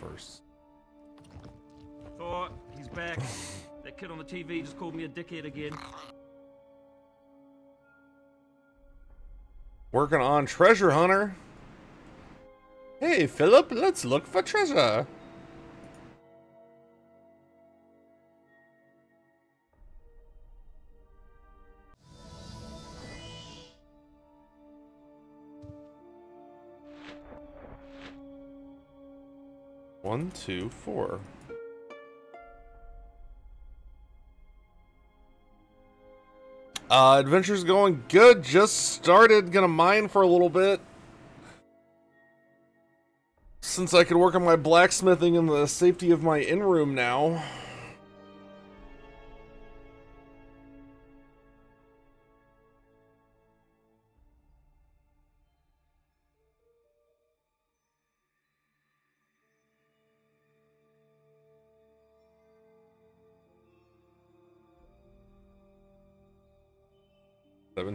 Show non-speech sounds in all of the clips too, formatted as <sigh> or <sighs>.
that one first. Thor, he's back. that kid on the TV just called me a dickhead again. Working on treasure hunter. Hey, Philip, let's look for treasure. Two, four. Uh, adventure's going good. Just started. Gonna mine for a little bit. Since I can work on my blacksmithing in the safety of my in-room now.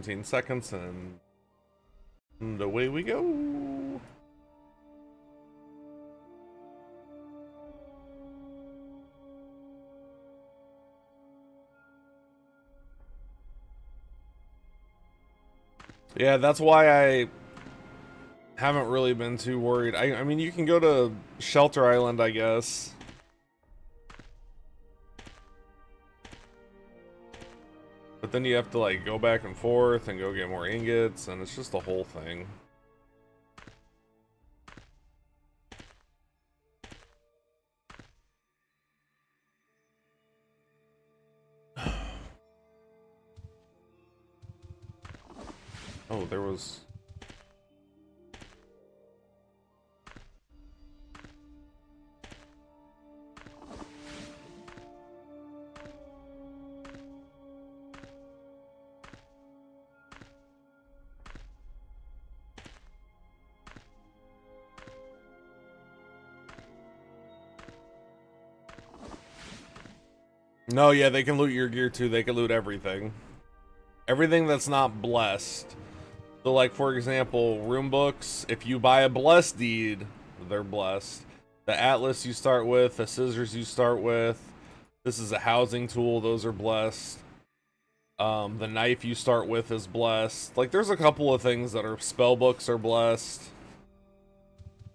Seventeen seconds and, and away we go. Yeah, that's why I haven't really been too worried. I, I mean, you can go to Shelter Island, I guess. Then you have to, like, go back and forth and go get more ingots, and it's just a whole thing. <sighs> Oh, there was... No, yeah, they can loot your gear too. They can loot everything. Everything that's not blessed. So, like, for example, rune books, if you buy a blessed deed, they're blessed. The atlas you start with, the scissors you start with, this is a housing tool, those are blessed. Um, the knife you start with is blessed. Like, there's a couple of things that are spell books are blessed.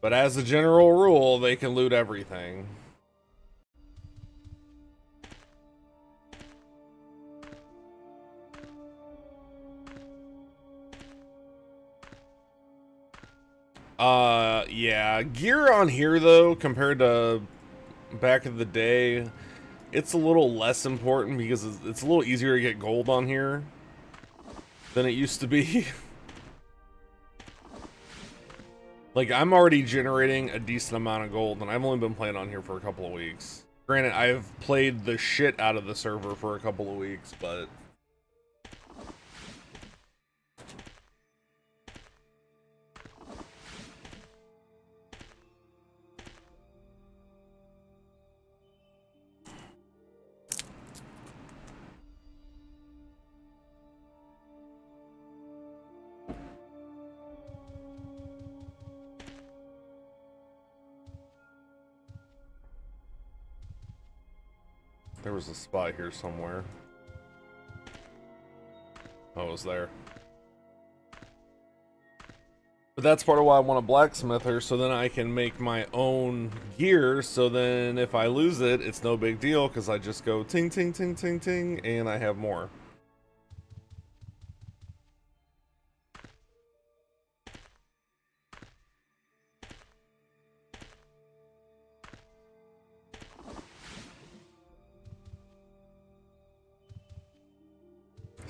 But as a general rule, they can loot everything. Uh, yeah. Gear on here, though, compared to back in the day, it's a little less important because it's a little easier to get gold on here than it used to be. <laughs> like, I'm already generating a decent amount of gold, and I've only been playing on here for a couple of weeks. Granted, I've played the shit out of the server for a couple of weeks, but... was a spot here somewhere. Oh, it was there. But that's part of why I want a blacksmither, so then I can make my own gear, so then if I lose it, it's no big deal, because I just go ting, ting, ting, ting, ting, and I have more.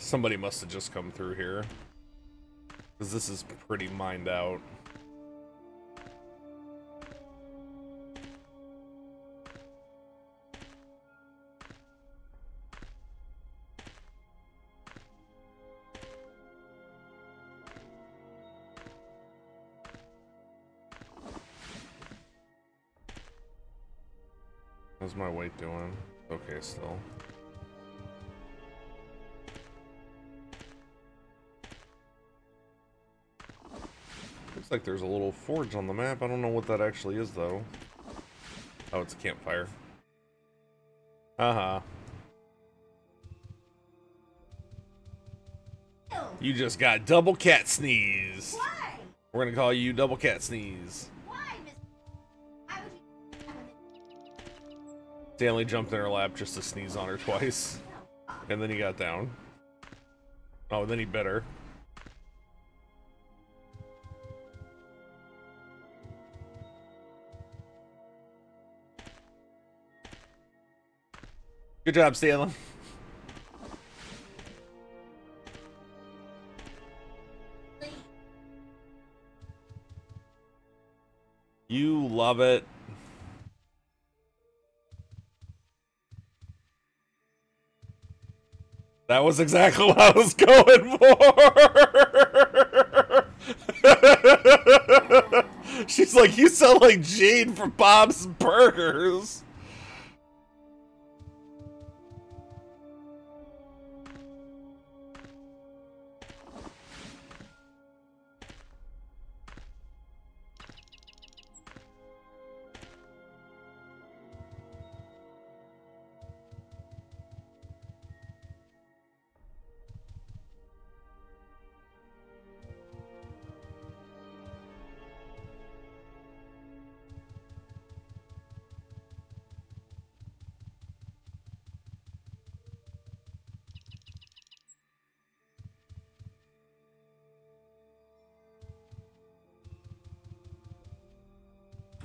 Somebody must have just come through here. Because this is pretty mined out. How's my weight doing? Okay, still. Looks like there's a little forge on the map. I don't know what that actually is, though. Oh, it's a campfire. Uh-huh. You just got double cat sneeze. Why? We're gonna call you double cat sneeze. Why, Why? Stanley jumped in her lap just to sneeze on her twice. And then he got down. Oh, then he bit her. Good job, Stanley. You love it. That was exactly <laughs> what I was going for. <laughs> She's like, you sound like Jane from Bob's Burgers.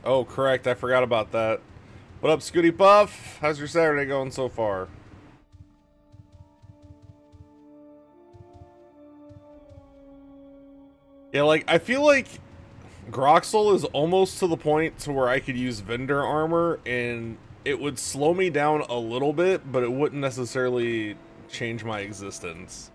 Oh, correct. I forgot about that. What up, Scooty Puff? How's your Saturday going so far? Yeah, like, I feel like Groxel is almost to the point to where I could use vendor armor and it would slow me down a little bit, but it wouldn't necessarily change my existence.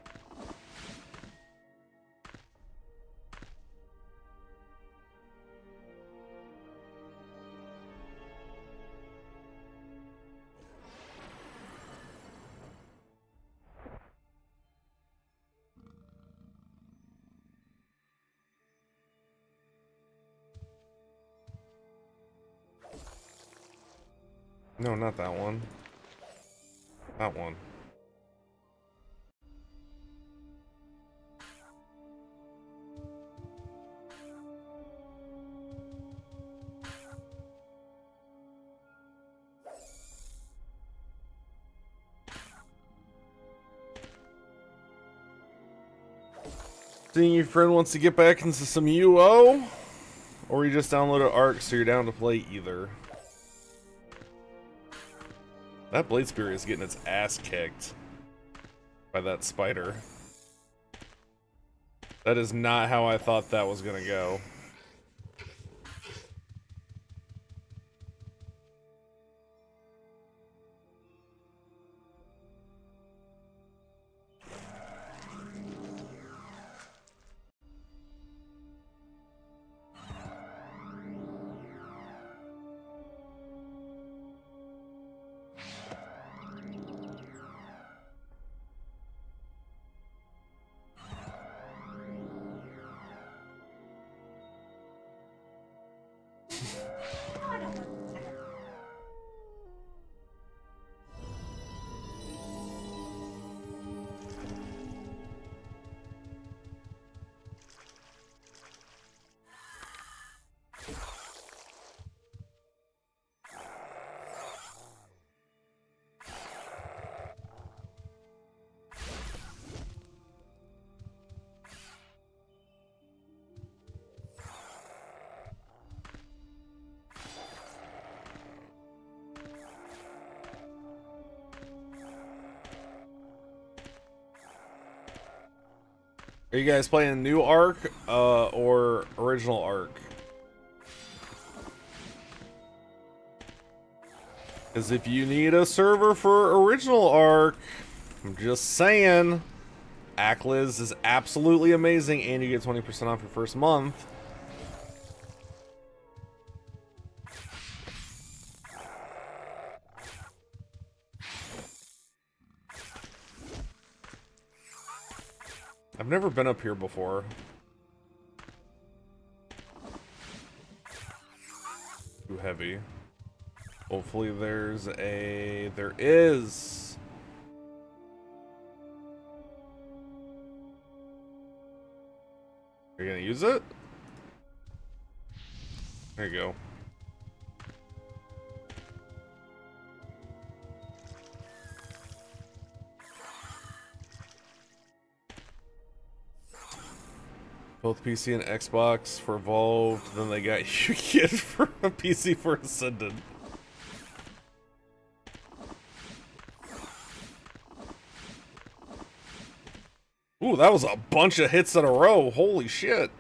No, not that one. That one. Seeing your friend wants to get back into some UO? Or you just downloaded ARK so you're down to play either. That Blade Spear is getting its ass kicked by that spider. That is not how I thought that was gonna go. Are you guys playing new Ark uh, or original Ark? Because if you need a server for original Ark, I'm just saying, Akliz is absolutely amazing and you get 20% off your first month. Been up here before. Too heavy. Hopefully there's a... There is! You're you gonna use it? There you go. PC and Xbox for Evolved, then they got <laughs> you kid for a PC for Ascendant. Ooh, that was a bunch of hits in a row. Holy shit.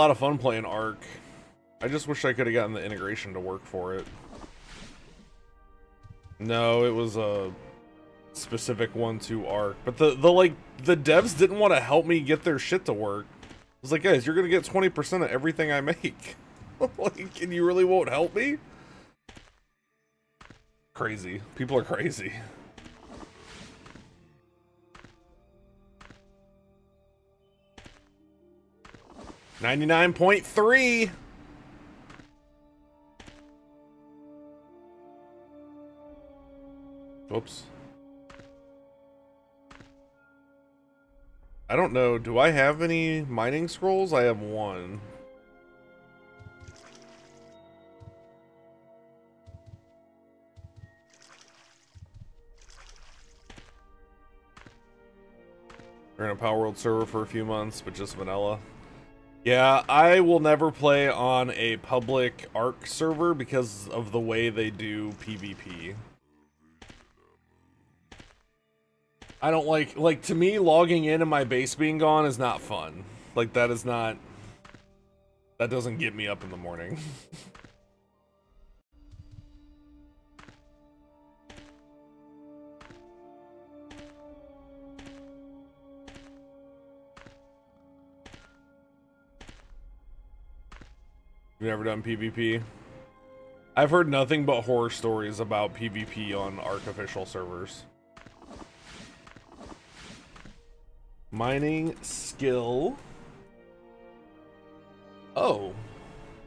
Lot of fun playing Ark. I just wish I could have gotten the integration to work for it. No, it was a specific one to Ark. But the, the like, the devs didn't want to help me get their shit to work. I was like, guys, you're going to get 20% of everything I make. <laughs> like, and you really won't help me? Crazy. People are crazy. Ninety-nine point three. Oops. I don't know. Do I have any mining scrolls? I have one. We're in a Power World server for a few months, but just vanilla. Yeah, I will never play on a public Ark server because of the way they do PvP. I don't like, like, to me, logging in and my base being gone is not fun. Like, that is not, that doesn't get me up in the morning. <laughs> You've never done PvP? I've heard nothing but horror stories about PvP on Ark official servers. Mining skill. Oh.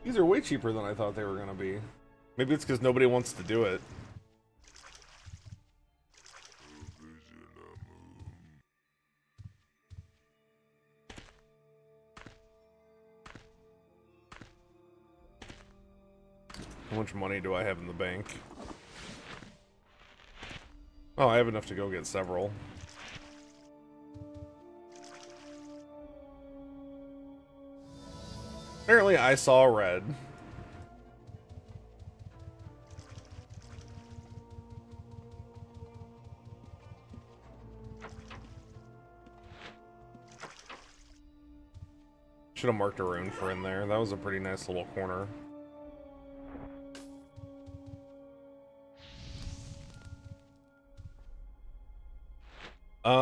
These are way cheaper than I thought they were going to be. Maybe it's because nobody wants to do it. How much money do I have in the bank? Oh, I have enough to go get several. Apparently I saw red. Should have marked a rune for in there. That was a pretty nice little corner. Um...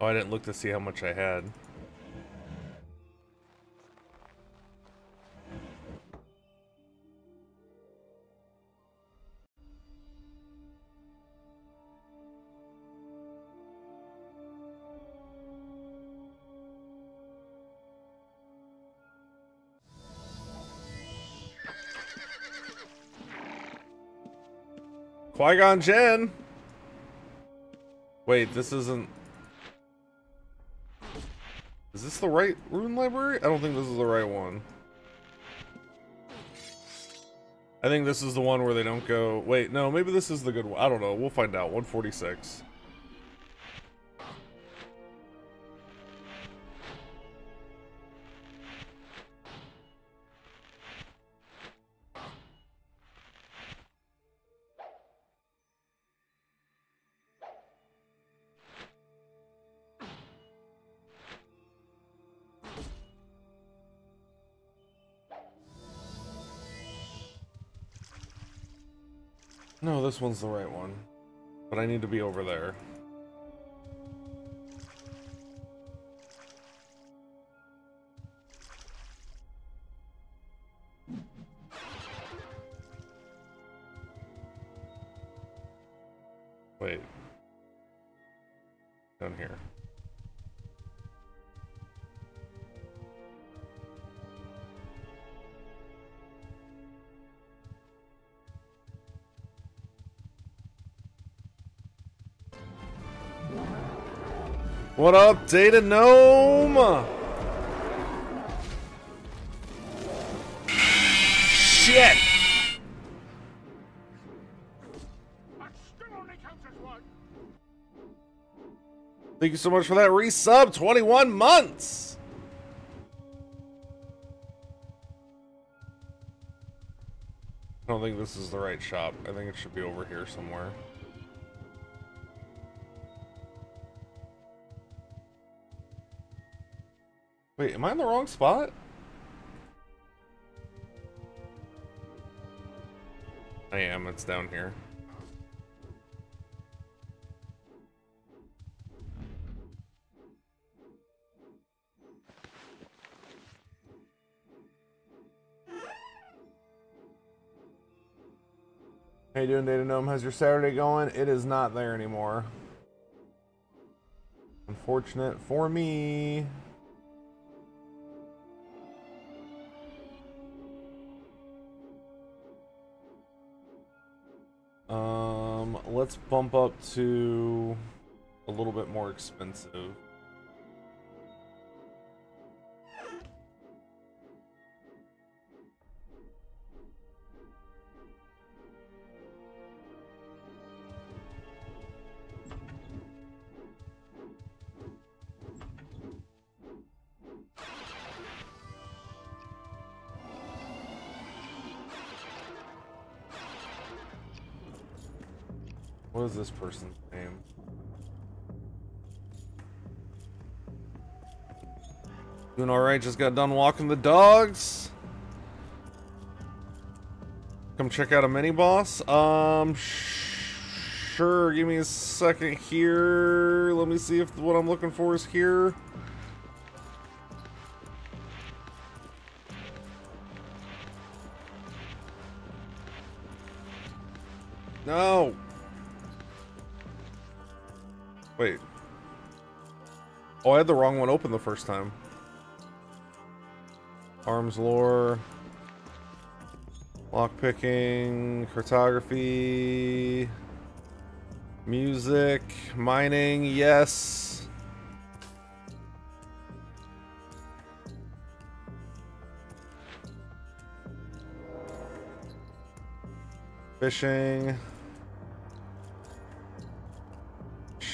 Oh, I didn't look to see how much I had. Qui-Gon Jinn! Wait, this isn't... Is this the right rune library? I don't think this is the right one. I think this is the one where they don't go... Wait, no, maybe this is the good one. I don't know. We'll find out. 146. One's the right one. But I need to be over there. What up, Data Gnome? Shit! Thank you so much for that resub. 21 months. I don't think this is the right shop. I think it should be over here somewhere. Wait, am I in the wrong spot? I am, it's down here. How you doing, Data Gnome? How's your Saturday going? It is not there anymore. Unfortunate for me. Um, let's bump up to a little bit more expensive. This person's name? Doing alright, just got done walking the dogs. Come check out a mini boss. Um, sure, give me a second here. Let me see if what I'm looking for is here. Had the wrong one open the first time. Arms lore. Lockpicking. Cartography. Music. Mining. Yes. Fishing.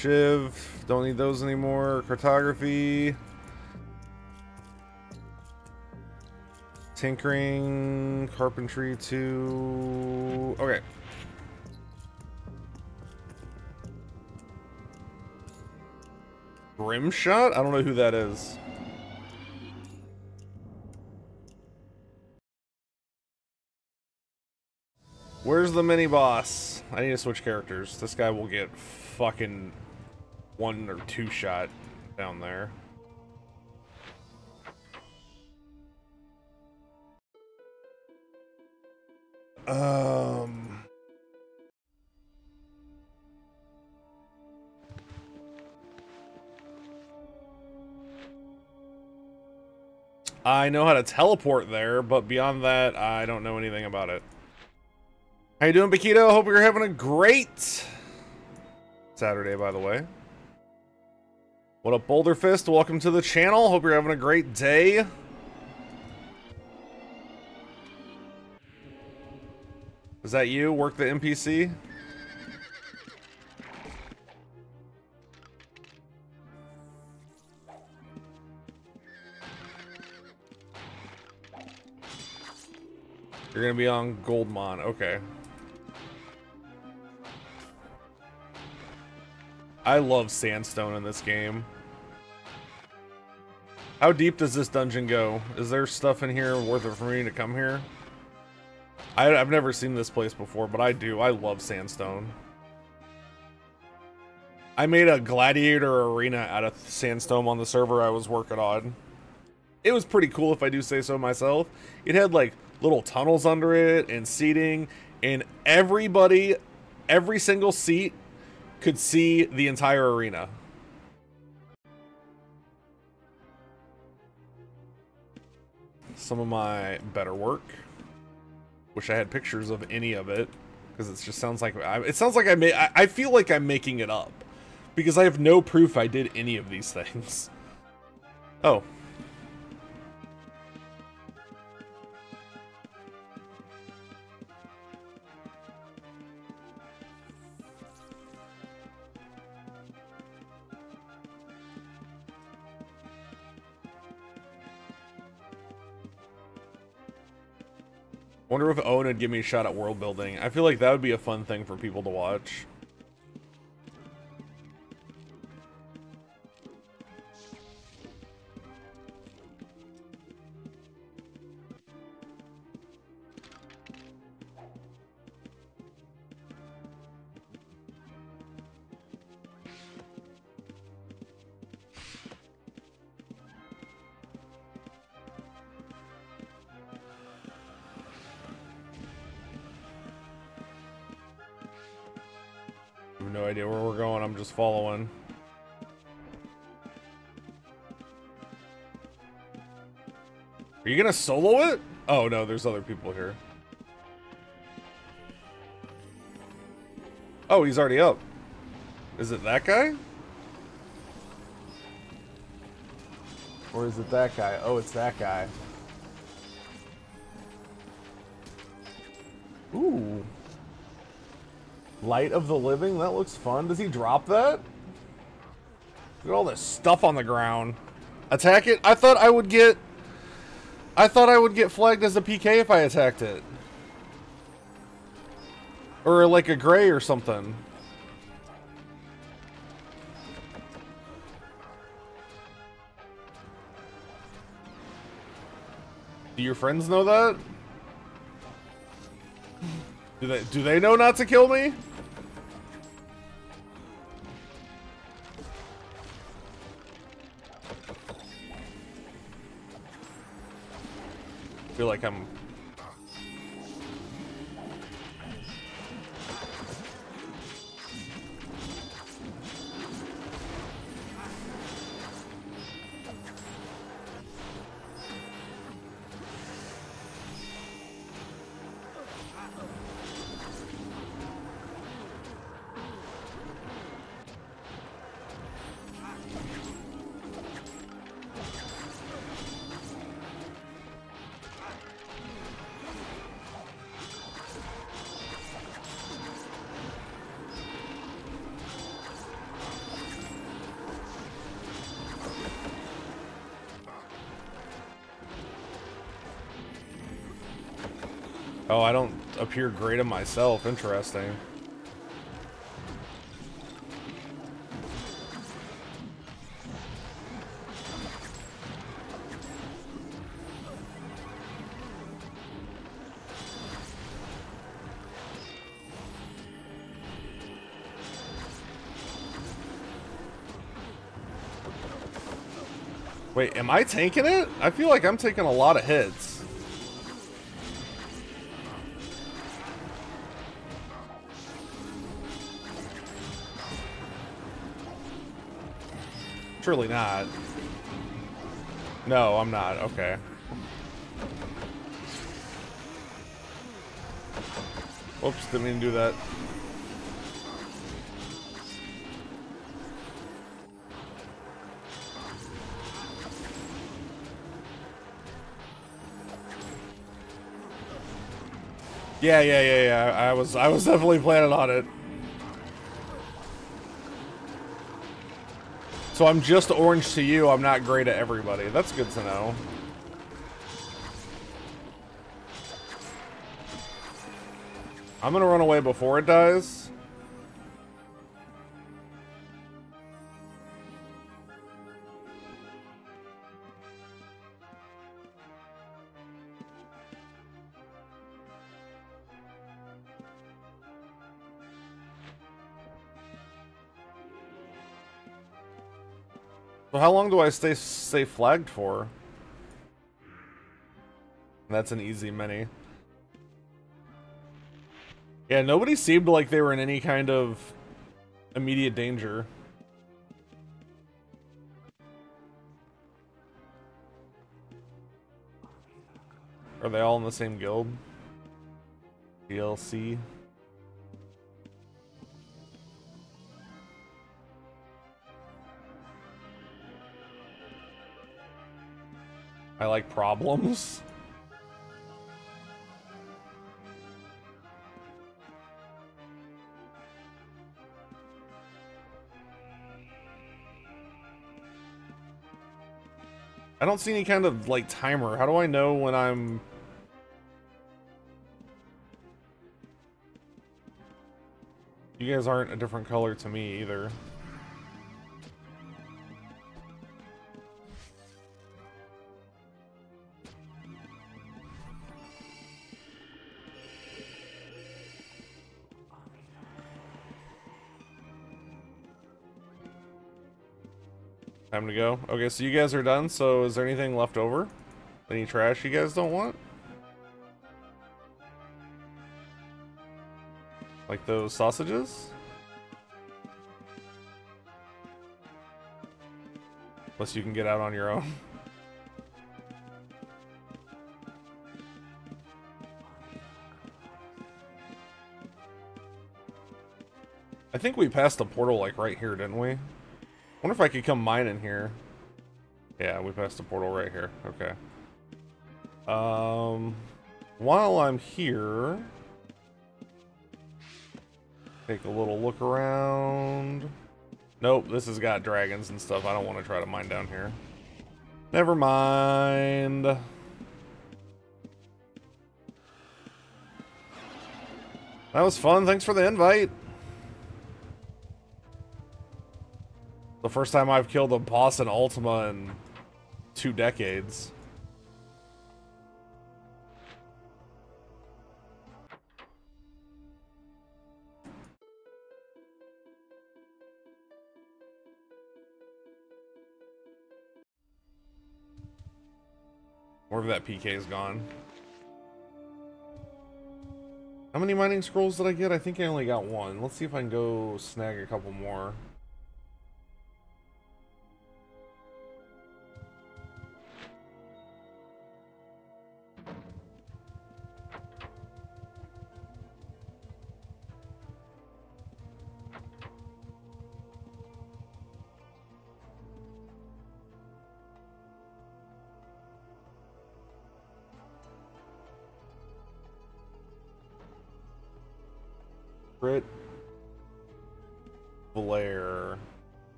Shiv. Don't need those anymore. Cartography. Tinkering. Carpentry 2. Okay. Grimshot? I don't know who that is. Where's the mini boss? I need to switch characters. This guy will get fucking one or two shot down there. Um. I know how to teleport there, but beyond that, I don't know anything about it. How you doing, Bakito? Hope you're having a great Saturday, by the way. What up, Boulder Fist? Welcome to the channel. Hope you're having a great day. Is that you? Work the NPC? You're gonna be on Goldmon. Okay. I love sandstone in this game. How deep does this dungeon go? Is there stuff in here worth it for me to come here? I, I've never seen this place before, but I do. I love sandstone. I made a gladiator arena out of sandstone on the server I was working on. It was pretty cool if I do say so myself. It had like little tunnels under it and seating and everybody every single seat could see the entire arena. Some of my better work. Wish I had pictures of any of it because it just sounds like I, it sounds like I made. I, I feel like I'm making it up because I have no proof I did any of these <laughs> things. Oh. Wonder if Owen would give me a shot at world building. I feel like that would be a fun thing for people to watch. Idea where we're going. I'm just following. Are you gonna solo it? Oh no, there's other people here. Oh, he's already up. Is it that guy? Or is it that guy? Oh, it's that guy. Ooh. Light of the Living? That looks fun. Does he drop that? Look at all this stuff on the ground. Attack it? I thought I would get... I thought I would get flagged as a PK if I attacked it. Or like a gray or something. Do your friends know that? Do they do they know not to kill me? Feel like I'm Appear great of myself. Interesting. Wait, am I tanking it? I feel like I'm taking a lot of hits. Surely not. No, I'm not. Okay. Oops, didn't mean to do that. Yeah, yeah, yeah, yeah. I was I was <laughs> definitely planning on it. So I'm just orange to you, I'm not gray to everybody. That's good to know. I'm gonna run away before it dies. How long do I stay stay flagged for? That's an easy mini. Yeah, nobody seemed like they were in any kind of immediate danger. Are they all in the same guild? DLC? I like problems. I don't see any kind of like timer. How do I know when I'm You guys aren't a different color to me either. Time to go. Okay, so you guys are done. So is there anything left over? Any trash you guys don't want? Like those sausages? Unless you can get out on your own. <laughs> I think we passed the portal like right here, didn't we? Wonder if I could come mine in here. Yeah, we passed the portal right here. Okay. Um, while I'm here, take a little look around. Nope, this has got dragons and stuff. I don't want to try to mine down here. Never mind. That was fun. Thanks for the invite. The first time I've killed a boss in Ultima in two decades. Wherever that PK is gone. How many mining scrolls did I get? I think I only got one. Let's see if I can go snag a couple more.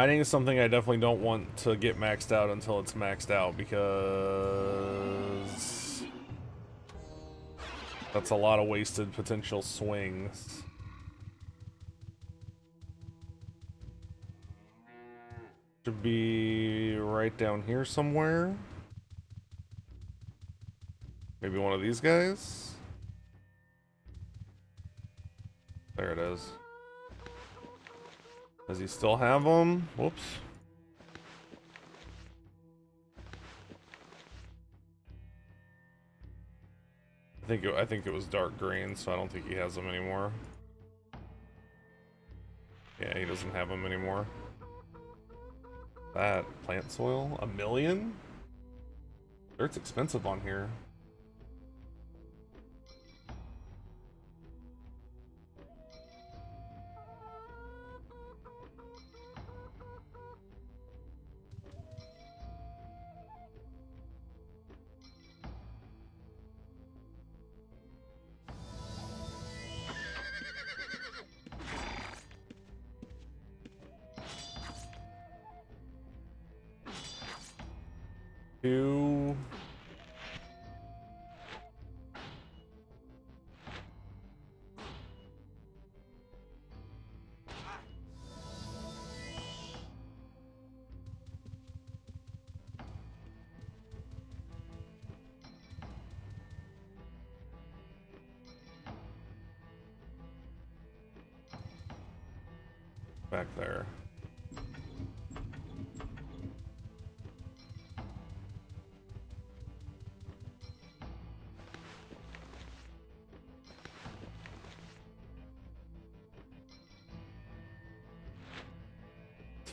Mining is something I definitely don't want to get maxed out until it's maxed out because that's a lot of wasted potential swings. Should be right down here somewhere. Maybe one of these guys? Does he still have them? Whoops. I think it, I think it was dark green, so I don't think he has them anymore. Yeah, he doesn't have them anymore. That plant soil? A million? Dirt's expensive on here.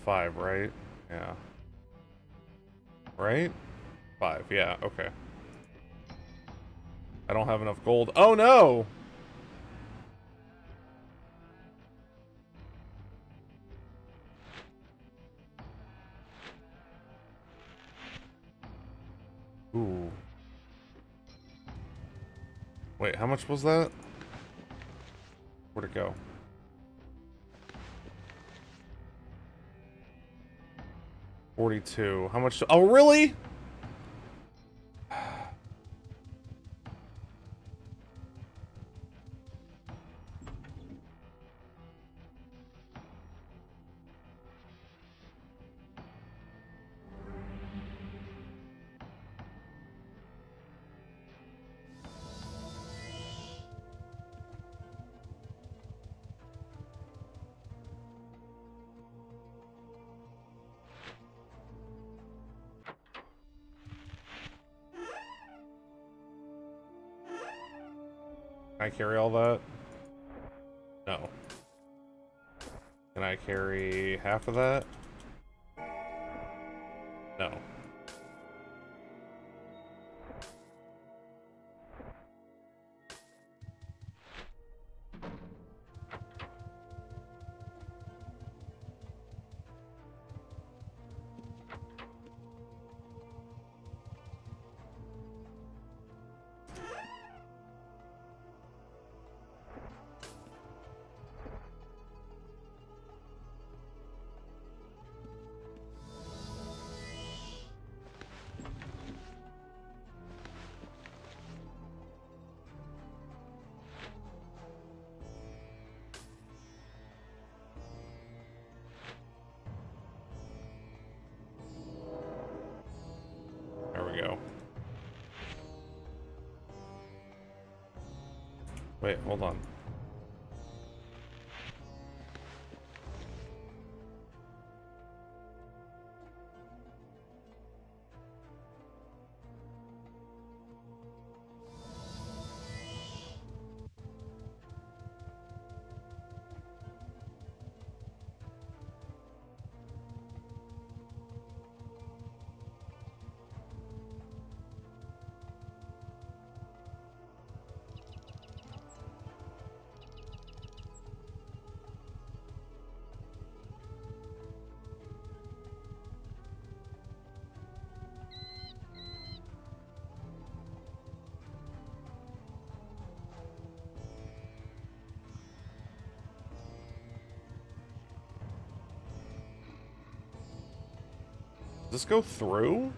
Five, right? Yeah. Right? Five, yeah, okay. I don't have enough gold. Oh no! Ooh. Wait, how much was that? 32. How much? Oh, really? Carry all that? No. Can I carry half of that? Does this go through?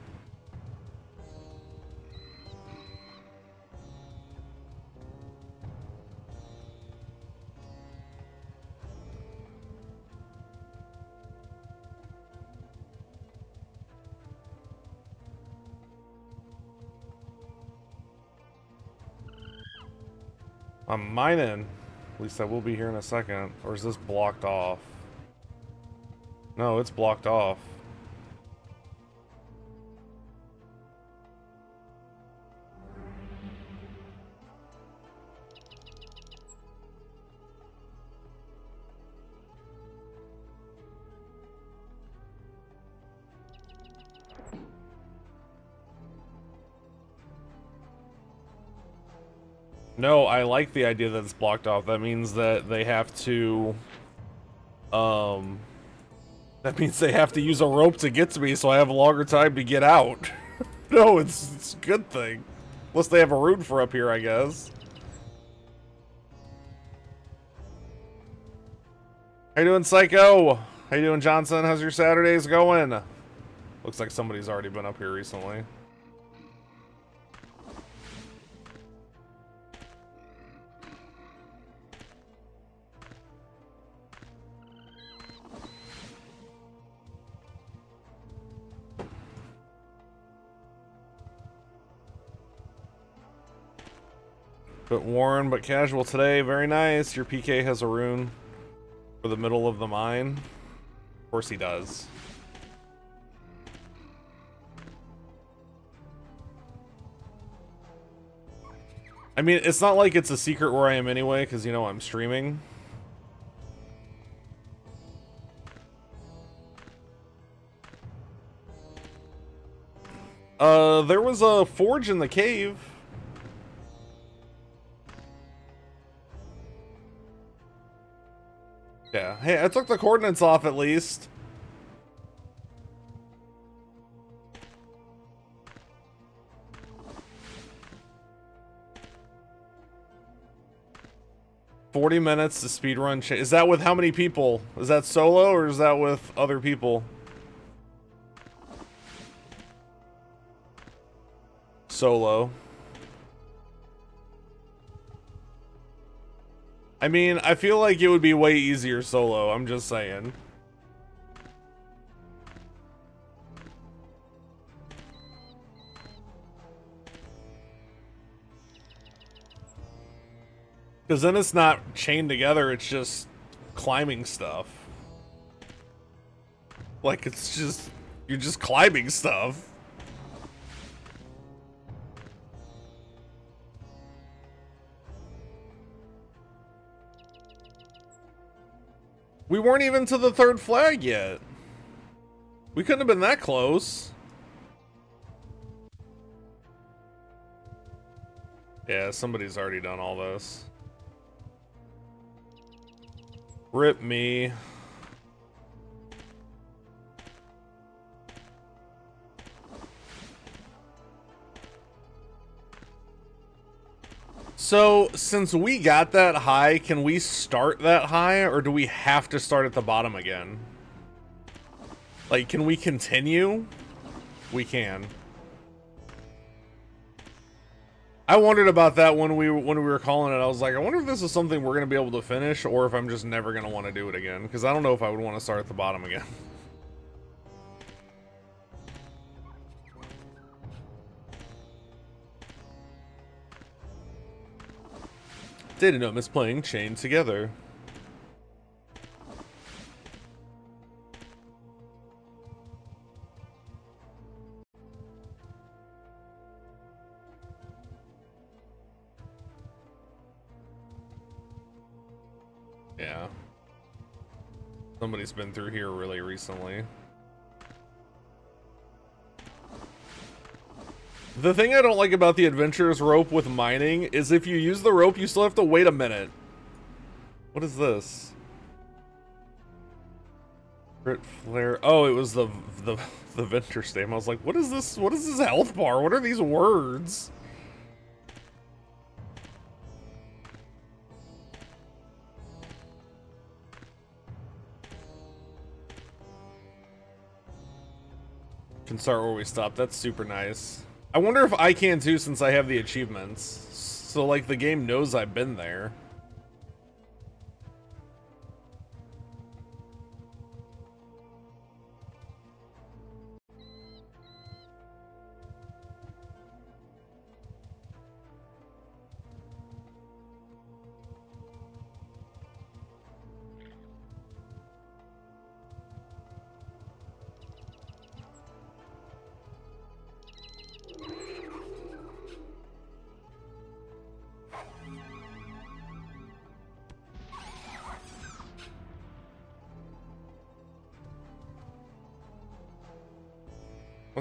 I'm mining. At least I will be here in a second. Or is this blocked off? No, it's blocked off. I like the idea that it's blocked off. That means that they have to... Um... That means they have to use a rope to get to me so I have a longer time to get out. <laughs> no, it's, it's a good thing. Unless they have a route for up here, I guess. How you doing, Psycho? How you doing, Johnson? How's your Saturdays going? Looks like somebody's already been up here recently. Worn but casual today. Very nice. Your PK has a rune. For the middle of the mine? Of course he does. I mean, it's not like it's a secret where I am anyway, because, you know, I'm streaming. Uh, there was a forge in the cave. Hey, I took the coordinates off at least. Forty minutes to speedrun. Cha is that with how many people? Is that solo or is that with other people? Solo. I mean, I feel like it would be way easier solo, I'm just saying. Because then it's not chained together, it's just climbing stuff. Like, it's just, you're just climbing stuff. We weren't even to the third flag yet. We couldn't have been that close. Yeah, somebody's already done all this. Rip me. So, since we got that high, can we start that high, or do we have to start at the bottom again? Like, can we continue? We can. I wondered about that when we when we were calling it. I was like, I wonder if this is something we're gonna be able to finish, or if I'm just never gonna want to do it again. Because I don't know if I would want to start at the bottom again. <laughs> Didn't know Miss playing Chained Together. Yeah. Somebody's been through here really recently. The thing I don't like about the adventurer's rope with mining is if you use the rope, you still have to wait a minute. What is this? Crit flare. Oh, it was the the the venture stem. I was like, what is this? What is this health bar? What are these words? Can start where we stopped. That's super nice. I wonder if I can too since I have the achievements. So like the game knows I've been there.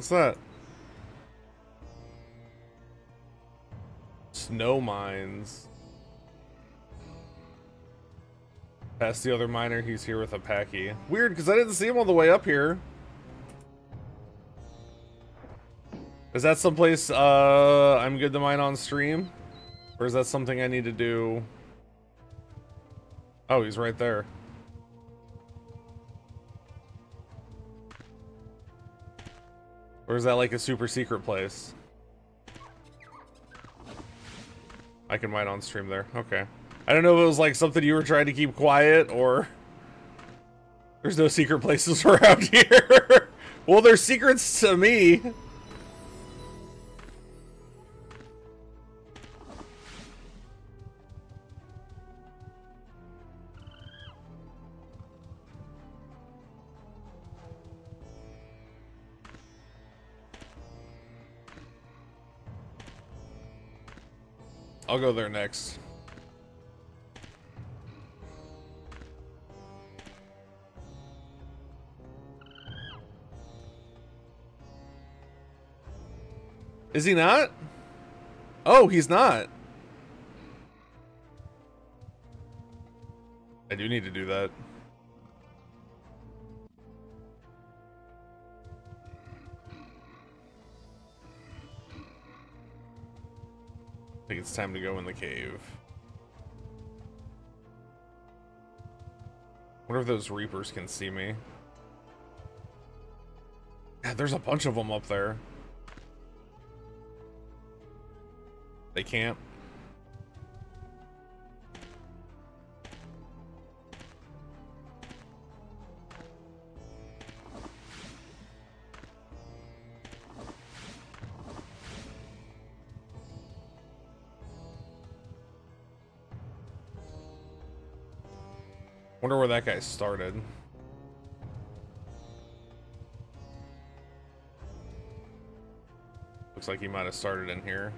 What's that? Snow mines. Past the other miner, he's here with a packy. Weird, because I didn't see him all the way up here. Is that someplace uh, I'm good to mine on stream? Or is that something I need to do? Oh, he's right there. Or is that like a super secret place? I can mine on stream there. Okay. I don't know if it was like something you were trying to keep quiet or... There's no secret places <laughs> around here. well, there's secrets to me. I'll go there next. Is he not? Oh, he's not. I do need to do that. I think it's time to go in the cave. Wonder if those reapers can see me. Yeah, there's a bunch of them up there. They can't. Wonder where that guy started. Looks like he might have started in here.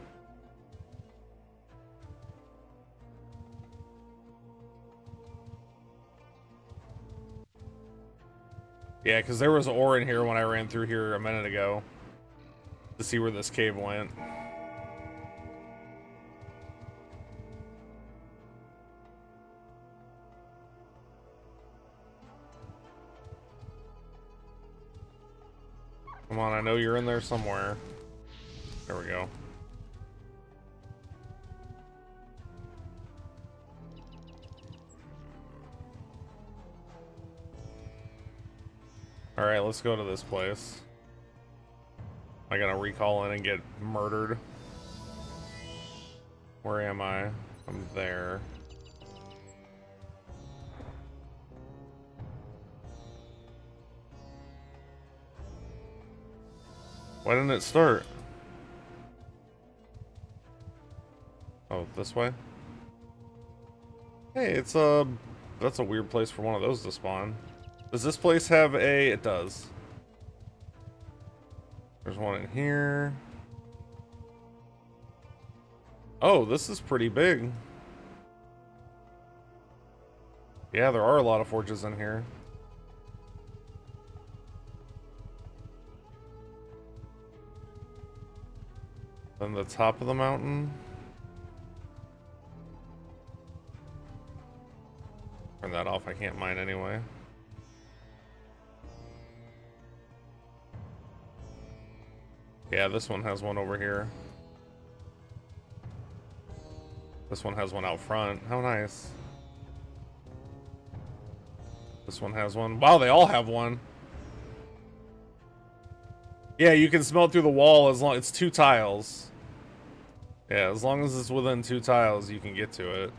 Yeah, because there was ore in here when I ran through here a minute ago to see where this cave went. In there somewhere. There we go. Alright, let's go to this place. I gotta recall in and get murdered. Where am I? I'm there. Why didn't it start? Oh, this way? Hey, it's a... That's a weird place for one of those to spawn. Does this place have a... It does. There's one in here. Oh, this is pretty big. Yeah, there are a lot of forges in here. Then the top of the mountain. Turn that off, I can't mine anyway. Yeah, this one has one over here. This one has one out front. How nice. This one has one. Wow, they all have one. Yeah, you can smell through the wall as long it's two tiles. Yeah, as long as it's within two tiles, you can get to it.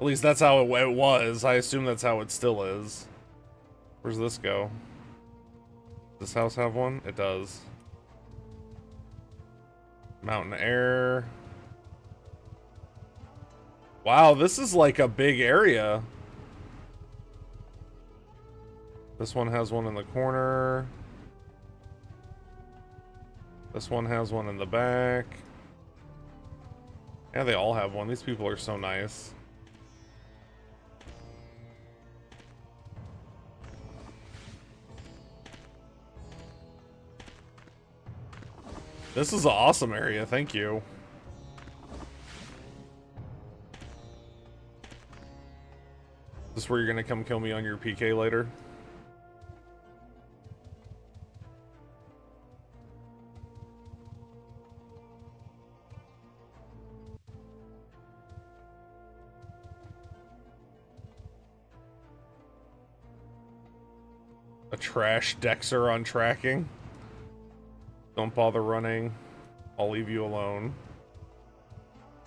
At least that's how it, it was. I assume that's how it still is. Where's this go? Does this house have one? It does. Mountain air. Wow, this is like a big area. This one has one in the corner. This one has one in the back. Yeah, they all have one. These people are so nice. This is an awesome area, thank you. Is this where you're gonna come kill me on your PK later? Trash Dexter on tracking. Don't bother running. I'll leave you alone.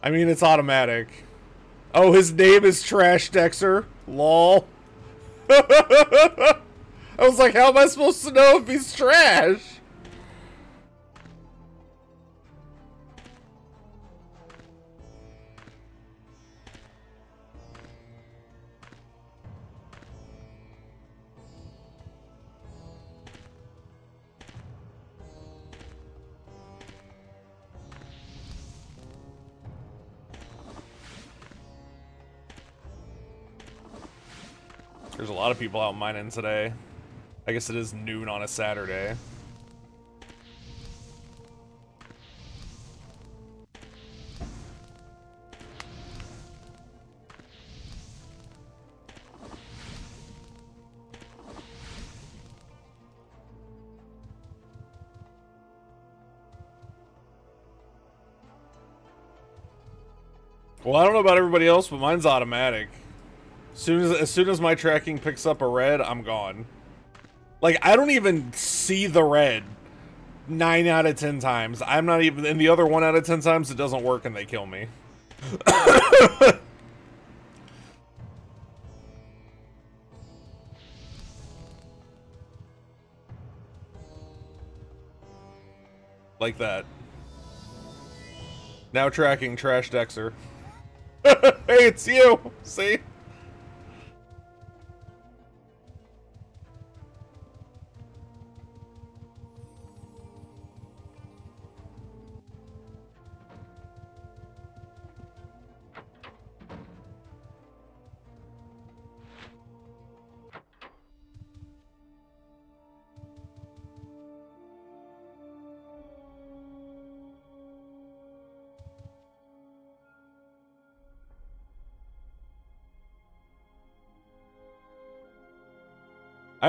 I mean, it's automatic. Oh, his name is Trash Dexter. Lol. <laughs> I was like, how am I supposed to know if he's trash? Lot of people out mining today. I guess it is noon on a Saturday. Well, I don't know about everybody else, but mine's automatic. As soon as as soon as my tracking picks up a red, I'm gone. Like I don't even see the red. Nine out of ten times. I'm not even in the other one out of ten times it doesn't work and they kill me. <coughs> like that. Now tracking Trash Dexter. <laughs> hey, it's you. See?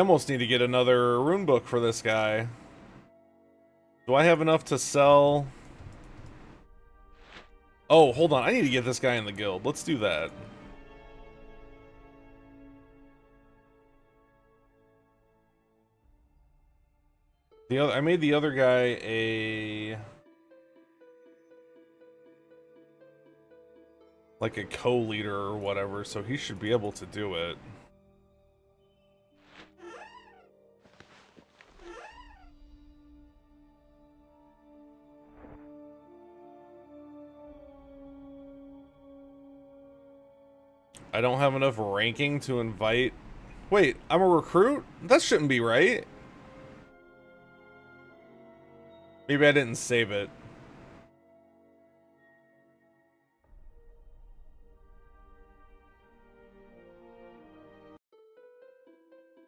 Almost need to get another rune book for this guy. Do I have enough to sell? Oh, hold on. I need to get this guy in the guild. Let's do that. The other I made the other guy a like a co-leader or whatever, so he should be able to do it. I don't have enough ranking to invite. Wait, I'm a recruit? That shouldn't be right. Maybe I didn't save it.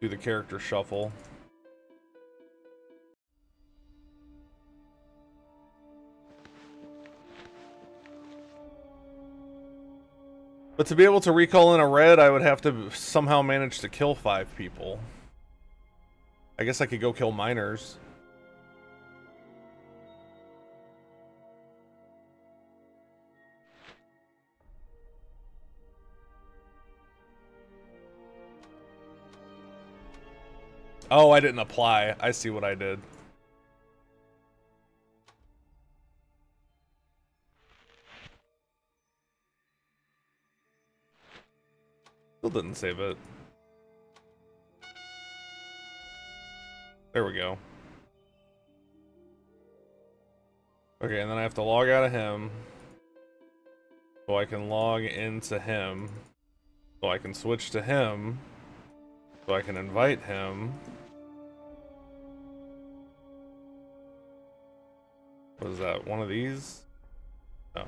Do the character shuffle. But to be able to recall in a red, I would have to somehow manage to kill five people. I guess I could go kill miners. Oh, I didn't apply. I see what I did. Still didn't save it. There we go. Okay, and then I have to log out of him. So I can log into him. So I can switch to him. So I can invite him. What is that? One of these? No.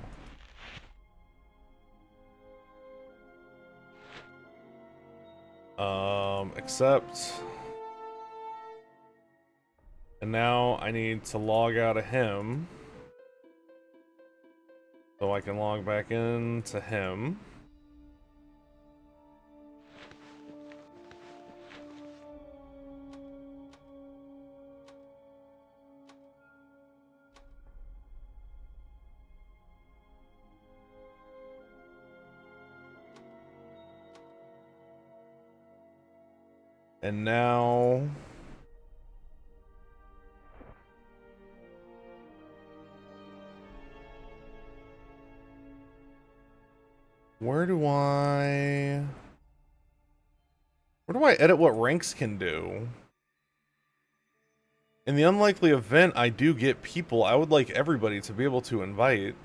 Um, accept. And now I need to log out of him. So I can log back into him. And now... Where do I... Where do I edit what ranks can do? In the unlikely event I do get people, I would like everybody to be able to invite.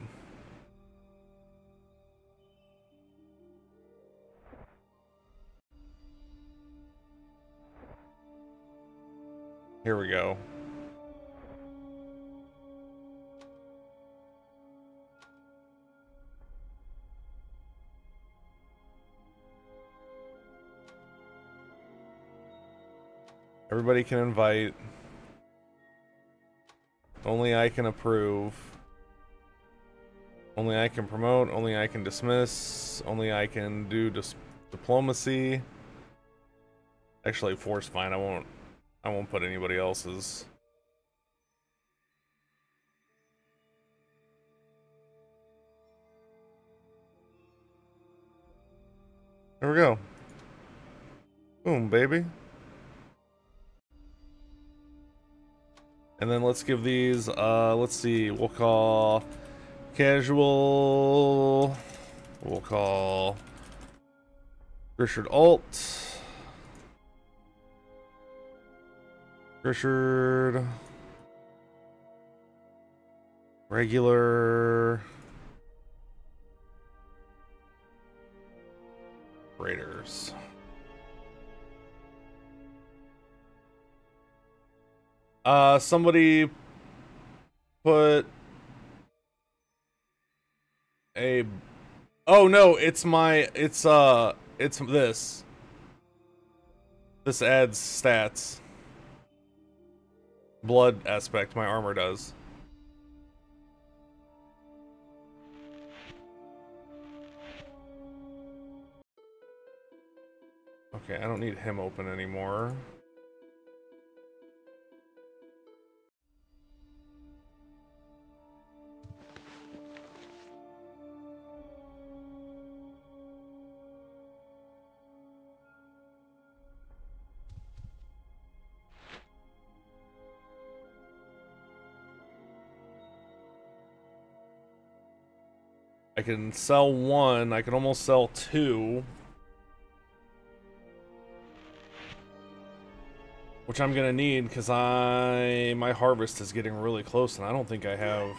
Here we go. Everybody can invite. Only I can approve. Only I can promote. Only I can dismiss. Only I can do diplomacy. Actually, force fine. I won't. I won't put anybody else's. There we go. Boom, baby. And then let's give these, uh, let's see, we'll call casual, we'll call Richard Alt, Richard, regular, Raiders. Uh, somebody put a. Oh no, it's my. It's uh, it's this. This adds stats. Blood aspect, my armor does. Okay, I don't need him open anymore. I can sell one, I can almost sell two. Which I'm gonna need because I my harvest is getting really close and I don't think I have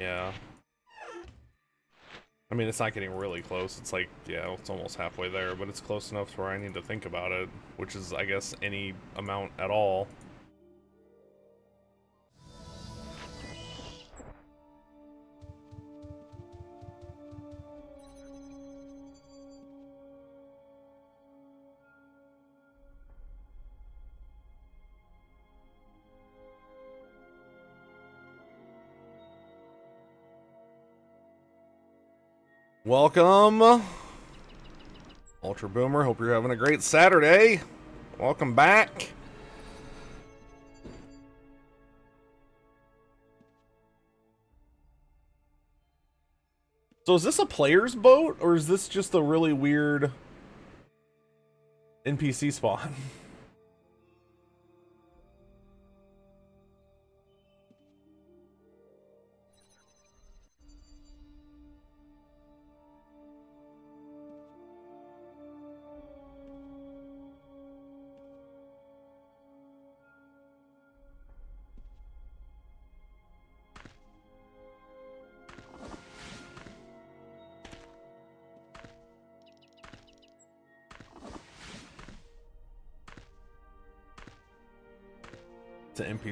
Yeah. I mean it's not getting really close, it's like yeah, it's almost halfway there, but it's close enough to where I need to think about it, which is I guess any amount at all. Welcome, Ultra Boomer. Hope you're having a great Saturday. Welcome back. So is this a player's boat, or is this just a really weird NPC spawn? <laughs>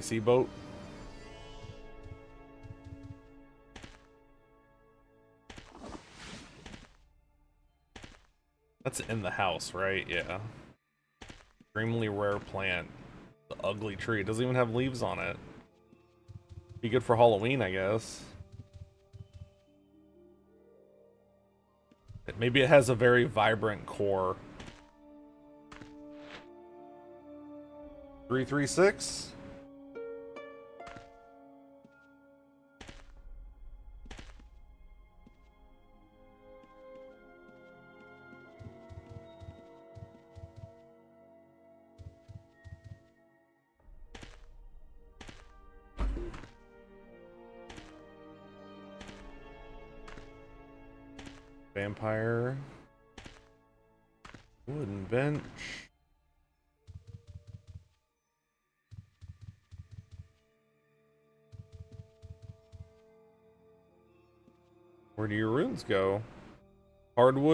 NPC boat. That's in the house, right? Yeah. Extremely rare plant. The ugly tree. It doesn't even have leaves on it. Be good for Halloween, I guess. Maybe it has a very vibrant core. 336?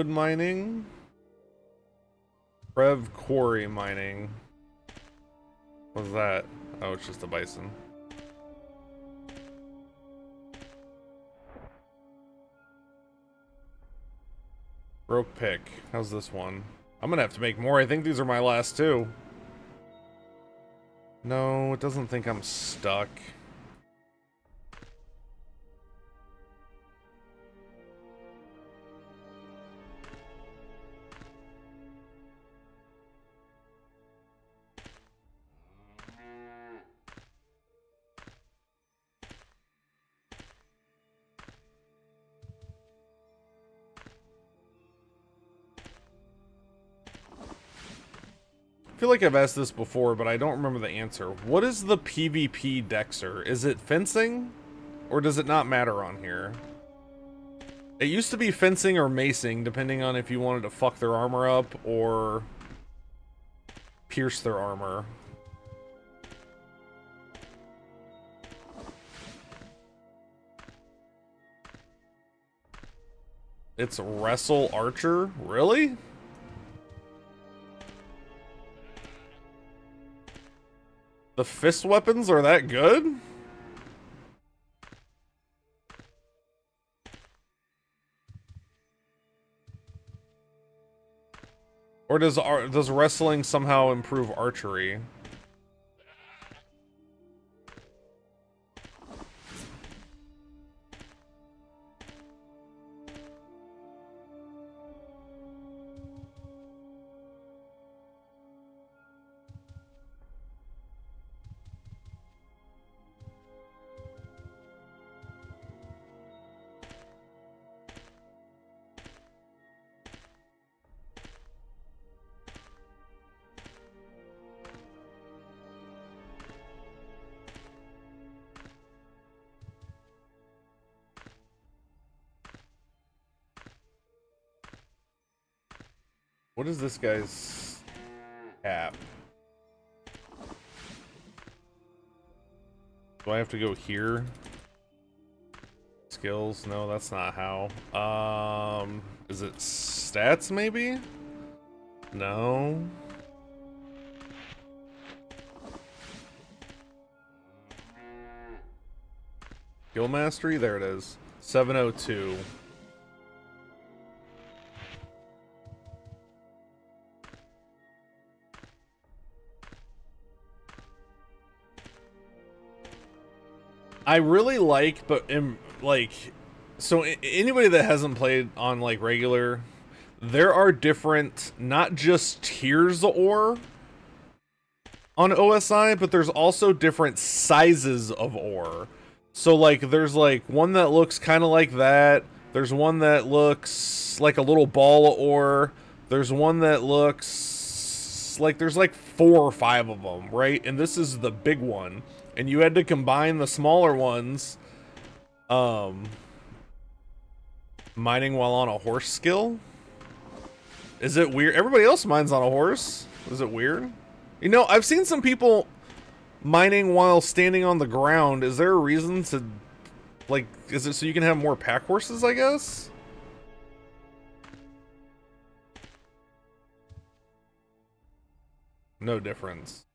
Mining? Rev quarry mining. What's that? Oh, it's just a bison. Rope pick. How's this one? I'm gonna have to make more. I think these are my last two. No, it doesn't think I'm stuck. Like I've asked this before, but I don't remember the answer. What is the PvP Dexter? Is it fencing? Or does it not matter on here? It used to be fencing or macing, depending on if you wanted to fuck their armor up or pierce their armor. It's Wrestle Archer? Really? The fist weapons are that good? Or does does wrestling somehow improve archery? This guy's cap? Do I have to go here? Skills? No, that's not how. Um, is it stats maybe? No. Skill mastery? There it is. 702. I really like, but am like, so anybody that hasn't played on like regular, there are different, not just tiers of ore on OSI, but there's also different sizes of ore. So like, there's like one that looks kind of like that. There's one that looks like a little ball of ore. There's one that looks like there's like four or five of them, right? And this is the big one and you had to combine the smaller ones um mining while on a horse skill? Is it weird? Everybody else mines on a horse. Is it weird? You know i've seen some people mining while standing on the ground. Is there a reason to like is it so you can have more pack horses i guess? No difference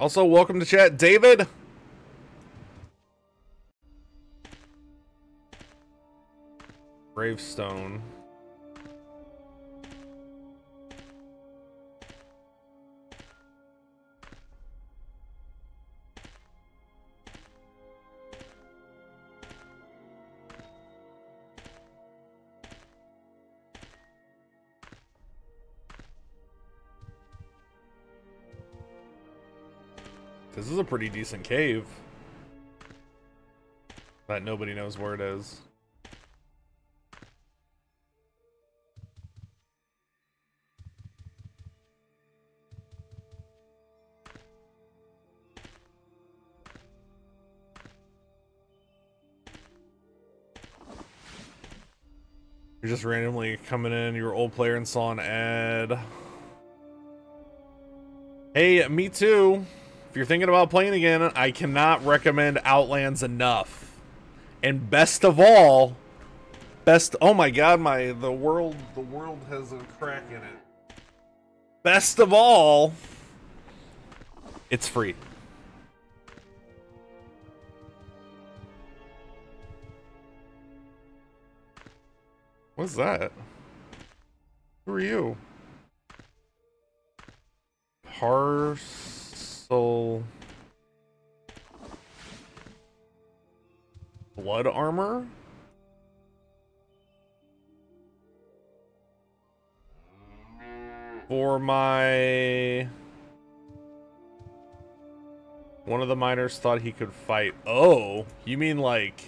Also, welcome to chat, David. Gravestone. This is a pretty decent cave. That nobody knows where it is. You're just randomly coming in, you're old player and saw an ad. Hey, me too. If you're thinking about playing again, I cannot recommend Outlands enough. And best of all, best oh my god, my the world the world has a crack in it. Best of all, it's free. What's that? Who are you? Parse Parcel. Blood armor? For my... One of the miners thought he could fight. Oh, you mean like...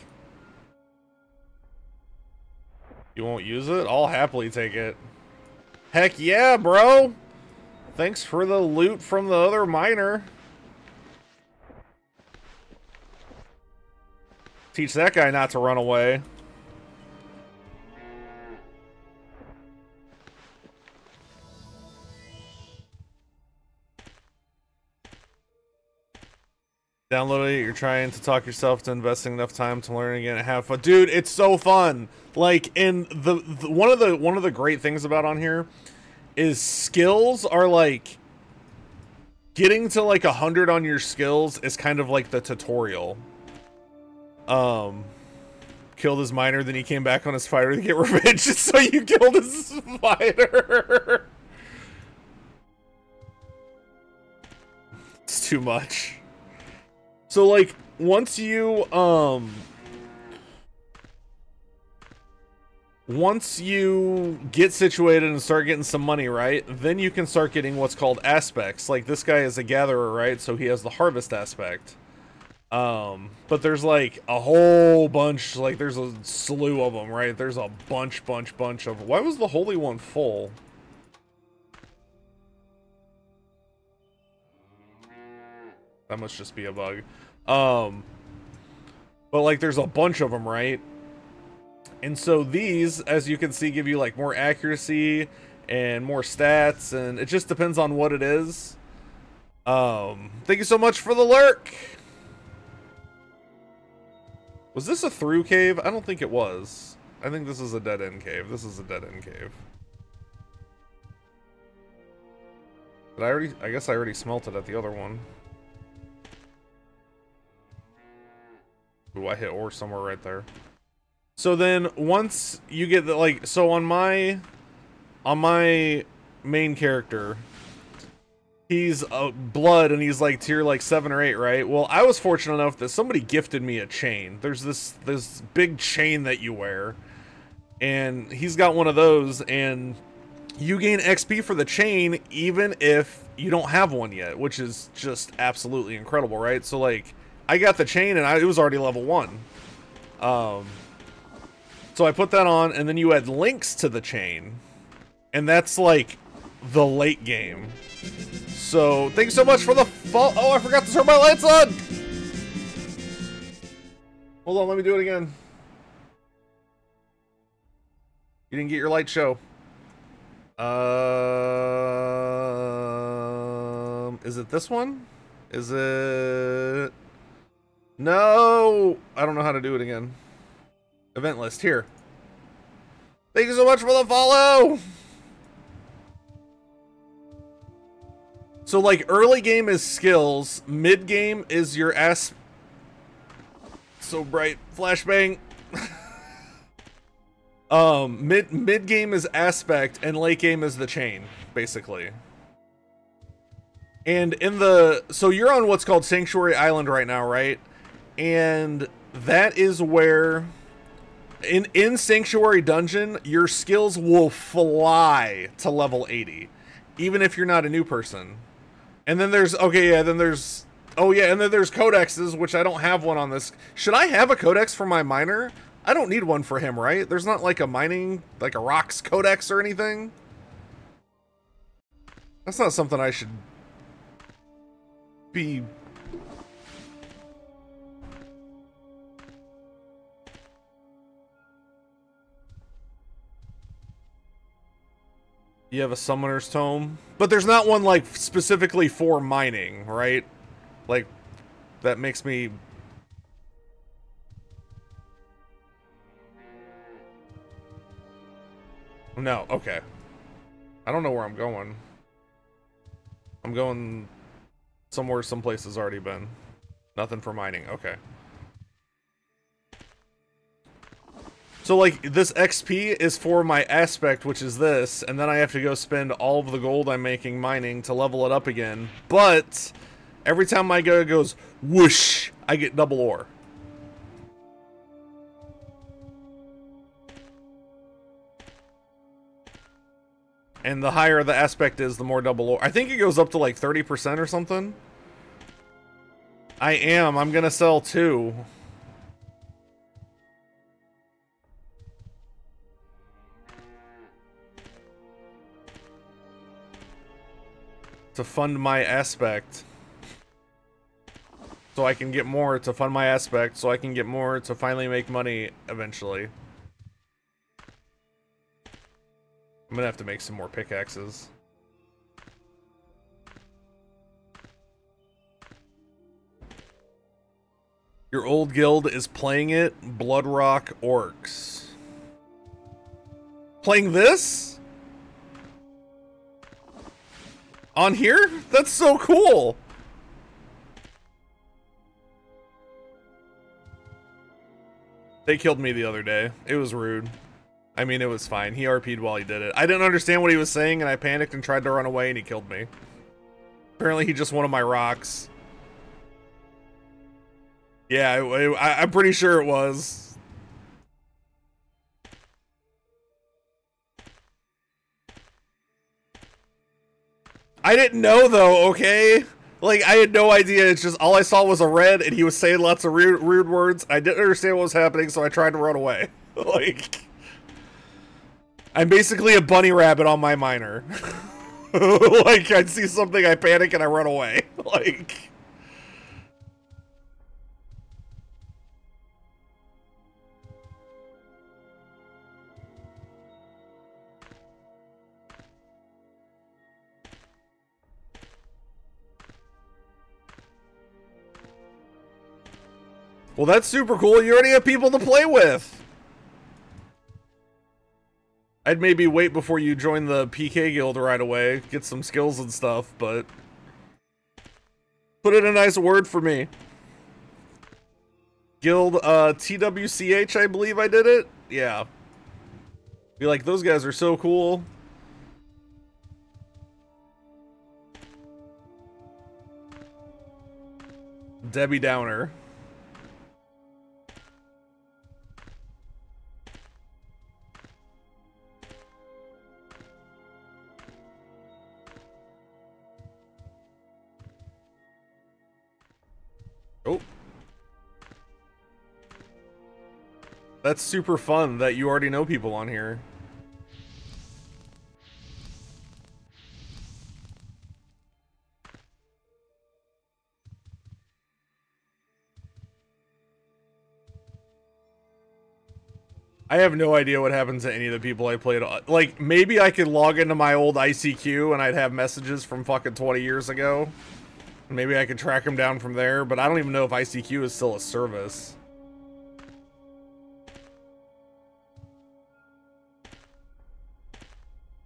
You won't use it? I'll happily take it. Heck yeah, bro! Thanks for the loot from the other miner. Teach that guy not to run away. Download it. You're trying to talk yourself to investing enough time to learn again and have fun, dude. It's so fun. Like, in the, the one of the one of the great things about on here is skills are like getting to like a hundred on your skills is kind of like the tutorial. Um, killed his miner, then he came back on his fighter to get <laughs> revenge, <laughs> so you killed his fighter. <laughs> it's too much. So like once you um once you get situated and start getting some money, right? Then you can start getting what's called aspects. Like this guy is a gatherer, right? So he has the harvest aspect. Um, but there's like a whole bunch, like there's a slew of them, right? There's a bunch, bunch, bunch of. Why was the holy one full? That must just be a bug. Um, but like there's a bunch of them, right? And so these, as you can see, give you like more accuracy and more stats, and it just depends on what it is. Um, thank you so much for the lurk. Was this a through cave? I don't think it was. I think this is a dead end cave. This is a dead end cave. But I already, I guess I already smelted at the other one. Ooh, I hit ore somewhere right there. So then once you get the like so on my on my main character he's uh, blood and he's like tier like 7 or 8, right? Well, I was fortunate enough that somebody gifted me a chain. There's this this big chain that you wear and he's got one of those and you gain XP for the chain even if you don't have one yet, which is just absolutely incredible, right? So like I got the chain and I, it was already level 1. Um so I put that on, and then you add links to the chain. And that's like the late game. So thanks so much for the fall. Oh, I forgot to turn my lights on. Hold on, let me do it again. You didn't get your light show. Um, is it this one? Is it? No, I don't know how to do it again. Event list here. Thank you so much for the follow. So like early game is skills, mid game is your ass. So bright, flashbang. <laughs> um, mid mid game is aspect, and late game is the chain, basically. And in the so you're on what's called Sanctuary Island right now, right? And that is where in in Sanctuary Dungeon, your skills will fly to level 80, even if you're not a new person. And then there's okay, yeah, then there's oh yeah, and then there's codexes, which I don't have one on this. Should I have a codex for my miner? I don't need one for him, right? There's not like a mining, like a rocks codex or anything. That's not something I should be You have a summoner's tome, but there's not one like specifically for mining, right? Like that makes me No, okay. I don't know where I'm going. I'm going somewhere someplace has already been. Nothing for mining. Okay. So like this XP is for my aspect, which is this, and then I have to go spend all of the gold I'm making mining to level it up again. But every time my go goes whoosh, I get double ore. And the higher the aspect is, the more double ore. I think it goes up to like 30% or something. I am. I'm gonna sell two. To fund my aspect. So I can get more to fund my aspect, so I can get more to finally make money eventually. I'm gonna have to make some more pickaxes. Your old guild is playing it, Bloodrock Orcs. Playing this? On here? That's so cool! They killed me the other day. It was rude. I mean, it was fine. He RP'd while he did it. I didn't understand what he was saying, and I panicked and tried to run away, and he killed me. Apparently, he just wanted my rocks. Yeah, I, I'm pretty sure it was. I didn't know, though, okay? Like, I had no idea. It's just all I saw was a red, and he was saying lots of weird, weird words. I didn't understand what was happening, so I tried to run away. <laughs> like... I'm basically a bunny rabbit on my miner. <laughs> like, I see something, I panic, and I run away. <laughs> like... Well, that's super cool. You already have people to play with. I'd maybe wait before you join the PK guild right away, get some skills and stuff, but put in a nice word for me. Guild uh TWCH, I believe I did it. Yeah. Be like, those guys are so cool. Debbie Downer. Oh. That's super fun that you already know people on here. I have no idea what happens to any of the people I played. Like, maybe I could log into my old ICQ and I'd have messages from fucking 20 years ago. Maybe I could track him down from there, but I don't even know if ICQ is still a service.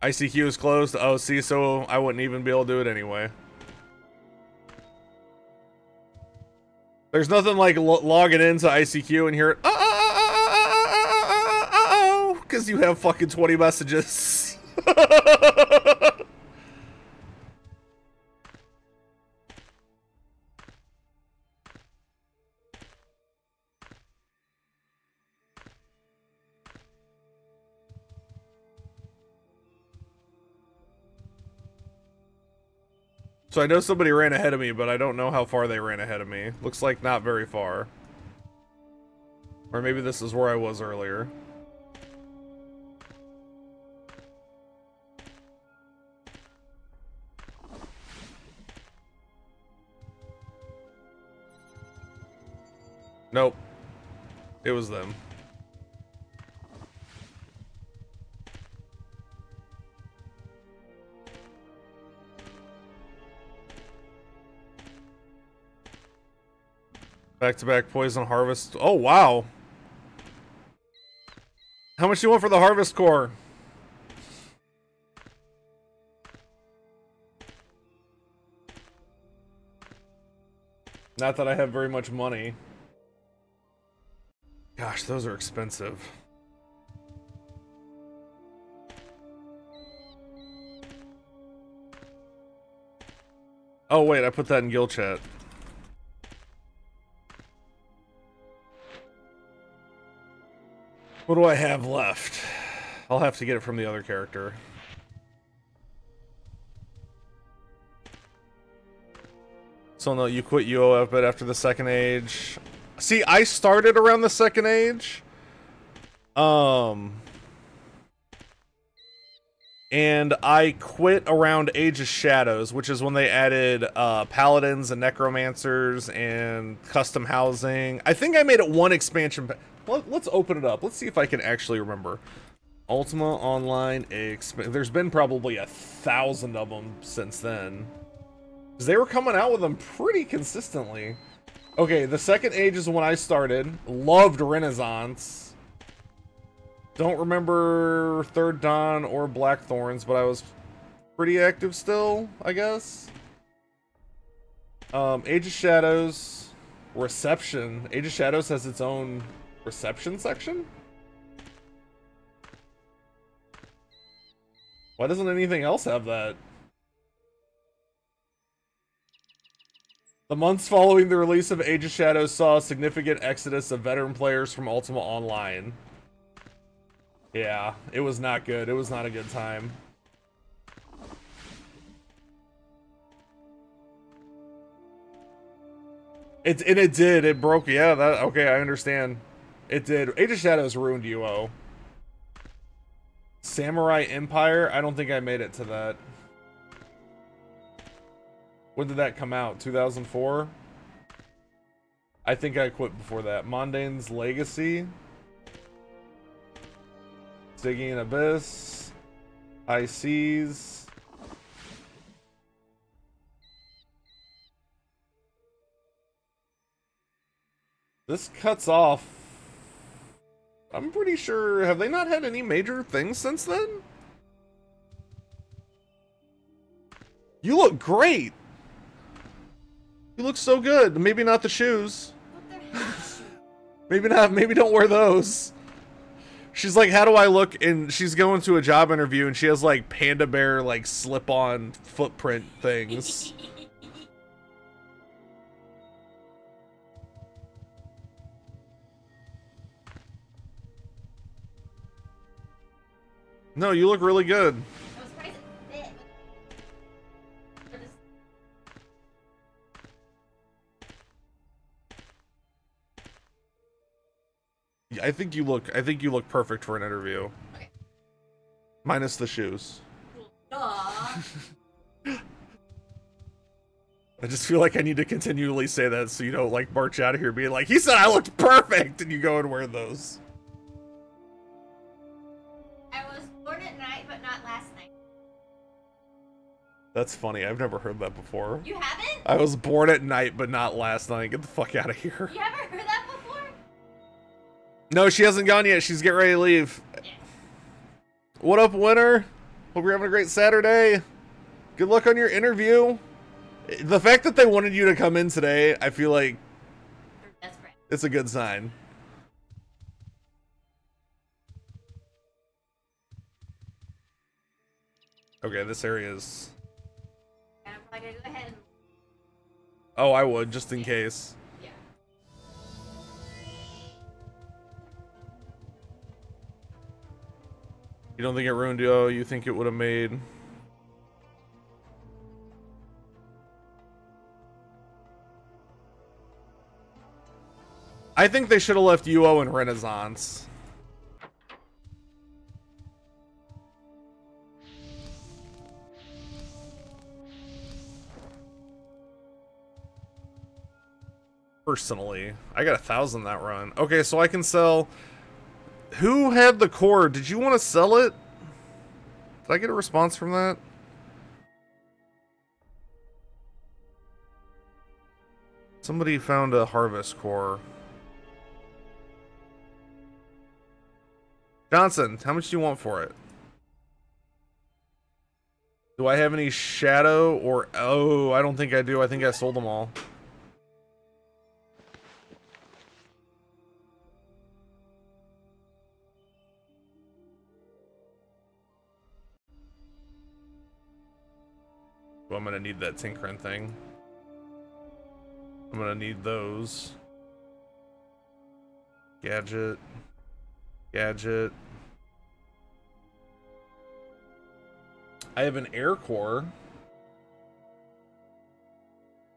ICQ is closed? Oh, see, so I wouldn't even be able to do it anyway. There's nothing like lo logging into ICQ and hear it, oh, because you have fucking 20 messages. So I know somebody ran ahead of me, but I don't know how far they ran ahead of me. Looks like not very far. Or maybe this is where I was earlier. Nope. It was them. Back to back poison harvest. Oh, wow. How much do you want for the harvest core? Not that I have very much money. Gosh, those are expensive. Oh wait, I put that in guild chat. What do I have left? I'll have to get it from the other character. So no, you quit UOF, but after the second age. See, I started around the second age. Um, and I quit around Age of Shadows, which is when they added uh, paladins and necromancers and custom housing. I think I made it one expansion. Let, let's open it up. Let's see if I can actually remember. Ultima Online exp- There's been probably a thousand of them since then. 'Cause they were coming out with them pretty consistently. Okay, the second age is when I started. Loved Renaissance. Don't remember Third Dawn or Blackthorns, but I was pretty active still, I guess. Um, Age of Shadows, Reception. Age of Shadows has its own reception section? Why doesn't anything else have that? The months following the release of Age of Shadows saw a significant exodus of veteran players from Ultima Online. Yeah, it was not good. It was not a good time. It and it did. It broke. Yeah, that okay. I understand. It did. Age of Shadows ruined UO. Samurai Empire. I don't think I made it to that. When did that come out? 2004. I think I quit before that. Mondain's Legacy. Stygian Abyss. High Seas. This cuts off. I'm pretty sure. Have they not had any major things since then? You look great. You look so good. Maybe not the shoes. <laughs> Maybe not. Maybe don't wear those. She's like, how do I look? And she's going to a job interview, and she has like panda bear like slip-on footprint things. <laughs> no, you look really good. I was surprised it fit. For this- I think you look. I think you look perfect for an interview. Okay. Minus the shoes. <laughs> I just feel like I need to continually say that so you don't like march out of here being like, he said I looked perfect, and you go and wear those. Night, but not last night. That's funny. I've never heard that before. You haven't? I was born at night, but not last night. Get the fuck out of here. You haven't heard that before? No, she hasn't gone yet. She's getting ready to leave. Yeah. What up, winner? Hope you're having a great Saturday. Good luck on your interview. The fact that they wanted you to come in today, I feel like it's a good sign. Okay, this area is. And I'm probably gonna go ahead and. Oh, I would just in case. Yeah. You don't think it ruined you? Oh, you think it would have made? I think they should have left UO in Renaissance. Personally, I got a thousand that run. Okay, so I can sell. Who had the core? Did you want to sell it? Did I get a response from that? Somebody found a harvest core. Johnson, how much do you want for it? Do I have any shadow or oh, I don't think I do. I think I sold them all. Gonna need that tinkering thing. I'm gonna need those. Gadget. Gadget. I have an air core.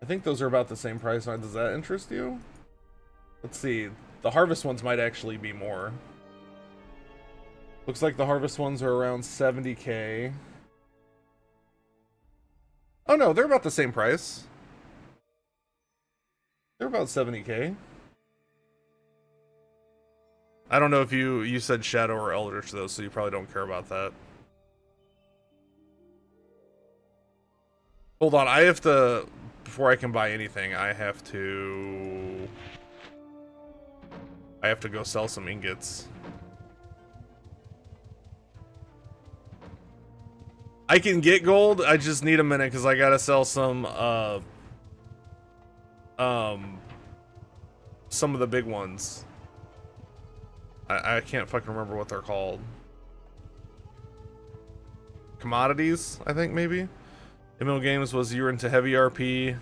I think those are about the same price. Does that interest you? Let's see. The harvest ones might actually be more. Looks like the harvest ones are around 70k. Oh no, they're about the same price. They're about 70k. I don't know if you you said Shadow or Eldritch though, so you probably don't care about that. Hold on, I have to before I can buy anything, I have to I have to go sell some ingots. I can get gold, I just need a minute because I gotta sell some uh um some of the big ones. I, I can't fucking remember what they're called. Commodities, I think maybe. ML Games was you were into heavy RP.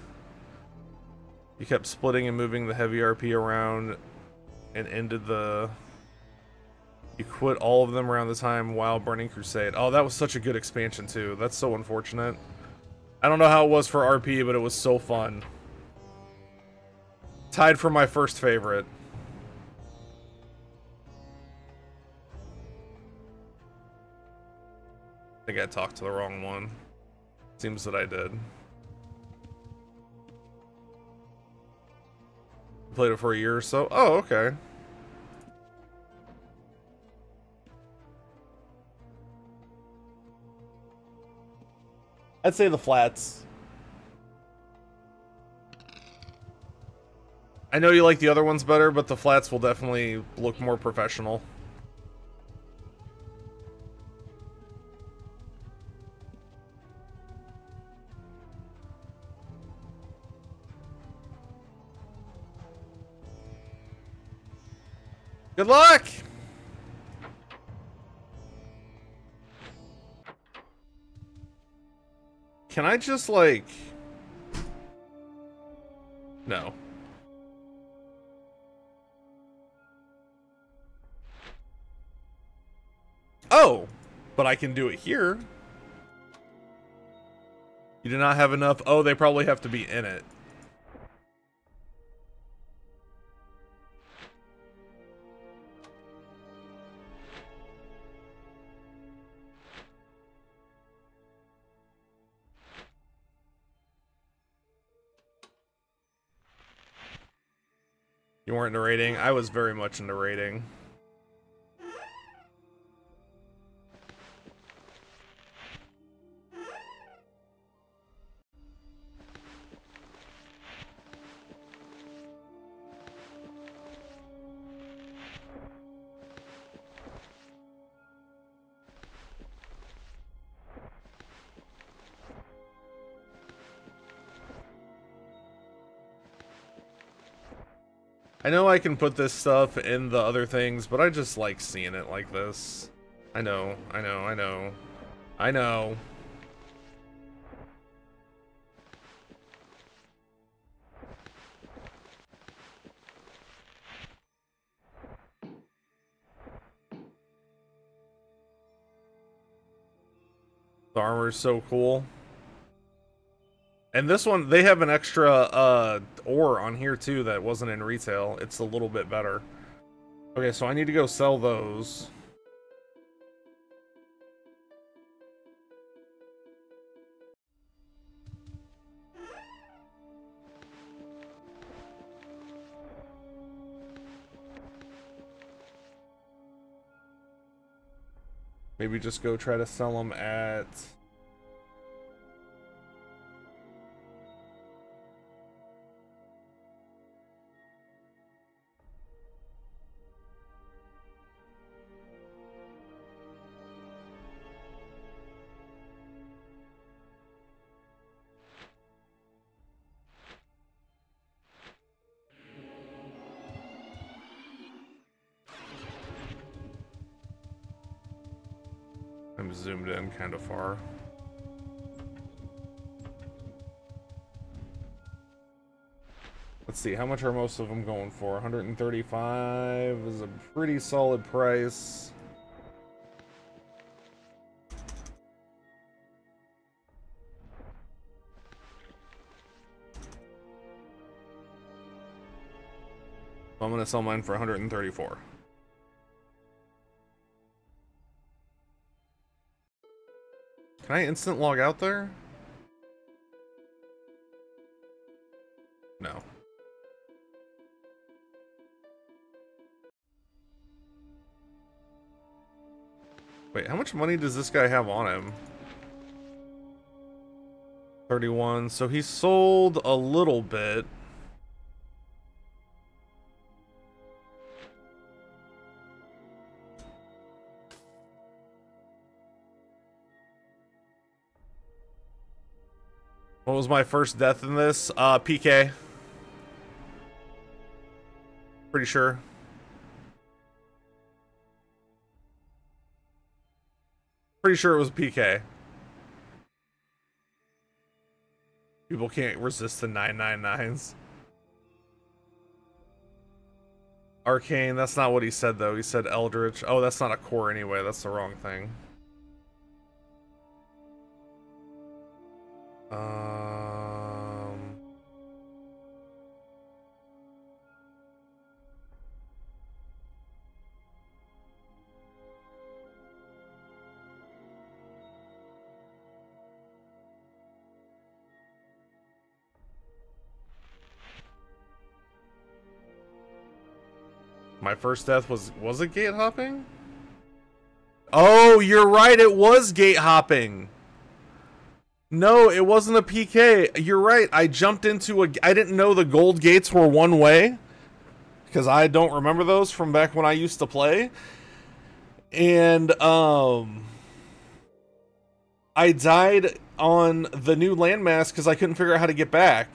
You kept splitting and moving the heavy RP around and ended the you quit all of them around the time while Burning Crusade. Oh, that was such a good expansion too. That's so unfortunate. I don't know how it was for RP, but it was so fun. Tied for my first favorite. I think I talked to the wrong one. Seems that I did. Played it for a year or so. Oh, okay. I'd say the flats. I know you like the other ones better, but the flats will definitely look more professional. Good luck! Can I just, like... No. Oh! But I can do it here. You do not have enough... Oh, they probably have to be in it. You weren't narrating? I was very much into I know I can put this stuff in the other things, but I just like seeing it like this. I know, I know, I know. I know. The armor is so cool. And this one, they have an extra uh, ore on here too that wasn't in retail. It's a little bit better. Okay, so I need to go sell those. Maybe just go try to sell them at... see, how much are most of them going for? 135 is a pretty solid price. I'm gonna sell mine for 134. Can I instant log out there? Wait, how much money does this guy have on him? 31. So he sold a little bit. What was my first death in this? Uh, PK. Pretty sure. Pretty sure it was PK. People can't resist the 999s. Arcane, that's not what he said though. He said Eldritch. Oh, that's not a core anyway. That's the wrong thing. Um... My first death was was it gate hopping? Oh, you're right. It was gate hopping. No, it wasn't a PK. You're right. I jumped into a. I didn't know the gold gates were one way because I don't remember those from back when I used to play. And um, I died on the new landmass because I couldn't figure out how to get back.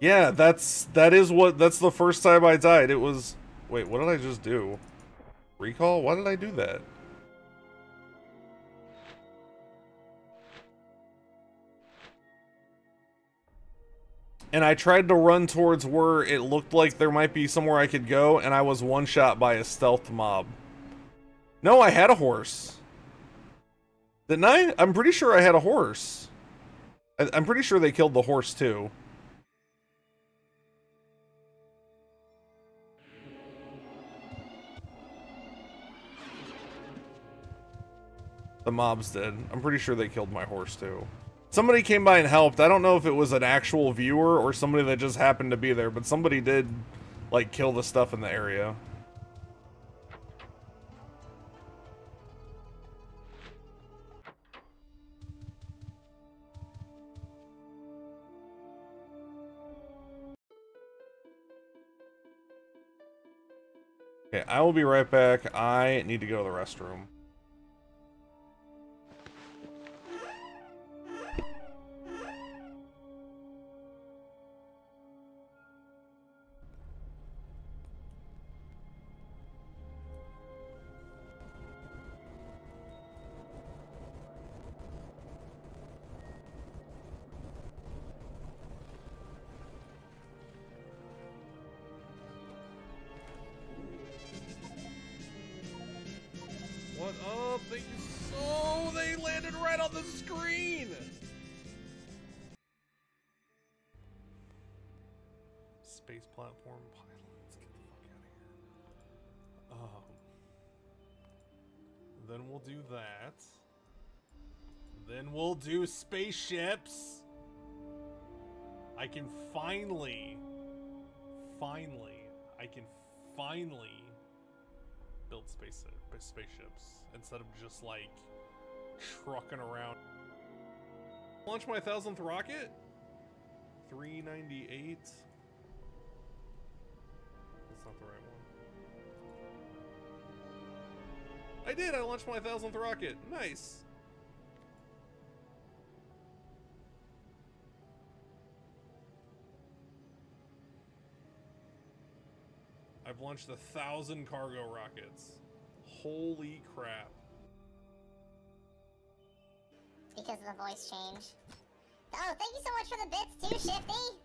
Yeah, that's that is what that's the first time I died. It was wait, what did I just do? Recall? Why did I do that? And I tried to run towards where it looked like there might be somewhere I could go, and I was one shot by a stealth mob. No, I had a horse. Didn't I? I'm pretty sure I had a horse. I I'm pretty sure they killed the horse too. The mobs did. I'm pretty sure they killed my horse too. Somebody came by and helped. I don't know if it was an actual viewer or somebody that just happened to be there, but somebody did like kill the stuff in the area. Okay, I will be right back. I need to go to the restroom. Do spaceships. I can finally, finally, I can finally build space spaceships instead of just like trucking around. Launch my thousandth rocket. 398. That's not the right one. I did. I launched my thousandth rocket. Nice. I've launched a thousand cargo rockets. Holy crap. because of the voice change. Oh, thank you so much for the bits too, Shifty.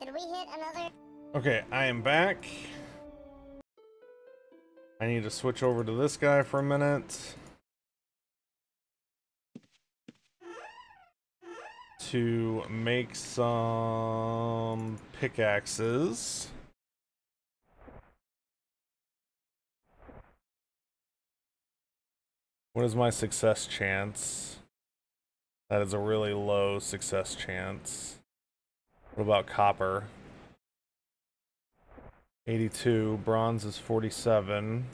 Did we hit another? Okay, I am back. I need to switch over to this guy for a minute. To make some pickaxes. What is my success chance? That is a really low success chance. What about copper? 82. Bronze is 47.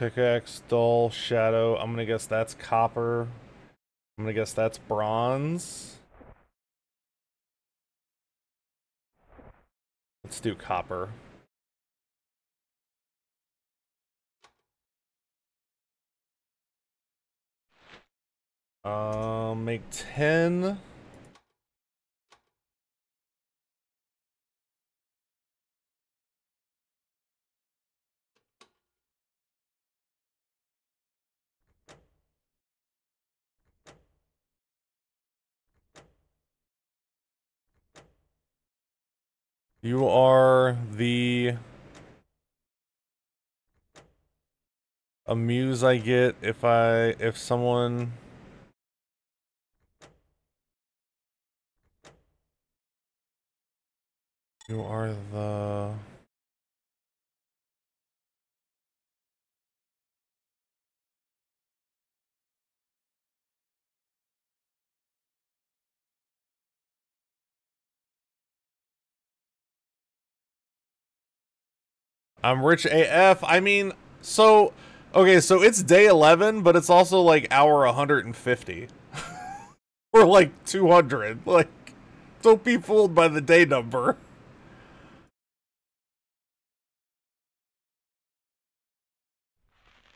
Pickaxe, dull, shadow. I'm gonna guess that's copper. I'm gonna guess that's bronze. Let's do copper. Um, make 10. You are the amuse I get if I if someone You are the I'm rich AF. I mean, so okay, so it's day 11, but it's also like hour 150 <laughs> or like 200. Like, don't be fooled by the day number.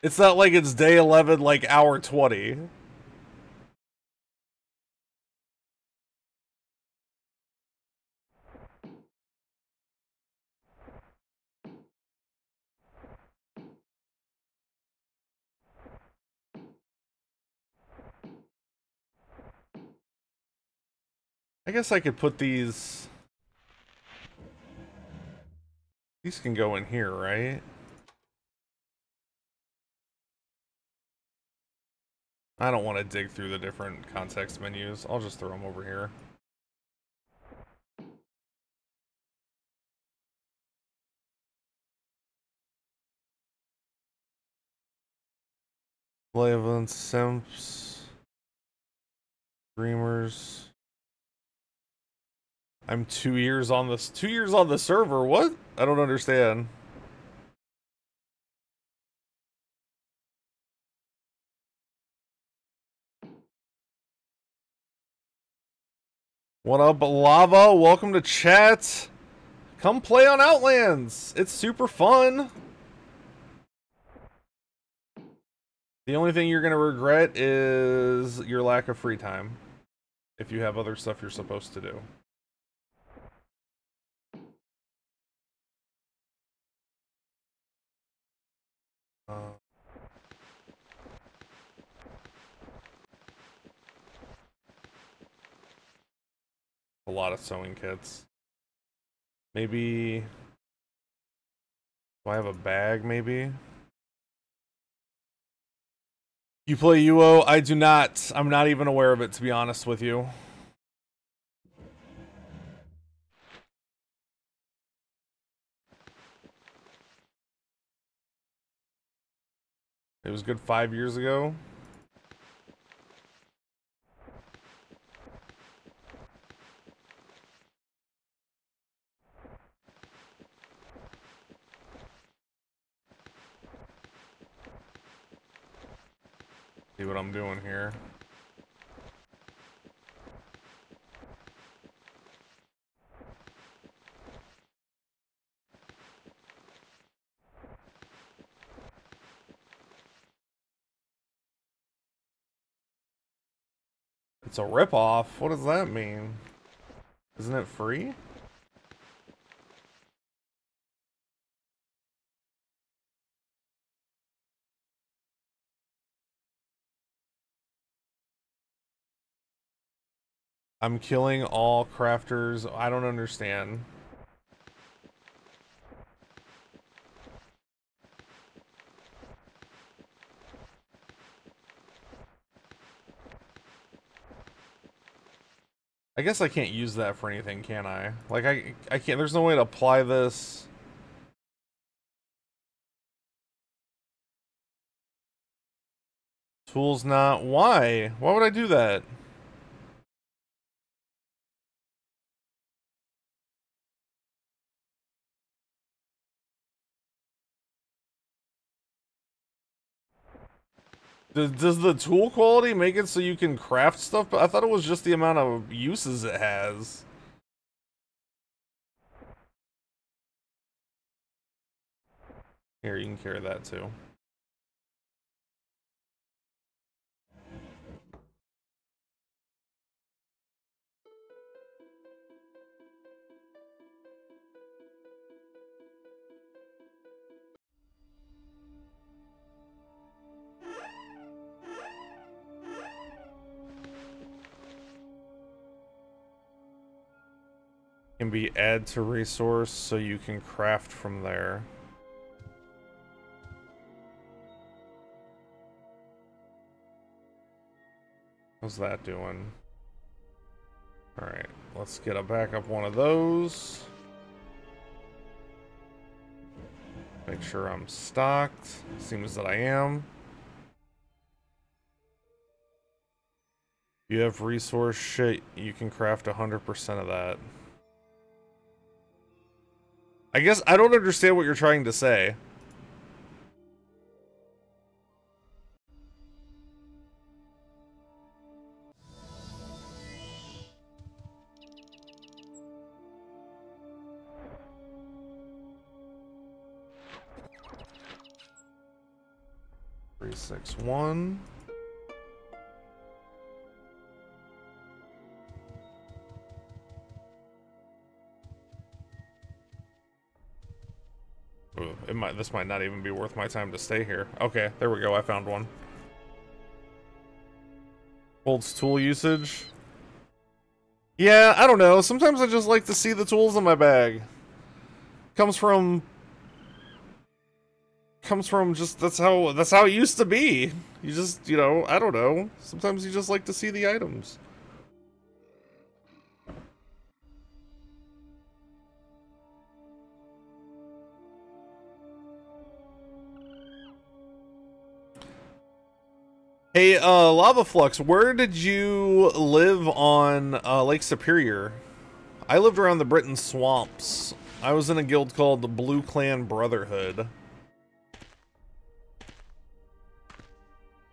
It's not like it's day 11, like hour 20. I guess I could put these... These can go in here, right? I don't want to dig through the different context menus. I'll just throw them over here. Levin, Simps, Dreamers. I'm two years on this. Two years on the server. What? I don't understand. What up, Lava? Welcome to chat. Come play on Outlands. It's super fun. The only thing you're going to regret is your lack of free time. If you have other stuff you're supposed to do. A lot of sewing kits. Maybe... Do I have a bag, maybe? You play UO? I do not. I'm not even aware of it, to be honest with you. It was good five years ago. See what I'm doing here. It's a ripoff. What does that mean? Isn't it free? I'm killing all crafters. I don't understand. I guess I can't use that for anything, can I? Like, I, I can't, there's no way to apply this. Tools not, why? Why would I do that? Does, the tool quality make it so you can craft stuff? But I thought it was just the amount of uses it has. Here, you can carry that too. Be add to resource so you can craft from there. How's that doing? Alright, let's get a backup one of those. Make sure I'm stocked. Seems that I am. You have resource shit, you can craft 100% of that. I guess I don't understand what you're trying to say. Three, six, one. It might this might not even be worth my time to stay here. Okay, there we go, I found one. Holds tool usage. Yeah, I don't know. Sometimes I just like to see the tools in my bag. Comes from comes from just that's how that's how it used to be. You just, you know, I don't know. Sometimes you just like to see the items. Hey, uh, Lava Flux, where did you live on uh, Lake Superior? I lived around the Britain swamps. I was in a guild called the Blue Clan Brotherhood.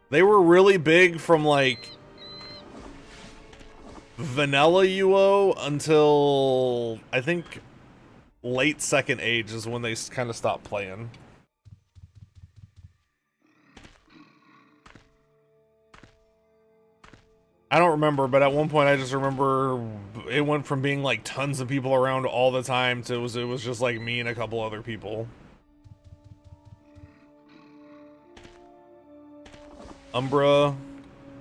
They were really big from like vanilla UO until I think late second age is when they kind of stopped playing. I don't remember, but at one point I just remember it went from being like tons of people around all the time to it was it was just like me and a couple other people. Umbra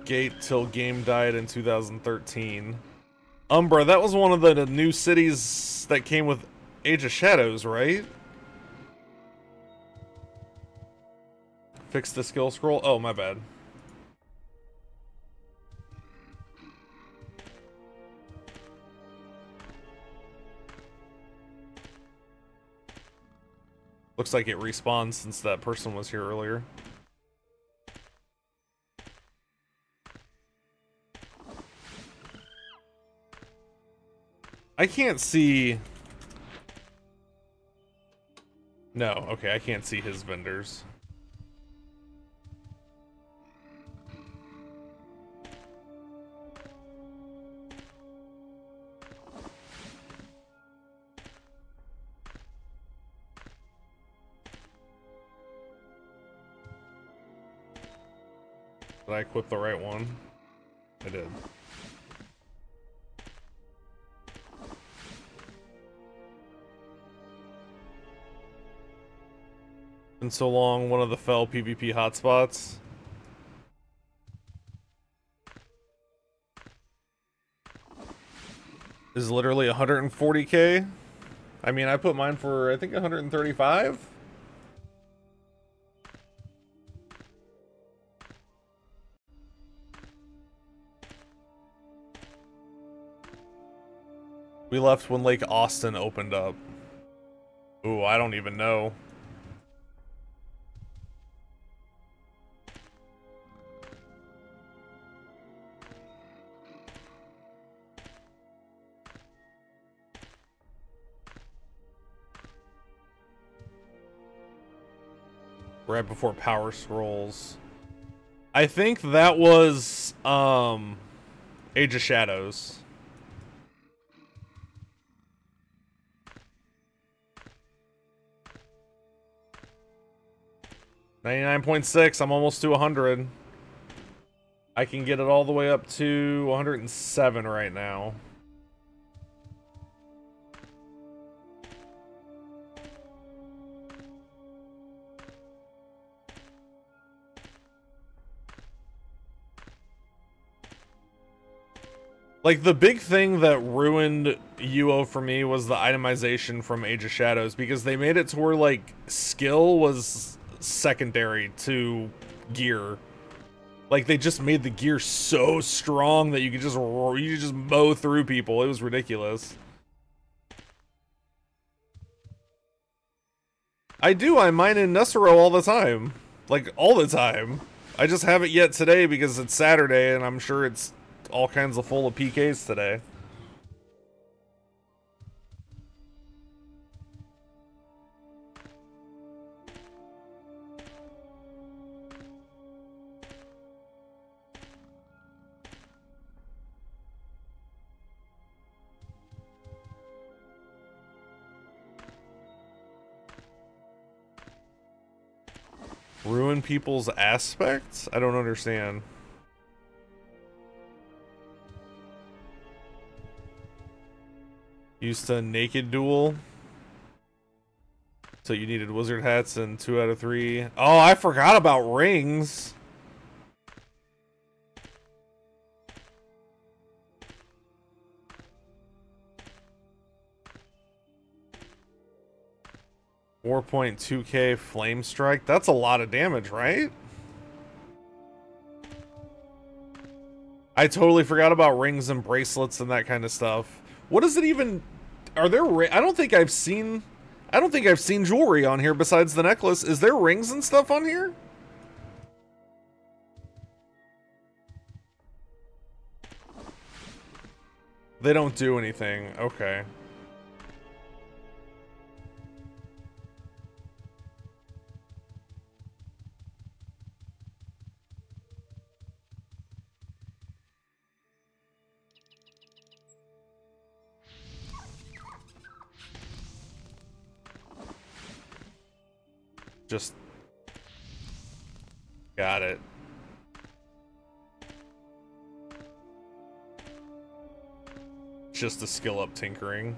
Gate till game died in 2013. Umbra, that was one of the new cities that came with Age of Shadows, right? Fix the skill scroll? Oh, my bad. Looks like it respawned since that person was here earlier. I can't see... No, okay, I can't see his vendors. Did I equip the right one? I did. Been so long, one of the fell PvP hotspots. Is literally 140k. I mean, I put mine for, I think, 135? We left when Lake Austin opened up. Ooh, I don't even know. Right before Power Scrolls. I think that was, um, Age of Shadows. 99.6, I'm almost to 100. I can get it all the way up to 107 right now. Like, the big thing that ruined UO for me was the itemization from Age of Shadows, because they made it to where, like, skill was secondary to gear. Like they just made the gear so strong that you could just you could just mow through people. It was ridiculous. I do. I mine in Nusero all the time. Like all the time. I just haven't yet today because it's Saturday and I'm sure it's all kinds of full of PKs today. Ruin people's aspects? I don't understand. Used to naked duel. So you needed wizard hats and two out of three. Oh, I forgot about rings. 4.2k flame strike. That's a lot of damage, right? I totally forgot about rings and bracelets and that kind of stuff. What is it even? Are there? I don't think I've seen. I don't think I've seen jewelry on here besides the necklace. Is there rings and stuff on here? They don't do anything. Okay. Just got it. Just a skill up tinkering.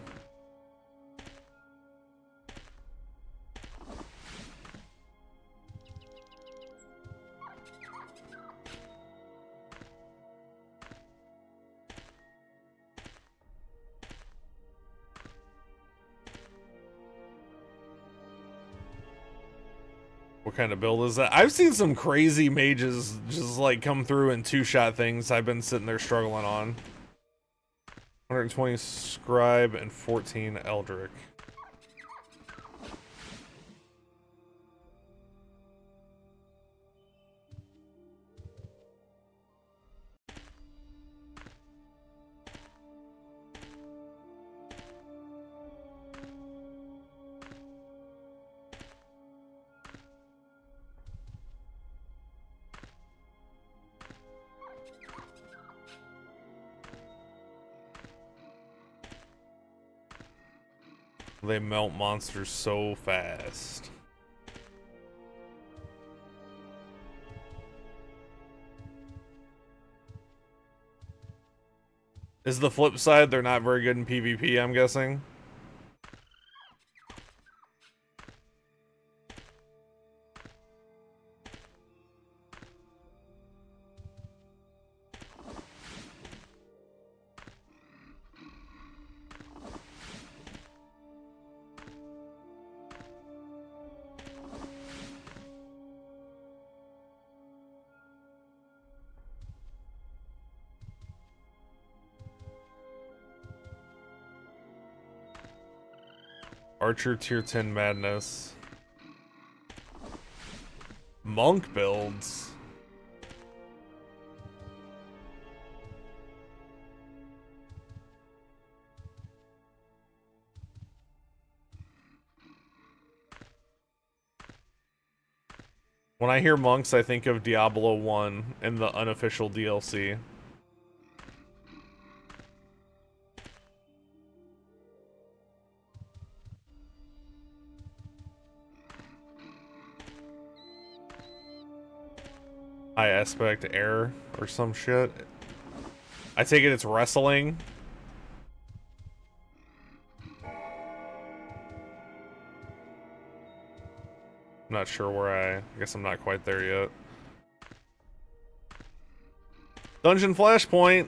What kind of build is that? I've seen some crazy mages just like come through and two-shot things I've been sitting there struggling on. 120 Scribe and 14 Eldritch. They melt monsters so fast. Is the flip side they're not very good in PvP, I'm guessing? Archer tier 10 madness. Monk builds. When I hear monks, I think of Diablo 1 and the unofficial DLC. Aspect air or some shit. I take it it's wrestling. I'm not sure where I... I guess I'm not quite there yet. Dungeon Flashpoint!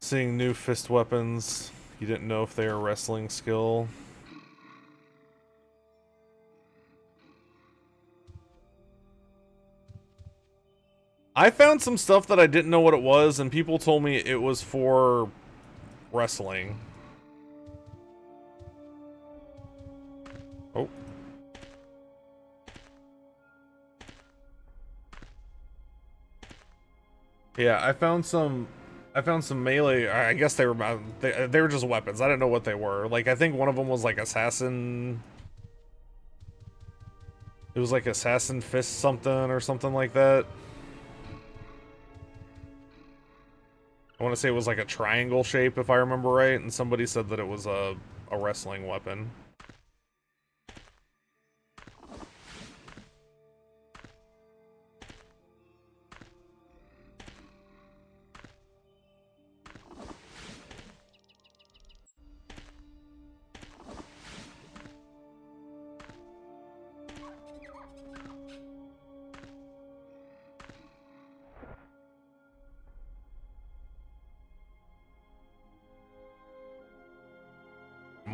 Seeing new fist weapons. You didn't know if they were wrestling skill. I found some stuff that I didn't know what it was, and people told me it was for wrestling. Oh. Yeah, I found some I found some melee. I guess they were uh, they, uh, they were just weapons. I didn't know what they were. Like I think one of them was like assassin. It was like assassin fist something or something like that. I want to say it was like a triangle shape if I remember right, and somebody said that it was a a wrestling weapon.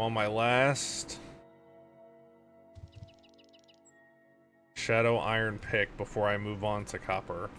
I'm on my last Shadow Iron pick before I move on to Copper.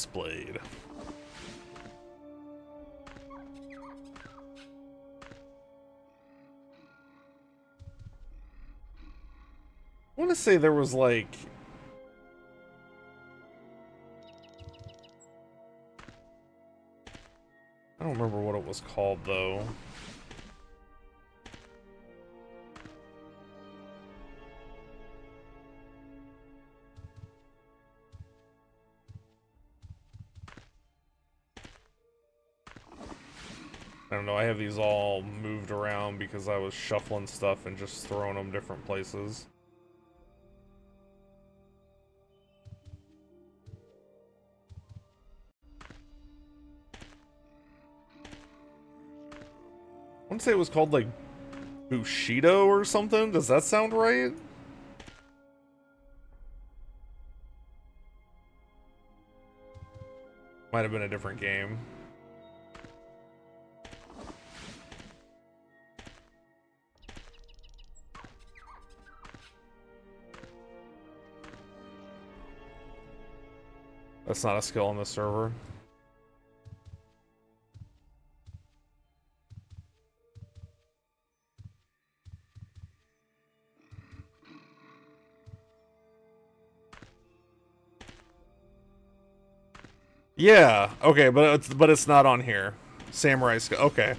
Fistblade. I want to say there was like I don't remember what it was called though. Don't know, I have these all moved around because I was shuffling stuff and just throwing them different places. I want to say it was called like Bushido or something. Does that sound right? Might have been a different game. That's not a skill on the server. Yeah, okay, but it's but it's not on here. Samurai skill. Okay.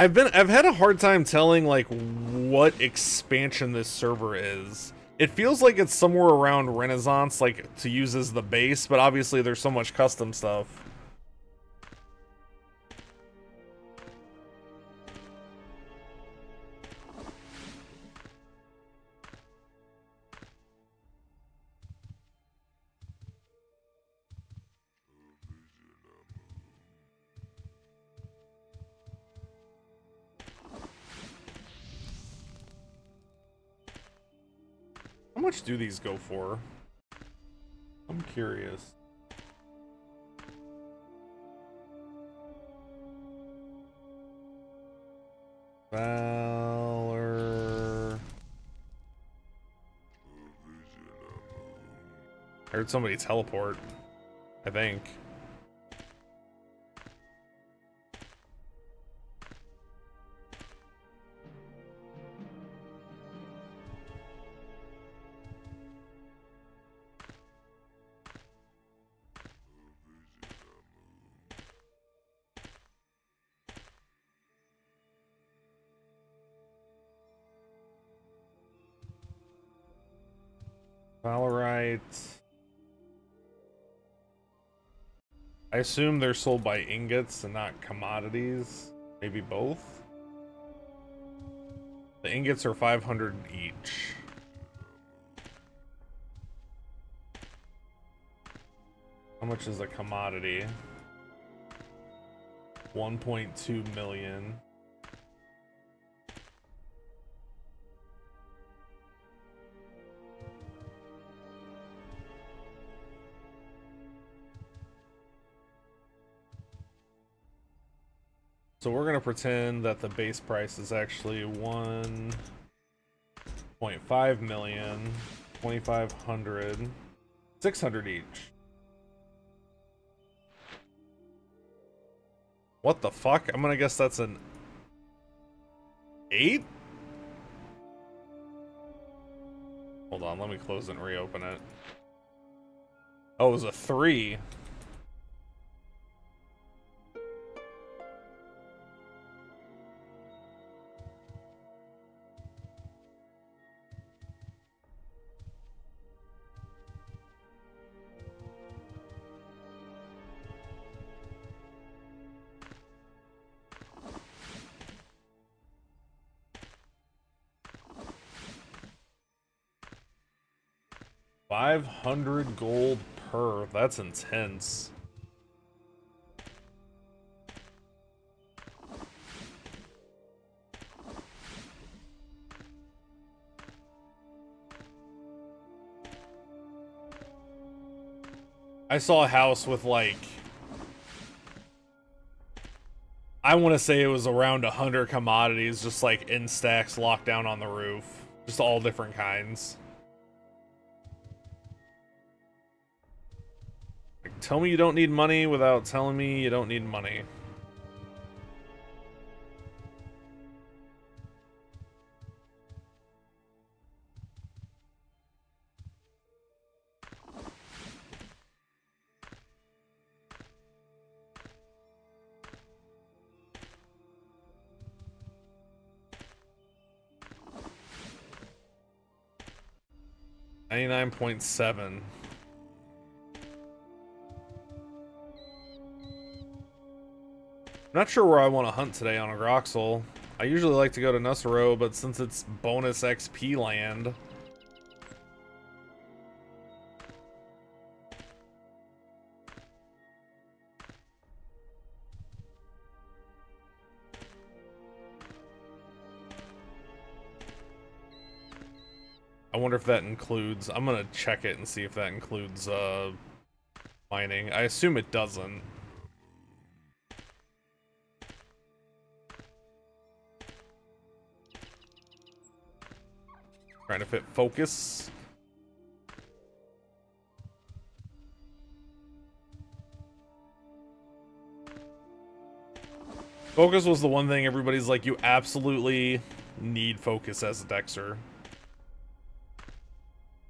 I've been I've had a hard time telling like what expansion this server is. It feels like it's somewhere around Renaissance, like to use as the base, but obviously there's so much custom stuff. Do these go for? I'm curious. Valor. I heard somebody teleport. I think. Assume they're sold by ingots and not commodities. Maybe both. The ingots are 500 each. How much is a commodity? 1.2 million. So we're gonna pretend that the base price is actually 1.5 million, 2,500, 600 each. What the fuck? I'm gonna guess that's an eight? Hold on, let me close and reopen it. Oh, it was a three. Five hundred gold per. That's intense. I saw a house with like I want to say it was around a hundred commodities just like in stacks locked down on the roof. Just all different kinds. Tell me you don't need money without telling me you don't need money. Ninety-nine point seven. Not sure where I want to hunt today on a Groxel. I usually like to go to Nusero, but since it's bonus XP land... I wonder if that includes... I'm gonna check it and see if that includes, uh... Mining. I assume it doesn't. Trying to fit focus. Focus was the one thing everybody's like, you absolutely need focus as a Dexter.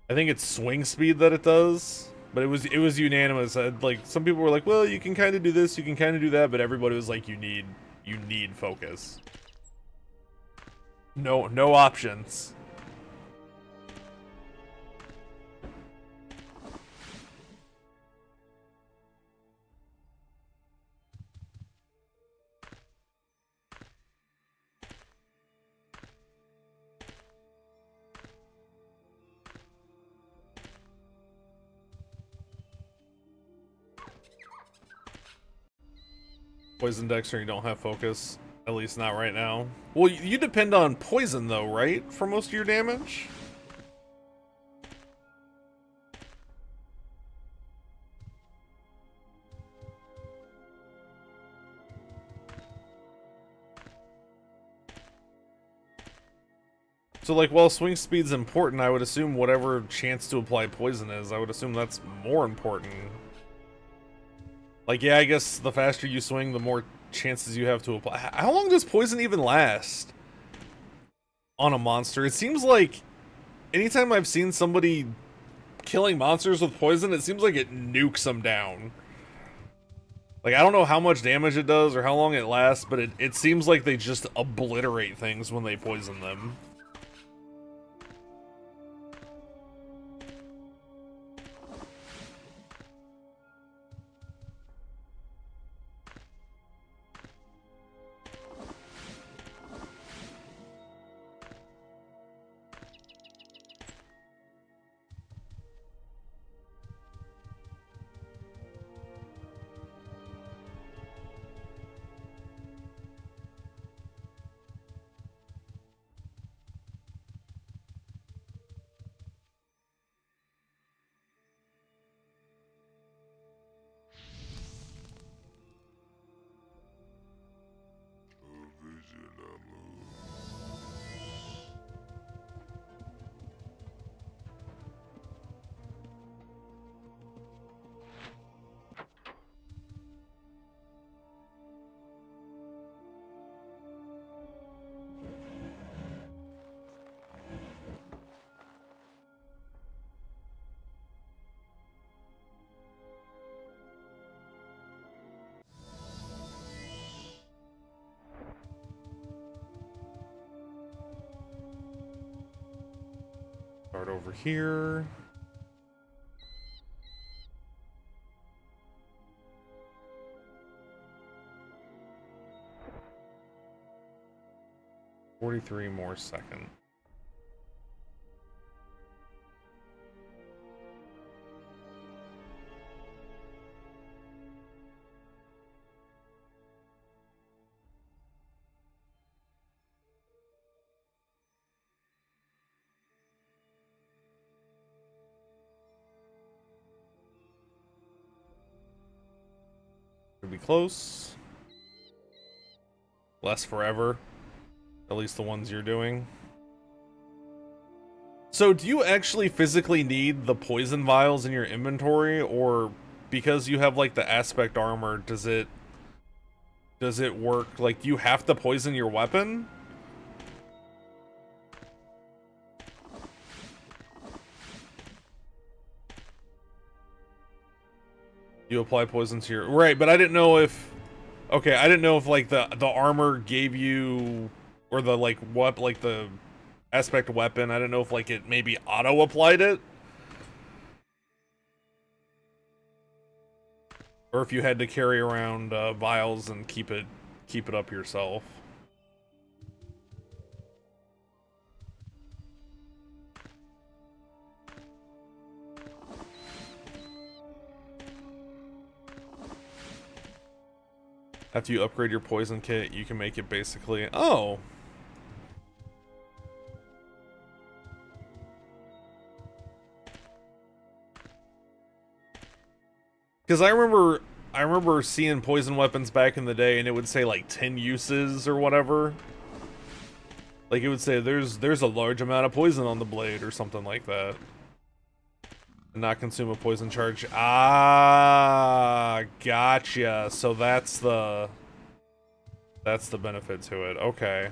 I think it's swing speed that it does, but it was it was unanimous. Like some people were like, well, you can kind of do this, you can kind of do that, but everybody was like, you need you need focus. No no options. poison decks or you don't have focus. At least not right now. Well, you depend on poison though, right? For most of your damage? So like, while swing speed's important, I would assume whatever chance to apply poison is, I would assume that's more important like, yeah, I guess the faster you swing, the more chances you have to apply. How long does poison even last on a monster? It seems like anytime I've seen somebody killing monsters with poison, it seems like it nukes them down. Like, I don't know how much damage it does or how long it lasts, but it, it seems like they just obliterate things when they poison them. Here. Forty-three more second. Close. Less forever. At least the ones you're doing. So do you actually physically need the poison vials in your inventory or because you have like the aspect armor does it does it work like you have to poison your weapon? You apply poison to your right, but I didn't know if okay, I didn't know if like the the armor gave you or the like what like the aspect weapon. I didn't know if like it maybe auto applied it. Or if you had to carry around uh, vials and keep it keep it up yourself. After you upgrade your poison kit, you can make it basically... Oh! Because I remember... I remember seeing poison weapons back in the day, and it would say, like, 10 uses or whatever. Like, it would say, there's there's a large amount of poison on the blade, or something like that. Not consume a poison charge. Ah, gotcha. So that's the... That's the benefit to it. Okay.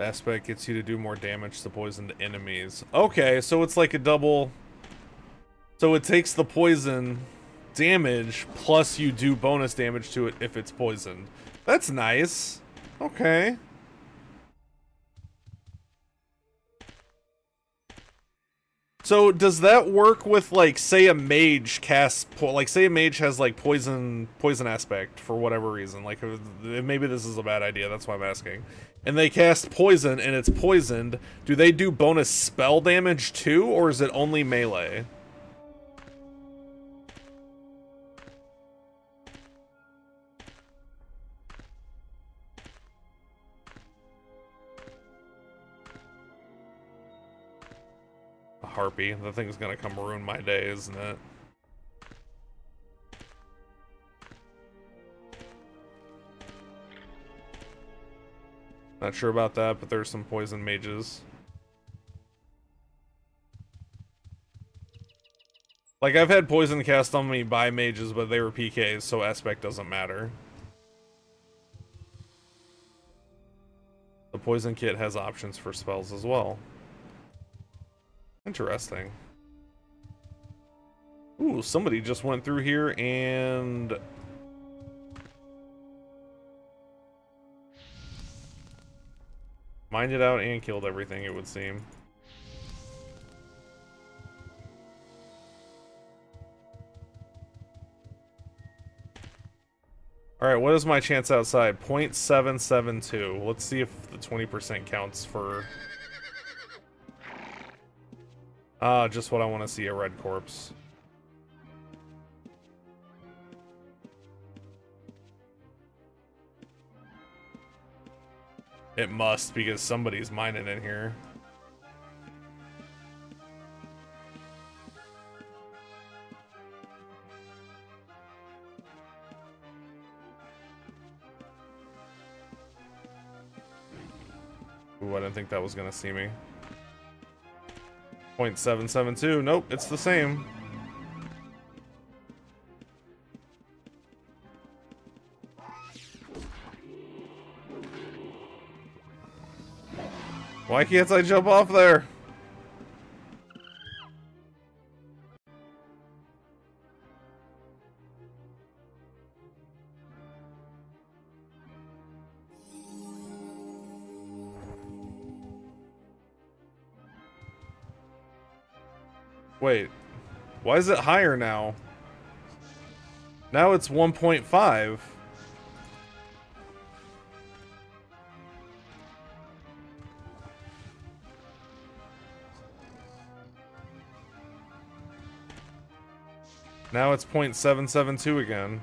Aspect gets you to do more damage to poisoned enemies. Okay, so it's like a double... So it takes the poison damage, plus you do bonus damage to it if it's poisoned. That's nice. Okay. So does that work with like say a mage casts like say a mage has like poison poison aspect for whatever reason like maybe this is a bad idea that's why I'm asking and they cast poison and it's poisoned, do they do bonus spell damage too, or is it only melee? A harpy, that thing's gonna come ruin my day, isn't it? Not sure about that, but there's some poison mages. Like, I've had poison cast on me by mages, but they were PKs, so aspect doesn't matter. The poison kit has options for spells as well. Interesting. Ooh, somebody just went through here and... Mined it out and killed everything, it would seem. Alright, what is my chance outside? 0.772. Let's see if the 20% counts for... Ah, uh, just what I want to see, a red corpse. It must, because somebody's mining in here. Ooh, I didn't think that was gonna see me. 0.772. Nope, it's the same. Why can't I jump off there? Wait. Why is it higher now? Now it's 1.5. Now it's 0.772 again.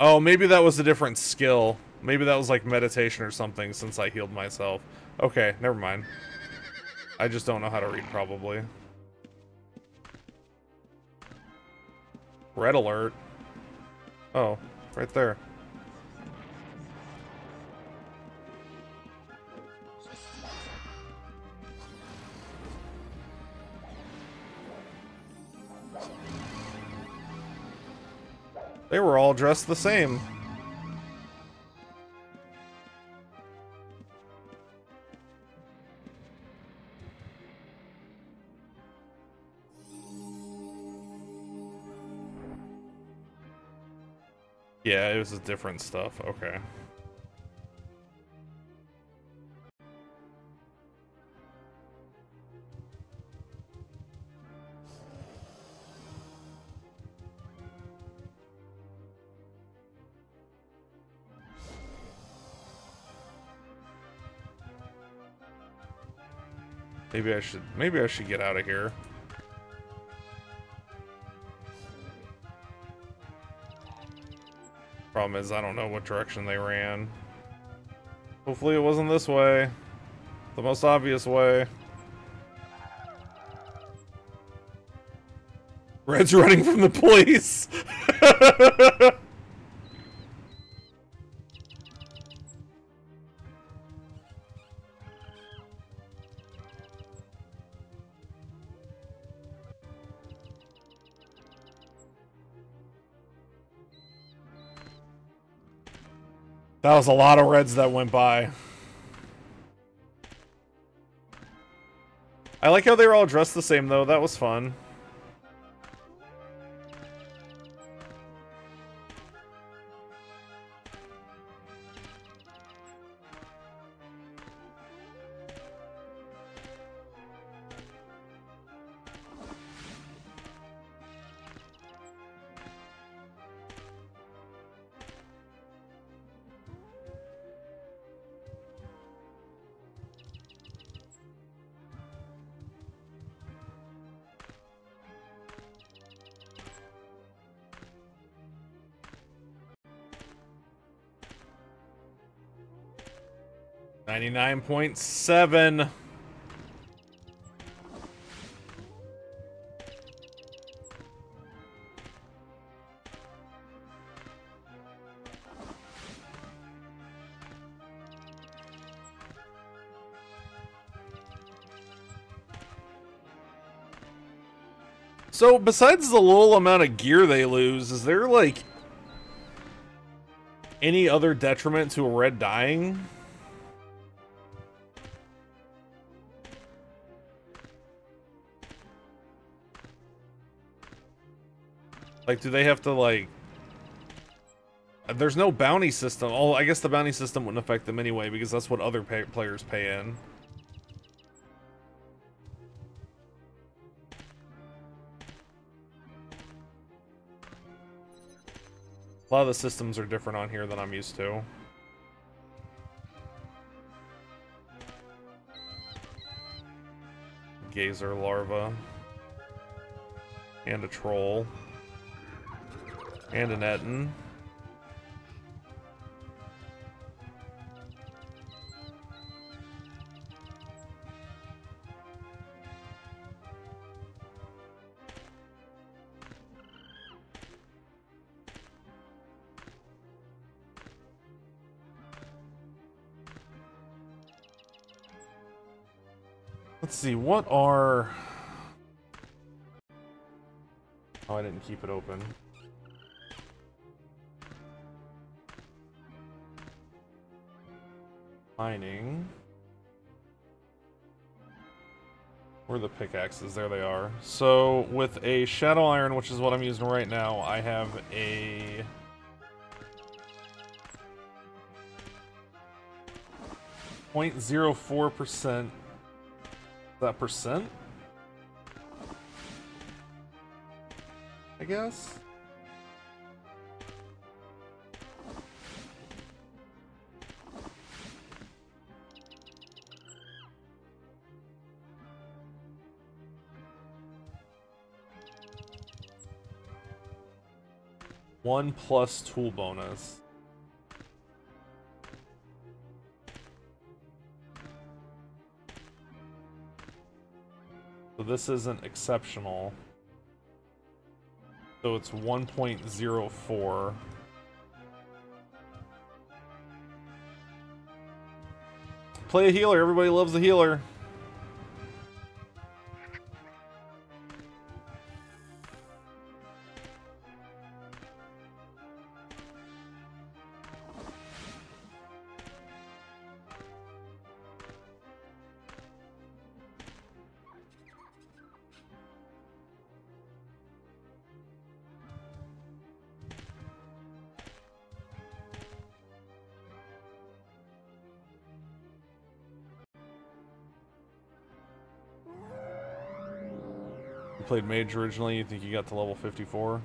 Oh, maybe that was a different skill. Maybe that was like meditation or something since I healed myself. Okay, never mind. I just don't know how to read probably. Red alert. Oh, right there. They were all dressed the same. Yeah, it was a different stuff. Okay. Maybe I should maybe I should get out of here. Problem is, I don't know what direction they ran. Hopefully it wasn't this way. The most obvious way. Red's running from the police! <laughs> That was a lot of reds that went by. I like how they were all dressed the same, though. That was fun. Ninety-nine point seven. So, besides the little amount of gear they lose, is there, like, any other detriment to a red dying? Like, do they have to, like... There's no bounty system. Oh, I guess the bounty system wouldn't affect them anyway, because that's what other pay players pay in. A lot of the systems are different on here than I'm used to. Gazer larva. And a troll. And an Ettin. Let's see, what are... Oh, I didn't keep it open. Mining. Where the pickaxes? There they are. So, with a Shadow Iron, which is what I'm using right now, I have a... Point zero four percent that percent? I guess? One plus tool bonus. So this isn't exceptional. So it's 1.04. Play a healer. Everybody loves a healer. Originally, you think you got to level 54?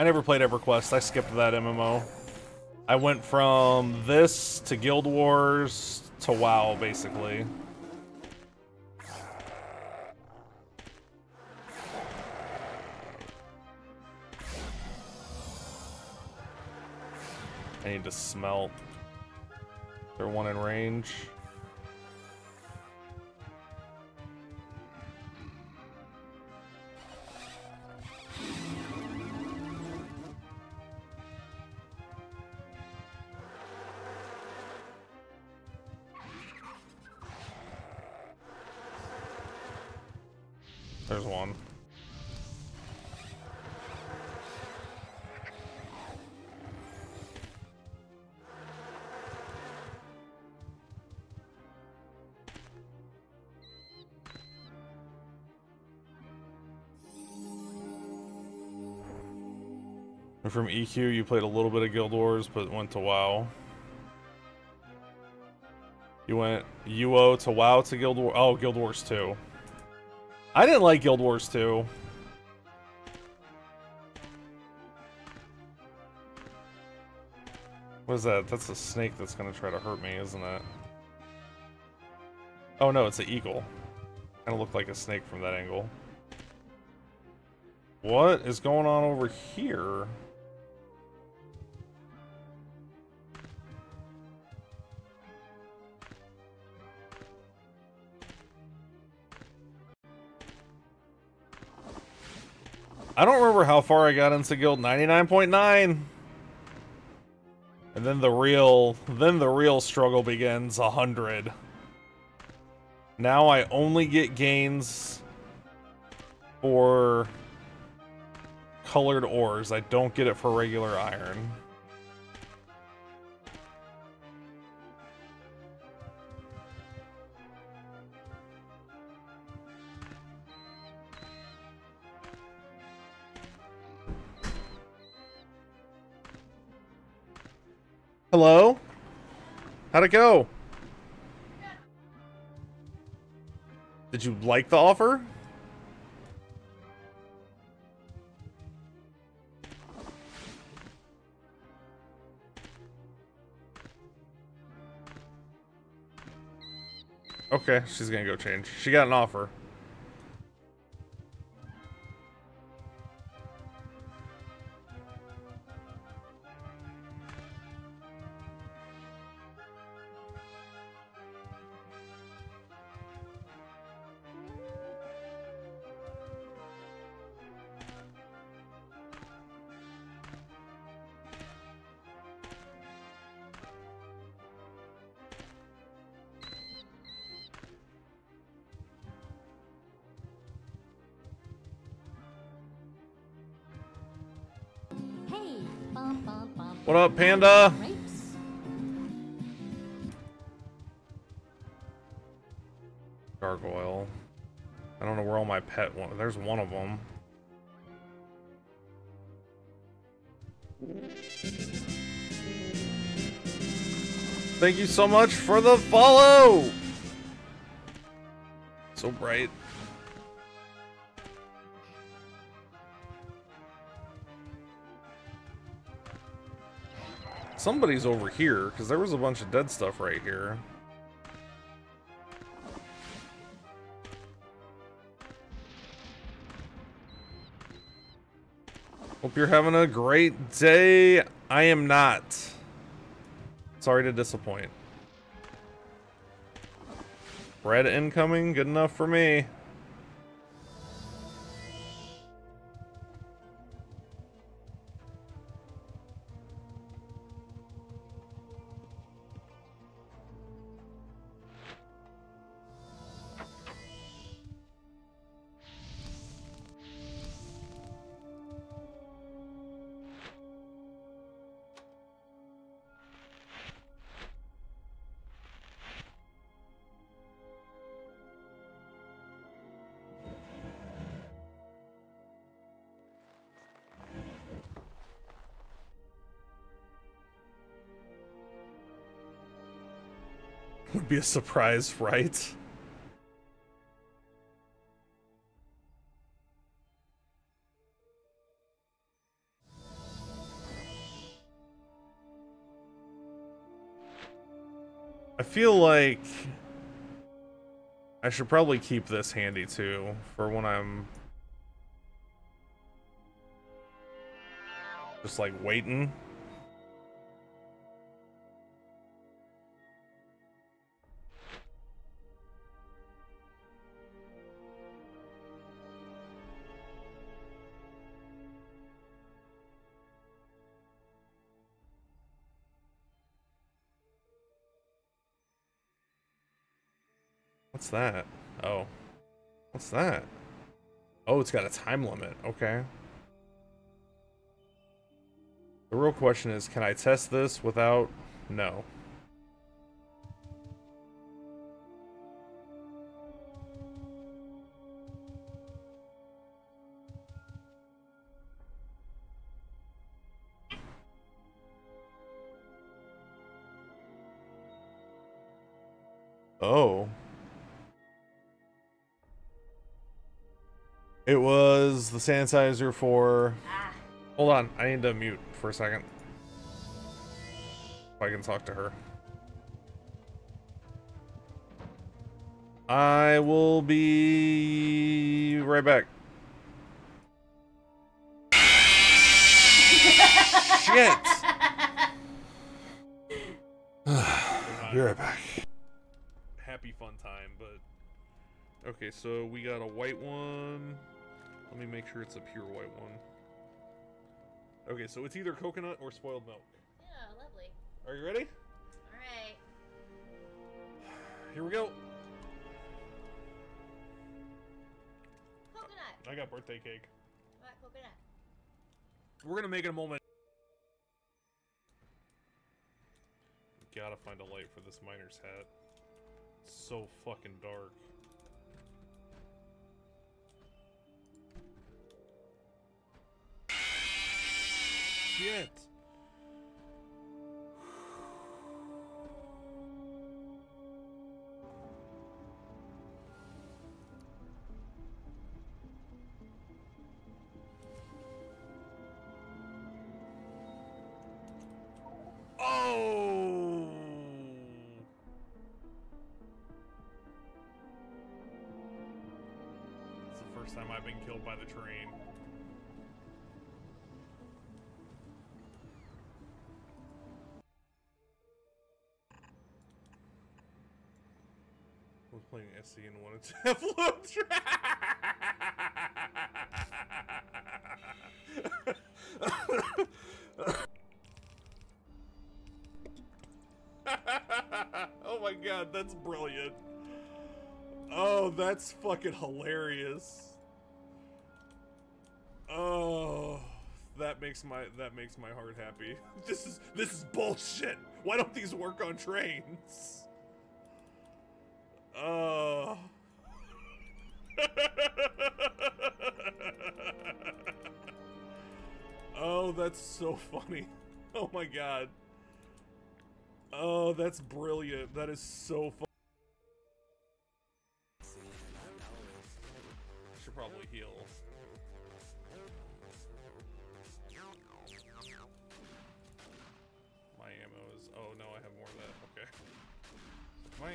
I never played EverQuest. I skipped that MMO. I went from this to Guild Wars to WoW, basically. I need to smelt. They're one in range. From EQ, you played a little bit of Guild Wars, but went to WoW. You went UO to WoW to Guild Wars. Oh, Guild Wars 2. I didn't like Guild Wars 2. What is that? That's a snake that's gonna try to hurt me, isn't it? Oh no, it's an eagle. Kinda looked like a snake from that angle. What is going on over here? Far I got into guild 99.9. And then the real then the real struggle begins 100. Now I only get gains for colored ores. I don't get it for regular iron. How'd it go? Did you like the offer? Okay, she's gonna go change. She got an offer. There's one of them. Thank you so much for the follow. So bright. Somebody's over here because there was a bunch of dead stuff right here. Hope you're having a great day. I am not. Sorry to disappoint. Red incoming, good enough for me. Be a surprise, right? I feel like I should probably keep this handy too for when I'm just like waiting. What's that? Oh. What's that? Oh, it's got a time limit. Okay. The real question is, can I test this without... No. Sanitizer for. Ah. Hold on, I need to mute for a second. If I can talk to her. I will be right back. Shit! <sighs> be right back. Happy fun time, but okay. So we got a white one. Let me make sure it's a pure white one. Okay, so it's either coconut or spoiled milk. Yeah, lovely. Are you ready? Alright. Here we go. Coconut. I got birthday cake. What coconut? We're gonna make it a moment. Gotta find a light for this miner's hat. It's so fucking dark. Oh. It's the first time I've been killed by the train. SC and wanted to <laughs> <laughs> oh my god, that's brilliant. Oh, that's fucking hilarious. Oh, that makes my that makes my heart happy. <laughs> This is this is bullshit. Why don't these work on trains? Oh. <laughs> oh, that's so funny. Oh my god. Oh, that's brilliant. That is so fun.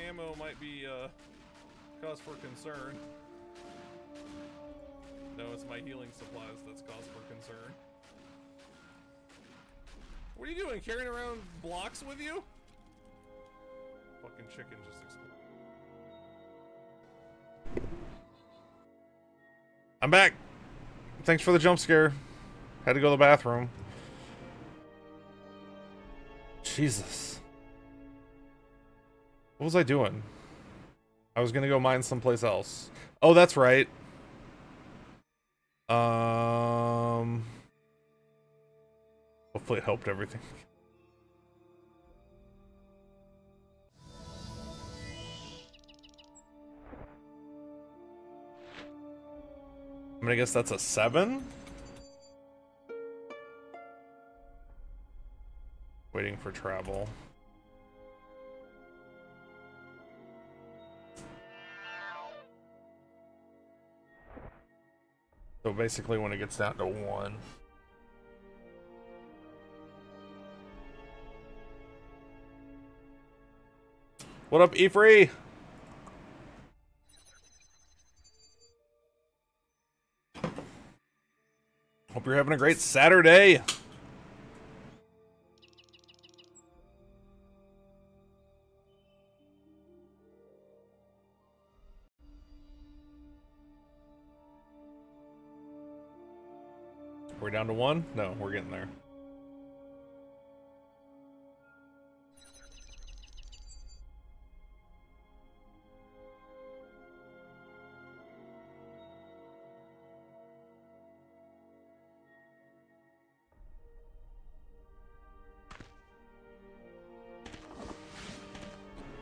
Ammo might be uh, cause for concern. No, it's my healing supplies that's cause for concern. What are you doing? Carrying around blocks with you? Fucking chicken just exploded. I'm back. Thanks for the jump scare. Had to go to the bathroom. Jesus. What was I doing? I was gonna go mine someplace else. Oh, that's right. Um. Hopefully, it helped everything. <laughs> I I guess that's a seven. Waiting for travel. So basically, when it gets down to one. What up, E-Free? Hope you're having a great Saturday. One? No, we're getting there.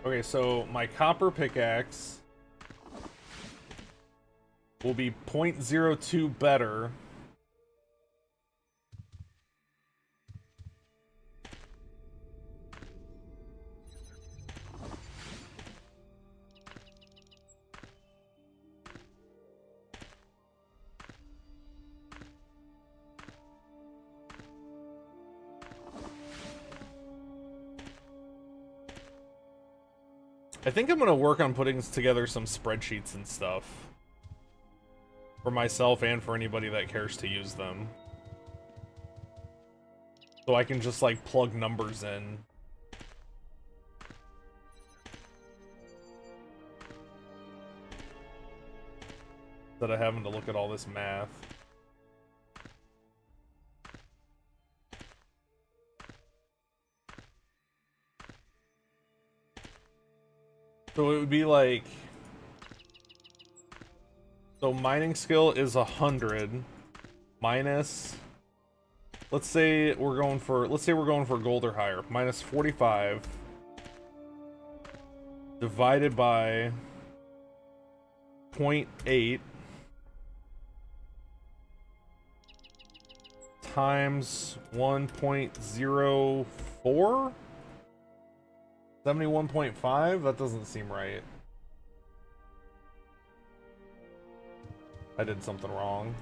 Okay, so my copper pickaxe will be 0.02 better. Think I'm gonna work on putting together some spreadsheets and stuff. For myself and for anybody that cares to use them. So I can just like plug numbers in. Instead of having to look at all this math. So it would be like... So mining skill is a hundred minus let's say we're going for let's say we're going for gold or higher minus 45 divided by 0.8 times 1.04 71.5 that doesn't seem right I did something wrong.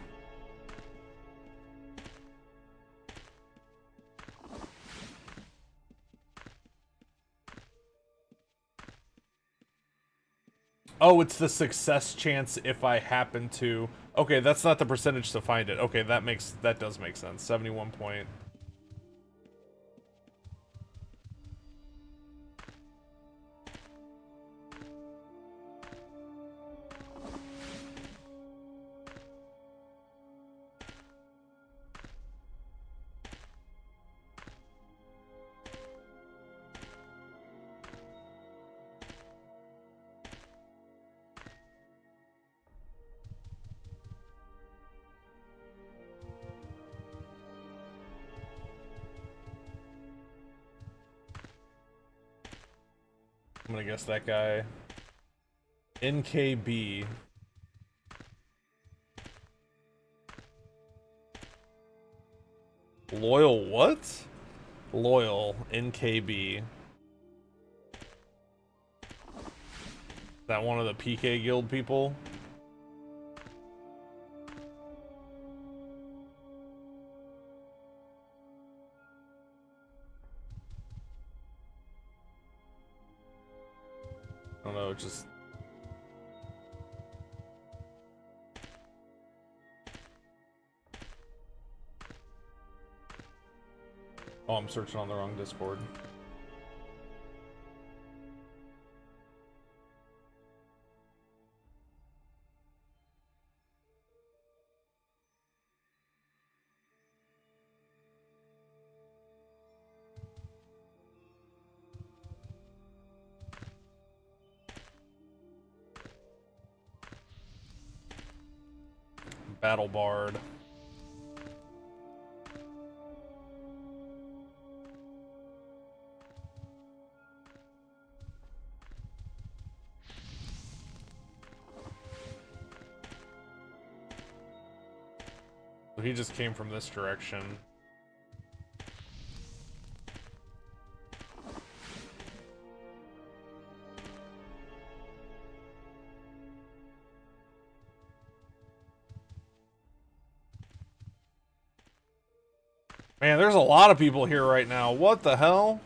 Oh, it's the success chance if I happen to... Okay, that's not the percentage to find it. Okay, that makes... That does make sense. 71 point... guess that guy. NKB. Loyal what? Loyal NKB. Is that one of the PK guild people? Just... Oh, I'm searching on the wrong Discord. Battle Bard. He just came from this direction. Of people here right now. What the hell?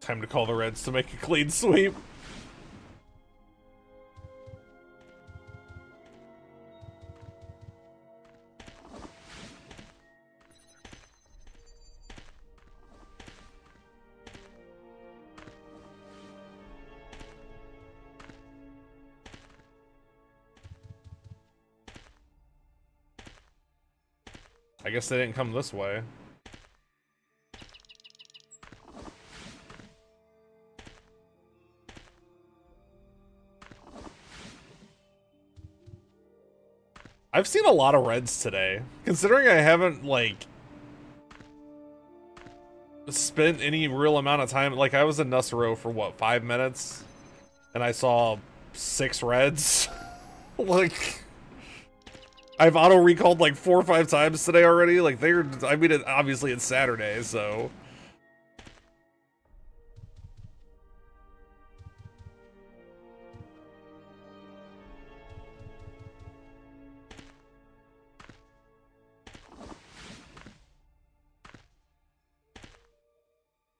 Time to call the Reds to make a clean sweep. Guess they didn't come this way. I've seen a lot of reds today. Considering I haven't, like, spent any real amount of time. Like, I was in Nusero for, what, five minutes? And I saw six reds. <laughs> like... I've auto recalled like four or five times today already. Like they're, I mean, it, obviously it's Saturday, so.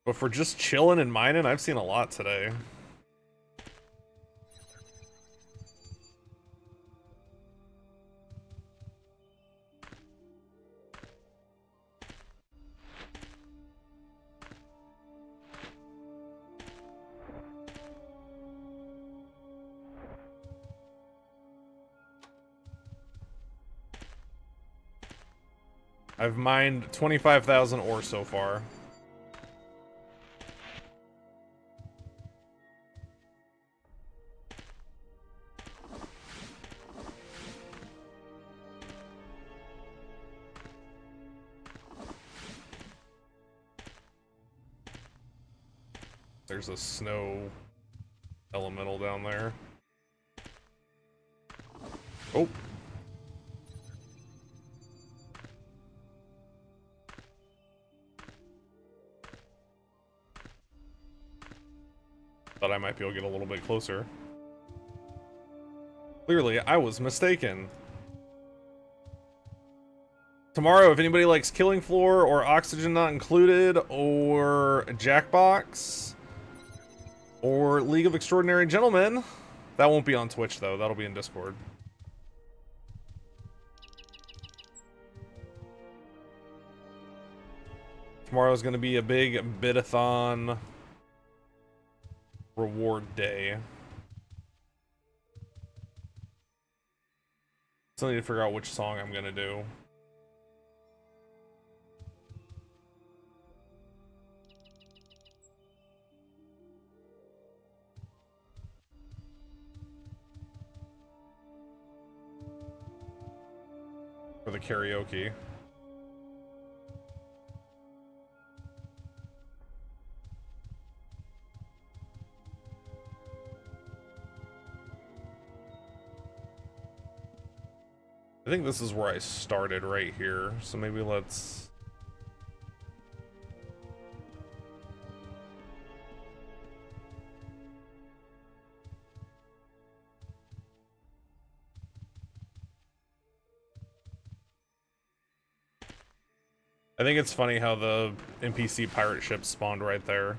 But for just chilling and mining, I've seen a lot today. I've mined 25,000 ore so far. There's a snow elemental down there. Oh. I might be able to get a little bit closer. Clearly, I was mistaken. Tomorrow, if anybody likes Killing Floor or Oxygen Not Included or Jackbox or League of Extraordinary Gentlemen, that won't be on Twitch though, that'll be in Discord. Tomorrow's going to be a big bidathon reward day. Still need to figure out which song I'm gonna do. For the karaoke. I think this is where I started right here, so maybe let's... I think it's funny how the NPC pirate ship spawned right there.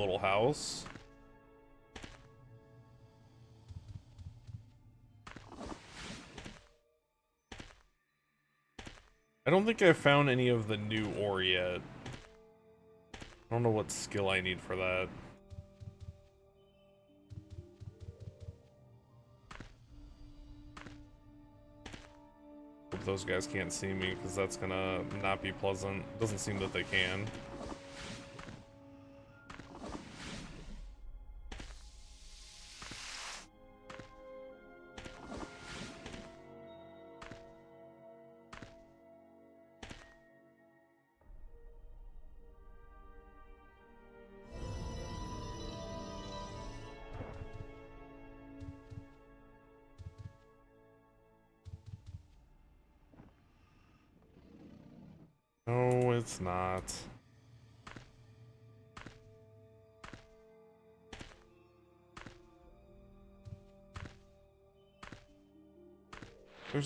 Little house. I don't think I've found any of the new ore yet. I don't know what skill I need for that. Those guys can't see me, because that's gonna not be pleasant. Doesn't seem that they can.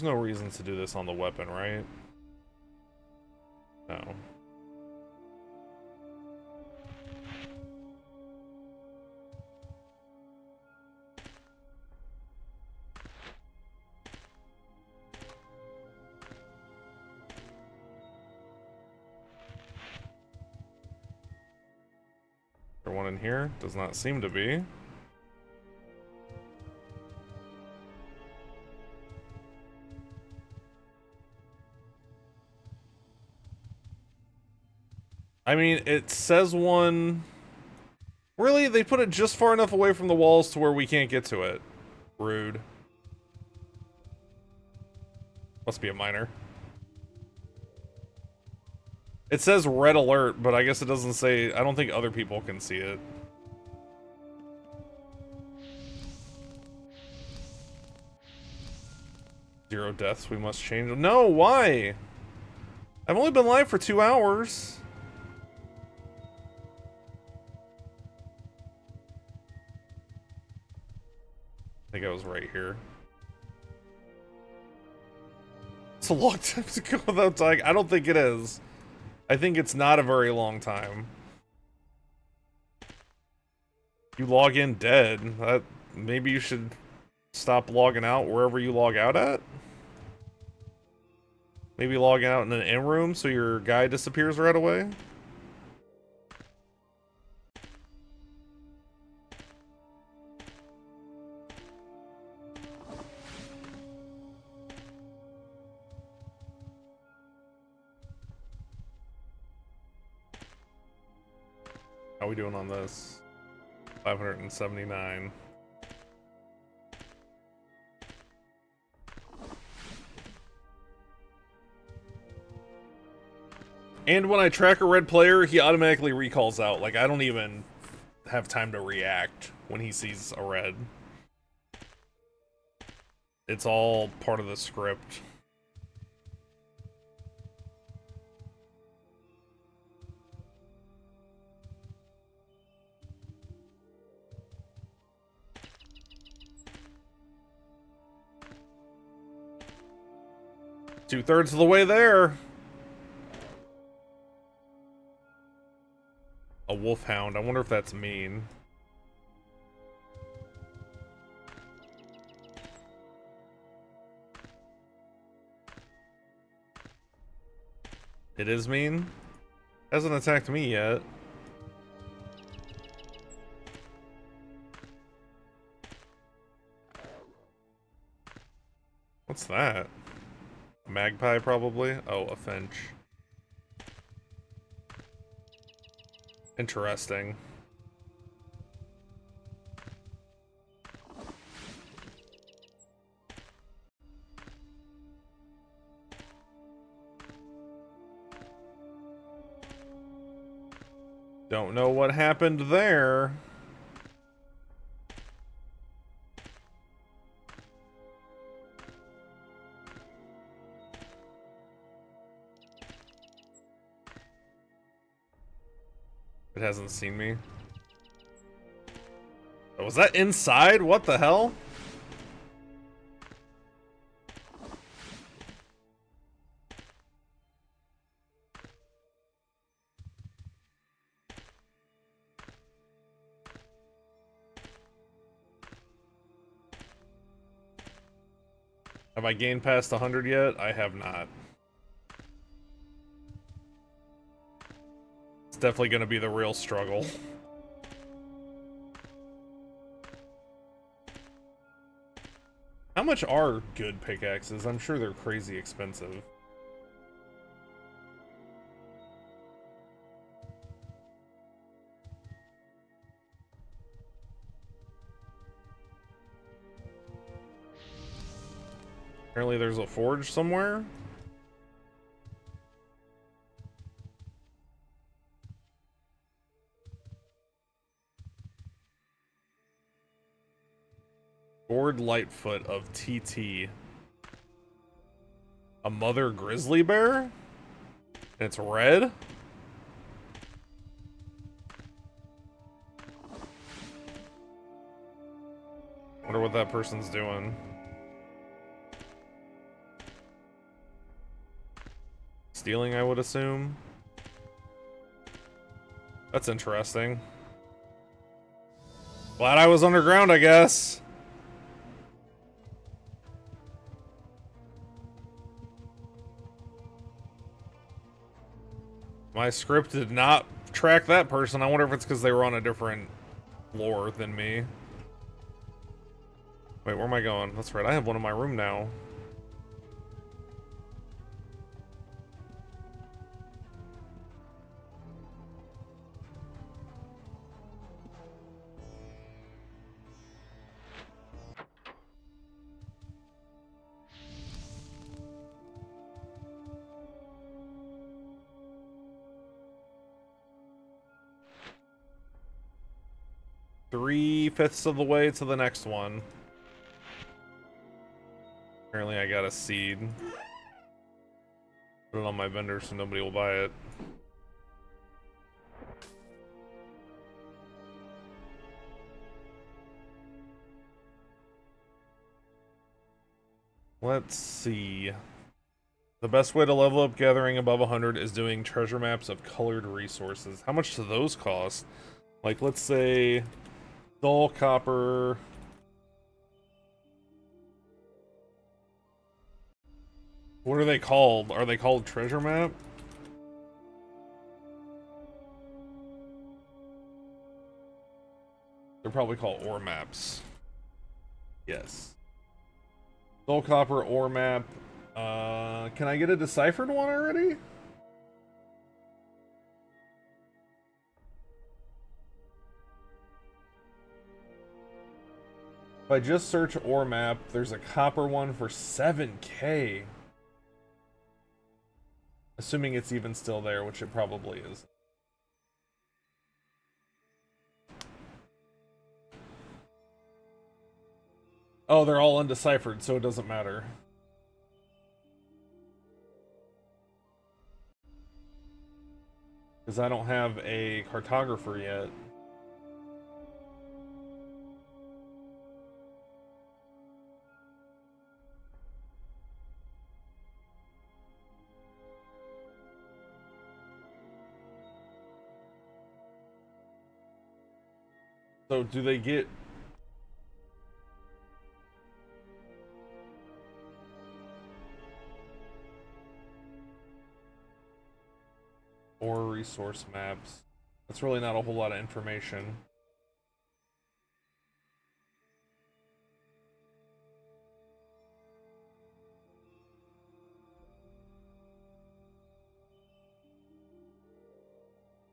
No reason to do this on the weapon, right? No. There one in here? Does not seem to be. I mean, it says one... Really? They put it just far enough away from the walls to where we can't get to it. Rude. Must be a miner. It says red alert, but I guess it doesn't say... I don't think other people can see it. Zero deaths, we must change... No, why? I've only been live for two hours. It's a long <laughs> time to go without dying. I don't think it is. I think it's not a very long time. You log in dead. That maybe you should stop logging out wherever you log out at. Maybe logging out in an inn room so your guy disappears right away. We doing on this? 579. And when I track a red player, he automatically recalls out. Like, I don't even have time to react when he sees a red. It's all part of the script. Two thirds of the way there. A wolfhound. I wonder if that's mean. It is mean? Hasn't attacked me yet. What's that? Magpie, probably? Oh, a finch. Interesting. Don't know what happened there. Hasn't seen me. Oh, was that inside? What the hell? Have I gained past 100 yet? I have not. Definitely going to be the real struggle. How much are good pickaxes? I'm sure they're crazy expensive. Apparently there's a forge somewhere. Lightfoot of TT. A mother grizzly bear? And it's red? Wonder what that person's doing. Stealing, I would assume. That's interesting. Glad I was underground, I guess. My script did not track that person. I wonder if it's because they were on a different floor than me. Wait, where am I going? That's right, I have one in my room now. Fifths of the way to the next one. Apparently I got a seed. Put it on my vendor so nobody will buy it. Let's see. The best way to level up gathering above 100 is doing treasure maps of colored resources. How much do those cost? Like, let's say, dull copper. What are they called? Are they called treasure map? They're probably called ore maps. Yes. Dull copper ore map. Uh, can I get a deciphered one already? If I just search ore map, there's a copper one for 7k. Assuming it's even still there, which it probably is. Oh, they're all undeciphered, so it doesn't matter. Because I don't have a cartographer yet. So do they get or resource maps? That's really not a whole lot of information.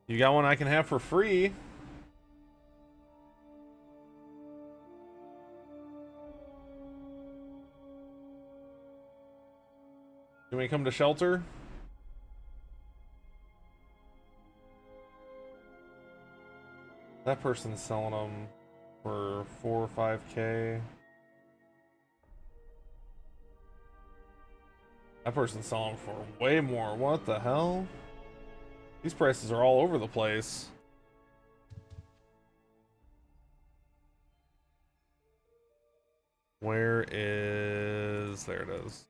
You got one I can have for free. We come to shelter? That person's selling them for four or five K. That person's selling for way more. What the hell? These prices are all over the place. Where is... There it is.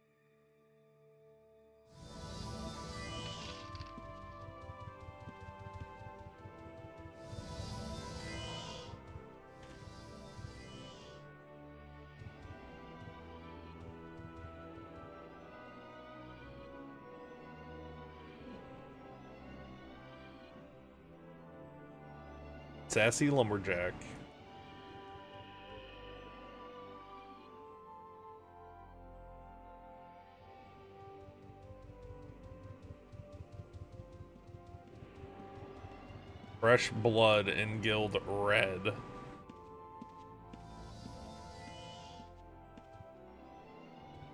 Sassy Lumberjack. Fresh Blood in Guild Red.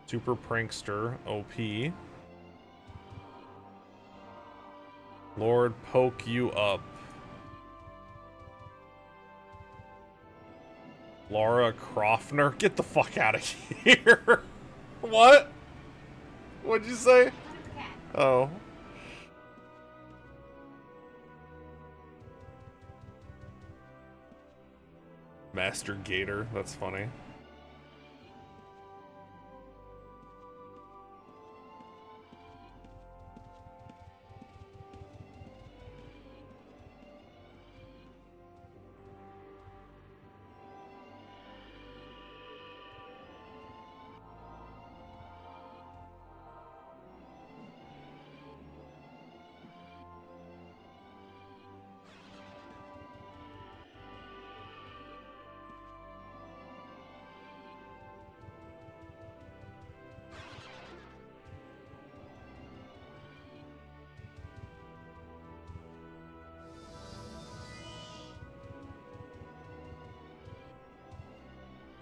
Super Prankster, OP. Lord Poke You Up. Laura Croftner? Get the fuck out of <laughs> here. what? What'd you say? Oh. Master Gator, that's funny.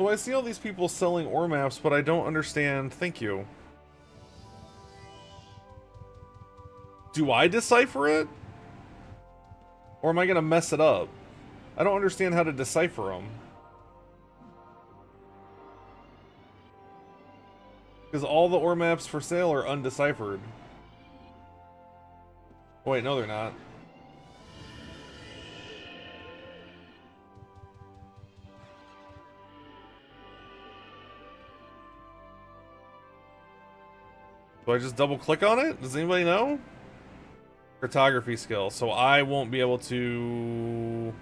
So I see all these people selling ore maps, but I don't understand. Thank you. Do I decipher it? Or am I going to mess it up? I don't understand how to decipher them. Because all the ore maps for sale are undeciphered. Oh, wait, no, they're not. Do I just double click on it? Does anybody know? Cartography skill. So I won't be able to...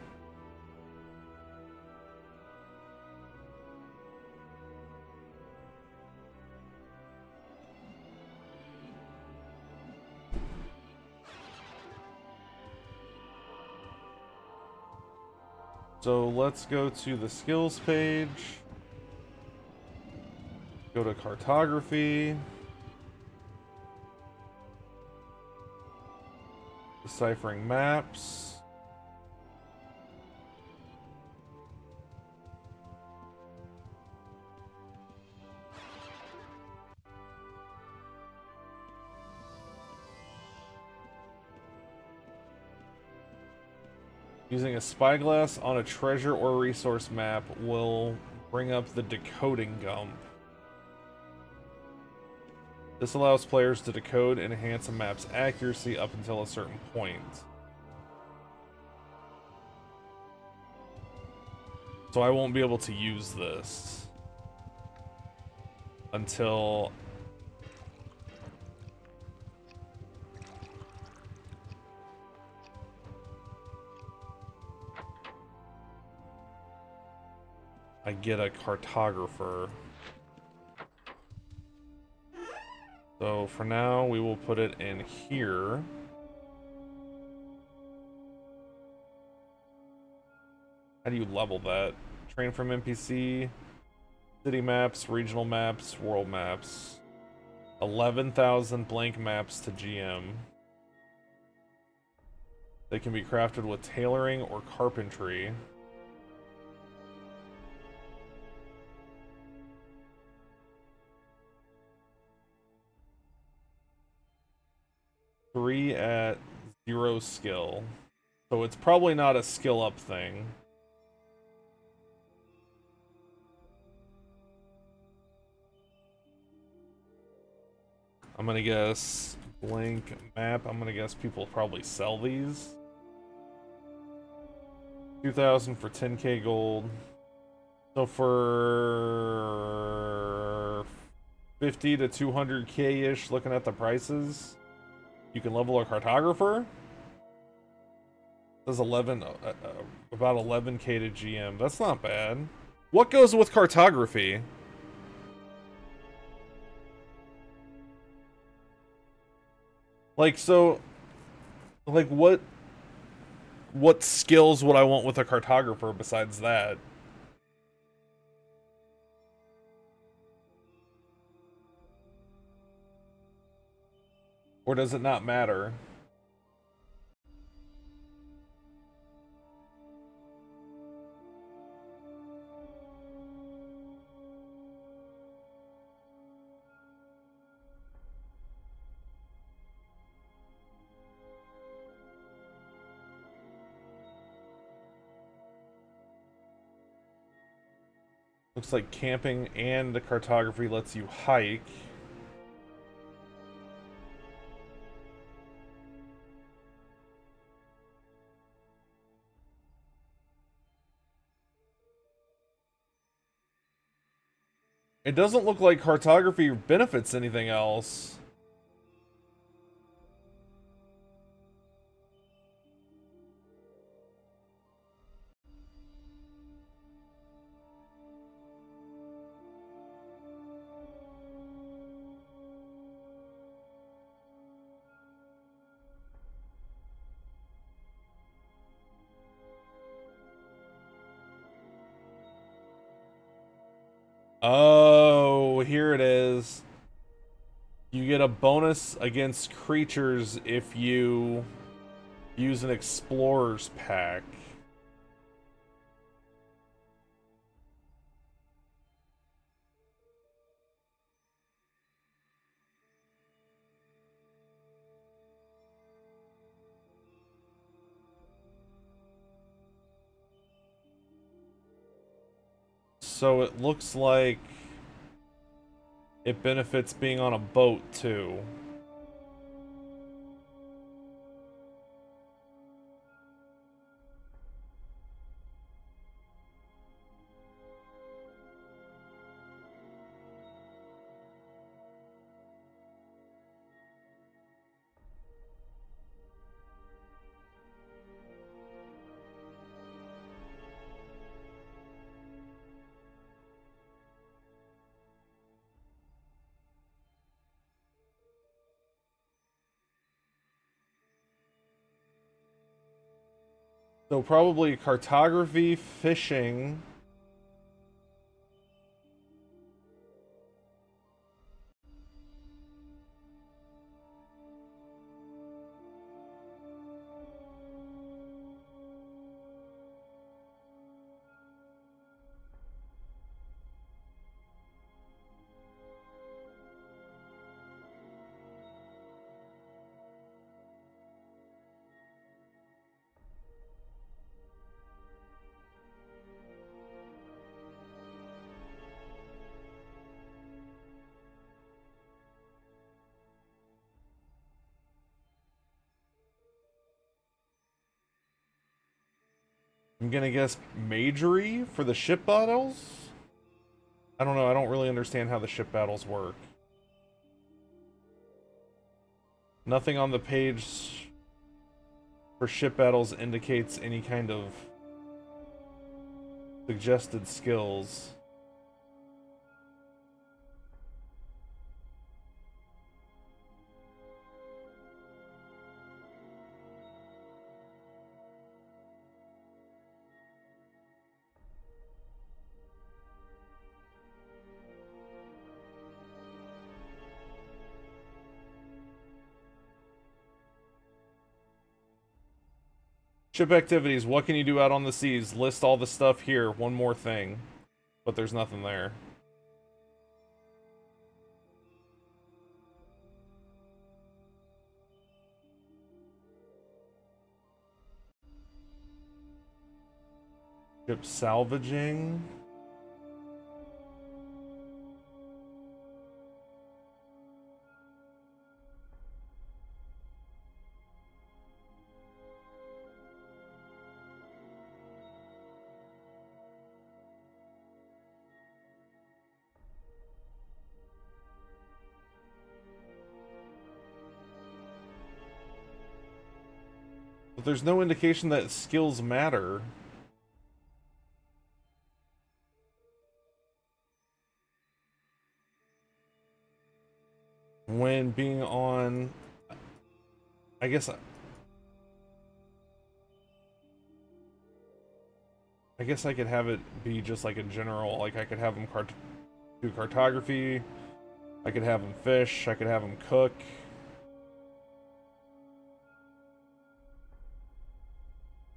So let's go to the skills page. Go to cartography. Deciphering maps. Using a spyglass on a treasure or resource map will bring up the decoding gump. This allows players to decode and enhance a map's accuracy up until a certain point. So I won't be able to use this until I get a cartographer. So for now, we will put it in here. How do you level that? Train from NPC, city maps, regional maps, world maps. 11,000 blank maps to GM. They can be crafted with tailoring or carpentry. Three at zero skill. So it's probably not a skill up thing. I'm gonna guess blank map. I'm gonna guess people probably sell these. 2000 for 10k gold. So for 50 to 200k ish, looking at the prices, you can level a cartographer. Says 11, uh, uh, about 11k to GM. That's not bad. What goes with cartography? Like so like what what skills would I want with a cartographer besides that? Or does it not matter? Looks like camping and the cartography lets you hike. It doesn't look like cartography benefits anything else. Oh, get a bonus against creatures if you use an explorer's pack. So it looks like it benefits being on a boat too. So probably cartography, fishing. Gonna guess magery for the ship battles? I don't know, I don't really understand how the ship battles work. Nothing on the page for ship battles indicates any kind of suggested skills. Ship activities. What can you do out on the seas? List all the stuff here. One more thing. But there's nothing there. Ship salvaging. But there's no indication that skills matter. When being on... I guess... I guess I could have it be just like a general, like I could have them cart do cartography, I could have them fish, I could have them cook.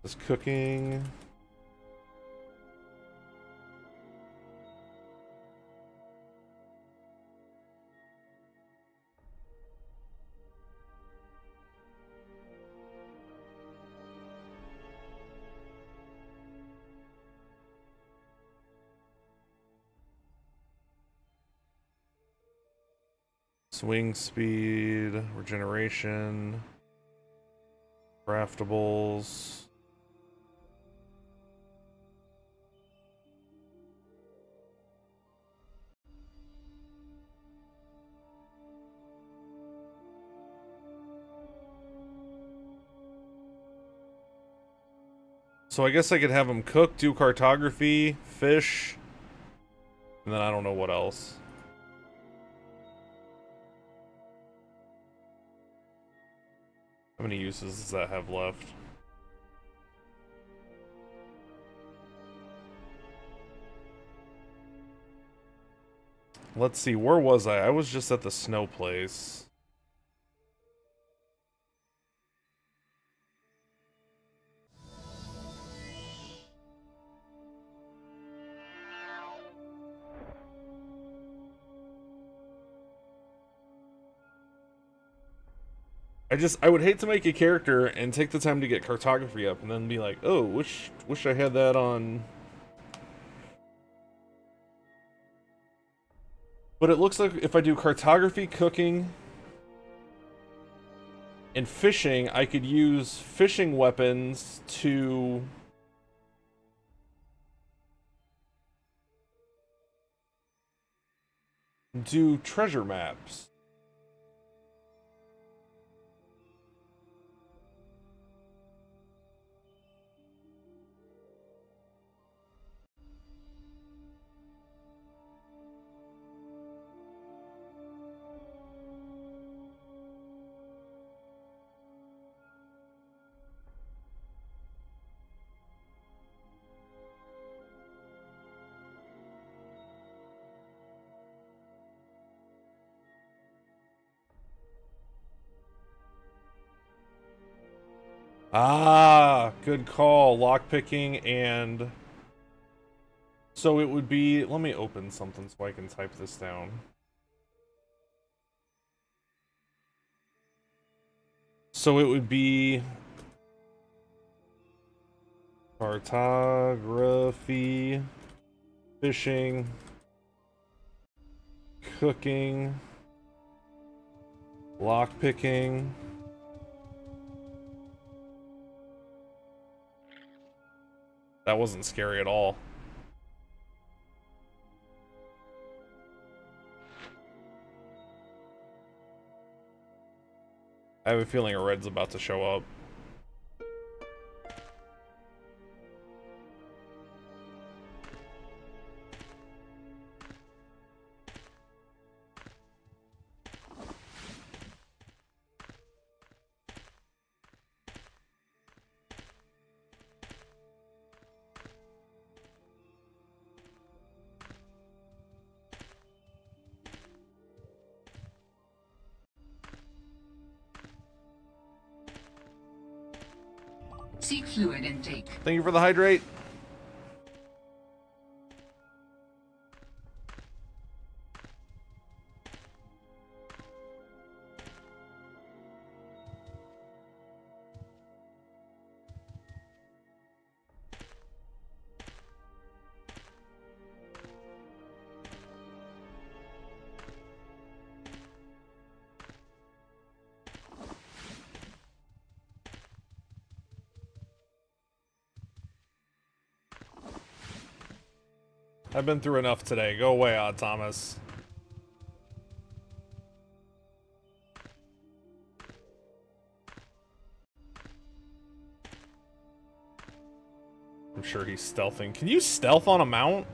This cooking. Swing speed, regeneration, craftables. So I guess I could have them cook, do cartography, fish, and then I don't know what else. How many uses does that have left? Let's see, where was I? I was just at the snow place. I just I would hate to make a character and take the time to get cartography up and then be like, oh, wish wish I had that on But it looks like if I do cartography, cooking, and fishing, I could use fishing weapons to do treasure maps. Ah, good call. Lockpicking and... So it would be... Let me open something so I can type this down. So it would be... Cartography, fishing, cooking, lockpicking... That wasn't scary at all. I have a feeling a red's about to show up. Thank you for the hydrate. I've been through enough today. Go away, Odd Thomas. I'm sure he's stealthing. Can you stealth on a mount?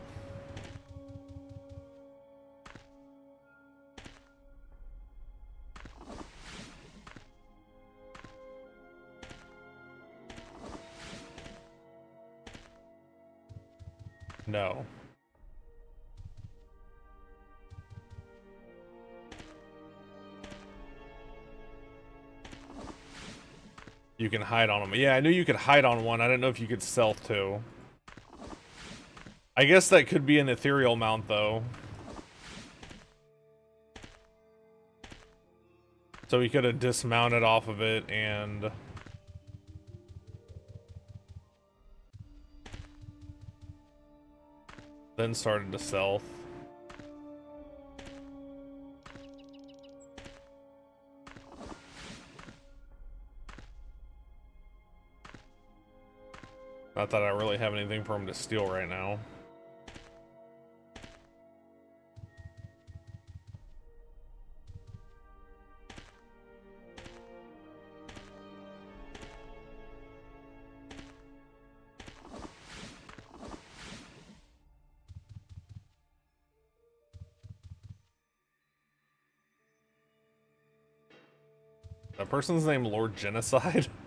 Can hide on them. Yeah, I knew you could hide on one. I didn't know if you could stealth too. I guess that could be an ethereal mount though. So he could have dismounted off of it and... Then started to stealth. Not that I really have anything for him to steal right now. That person's name Lord Genocide? <laughs>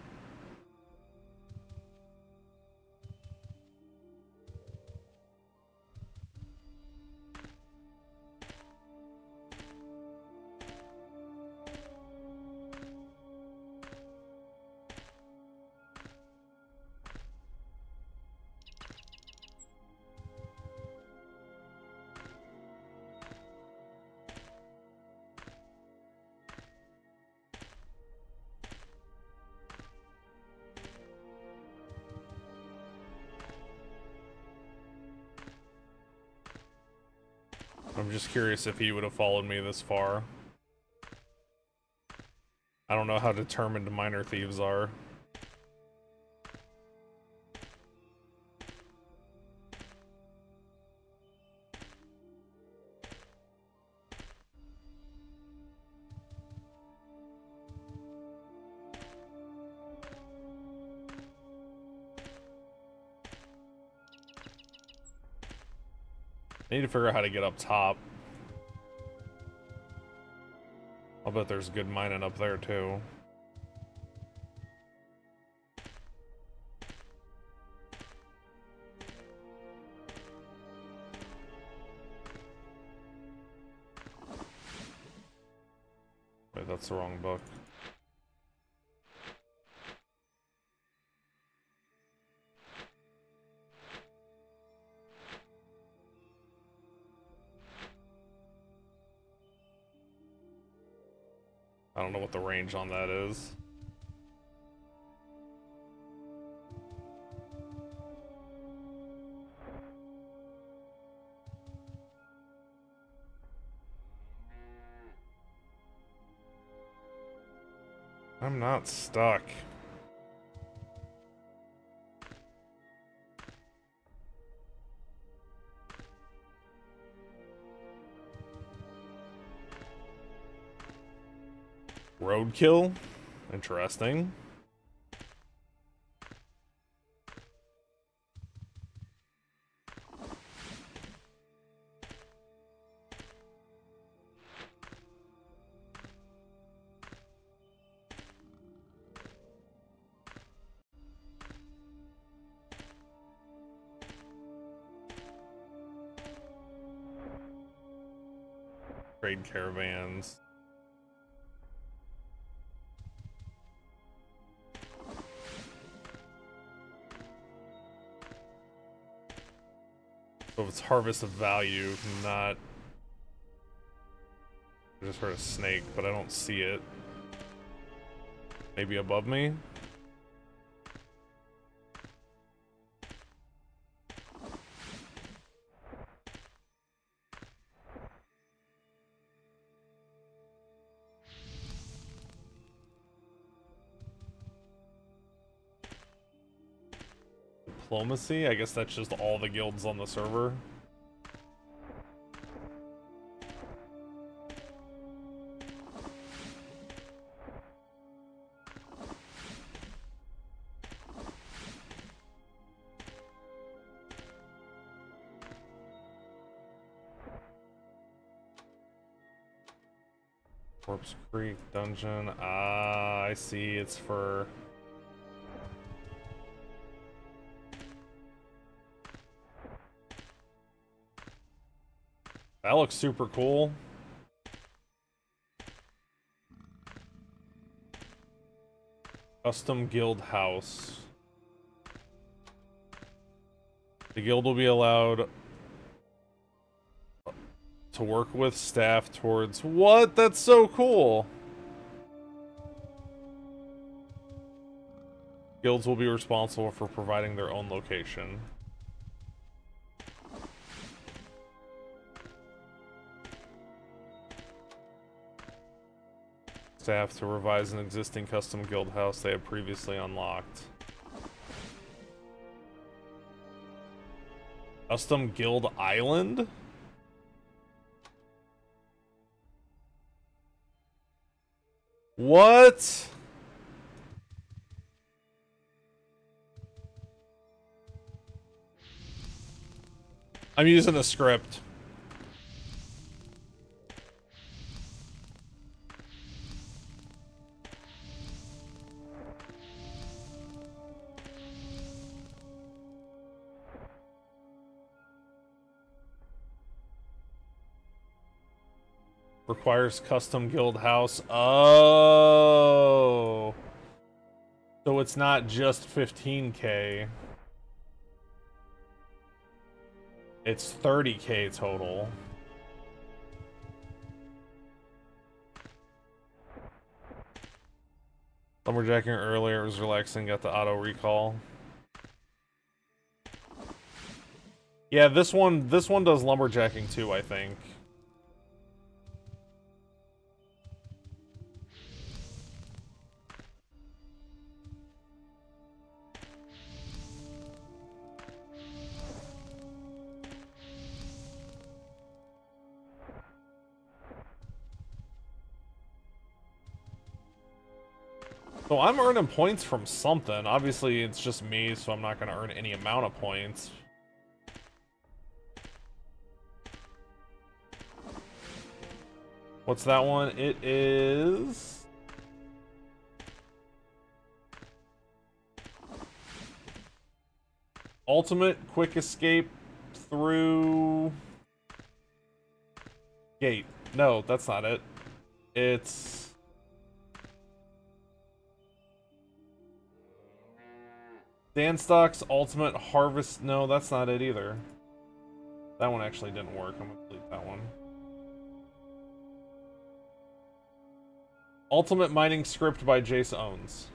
curious if he would have followed me this far. I don't know how determined minor thieves are. I need to figure out how to get up top. Bet there's good mining up there too. I don't know what the range on that is. I'm not stuck. Roadkill? Interesting. Harvest of value, not... I just heard a snake, but I don't see it. Maybe above me? Diplomacy? I guess that's just all the guilds on the server. Dungeon. Ah, I see. It's for That looks super cool. Custom guild house. The guild will be allowed to work with staff towards what? That's so cool. Guilds will be responsible for providing their own location. Staff to revise an existing custom guild house they had previously unlocked. Custom guild island? What? I'm using the script. Requires custom guild house. Oh. So it's not just 15k. It's 30k total. Lumberjacking earlier was relaxing, got the auto recall. Yeah, this one this one does lumberjacking too, I think. So I'm earning points from something. Obviously, it's just me, so I'm not going to earn any amount of points. What's that one? It is... Ultimate quick escape through... Gate. No, that's not it. It's... Danstock's Ultimate Harvest... No, that's not it either. That one actually didn't work. I'm gonna delete that one. Ultimate Mining Script by Jace Owens.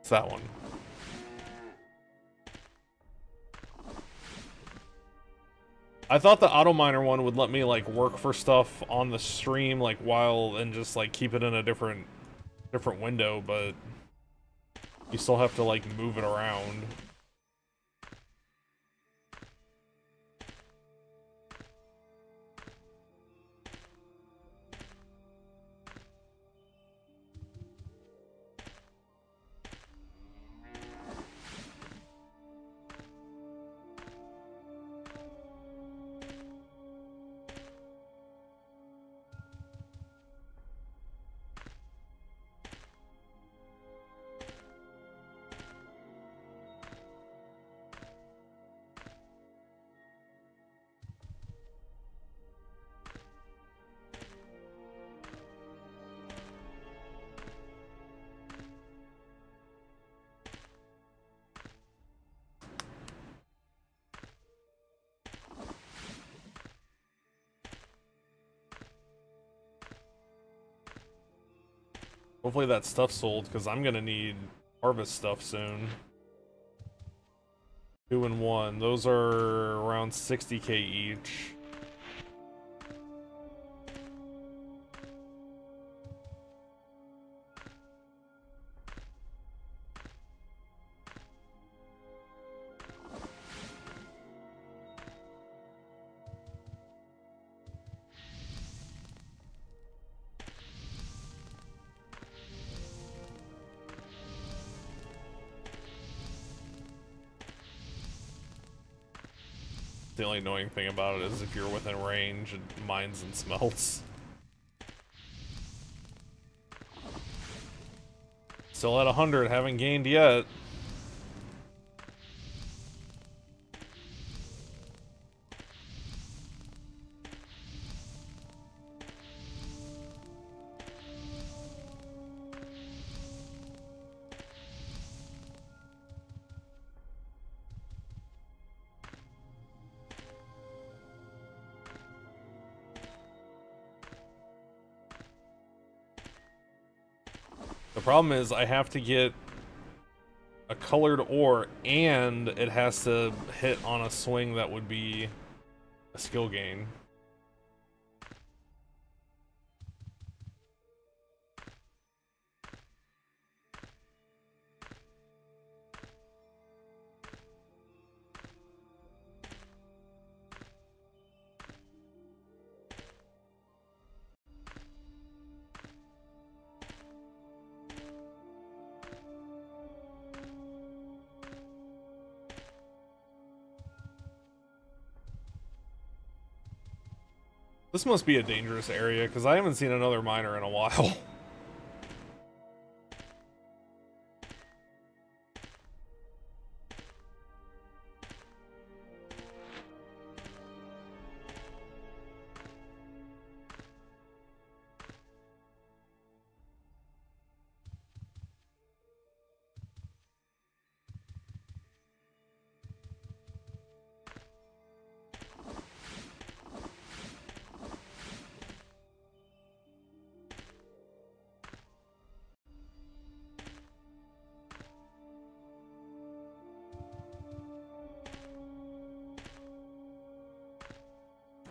It's that one. I thought the auto miner one would let me like work for stuff on the stream like while and just like keep it in a different different window, but you still have to like move it around. Hopefully that stuff sold, because I'm gonna need harvest stuff soon. Two and one. Those are around 60k each. Only annoying thing about it is if you're within range, it mines and smelts. Still at 100, haven't gained yet. Problem is I have to get a colored ore and it has to hit on a swing that would be a skill gain. This must be a dangerous area, because I haven't seen another miner in a while. <laughs>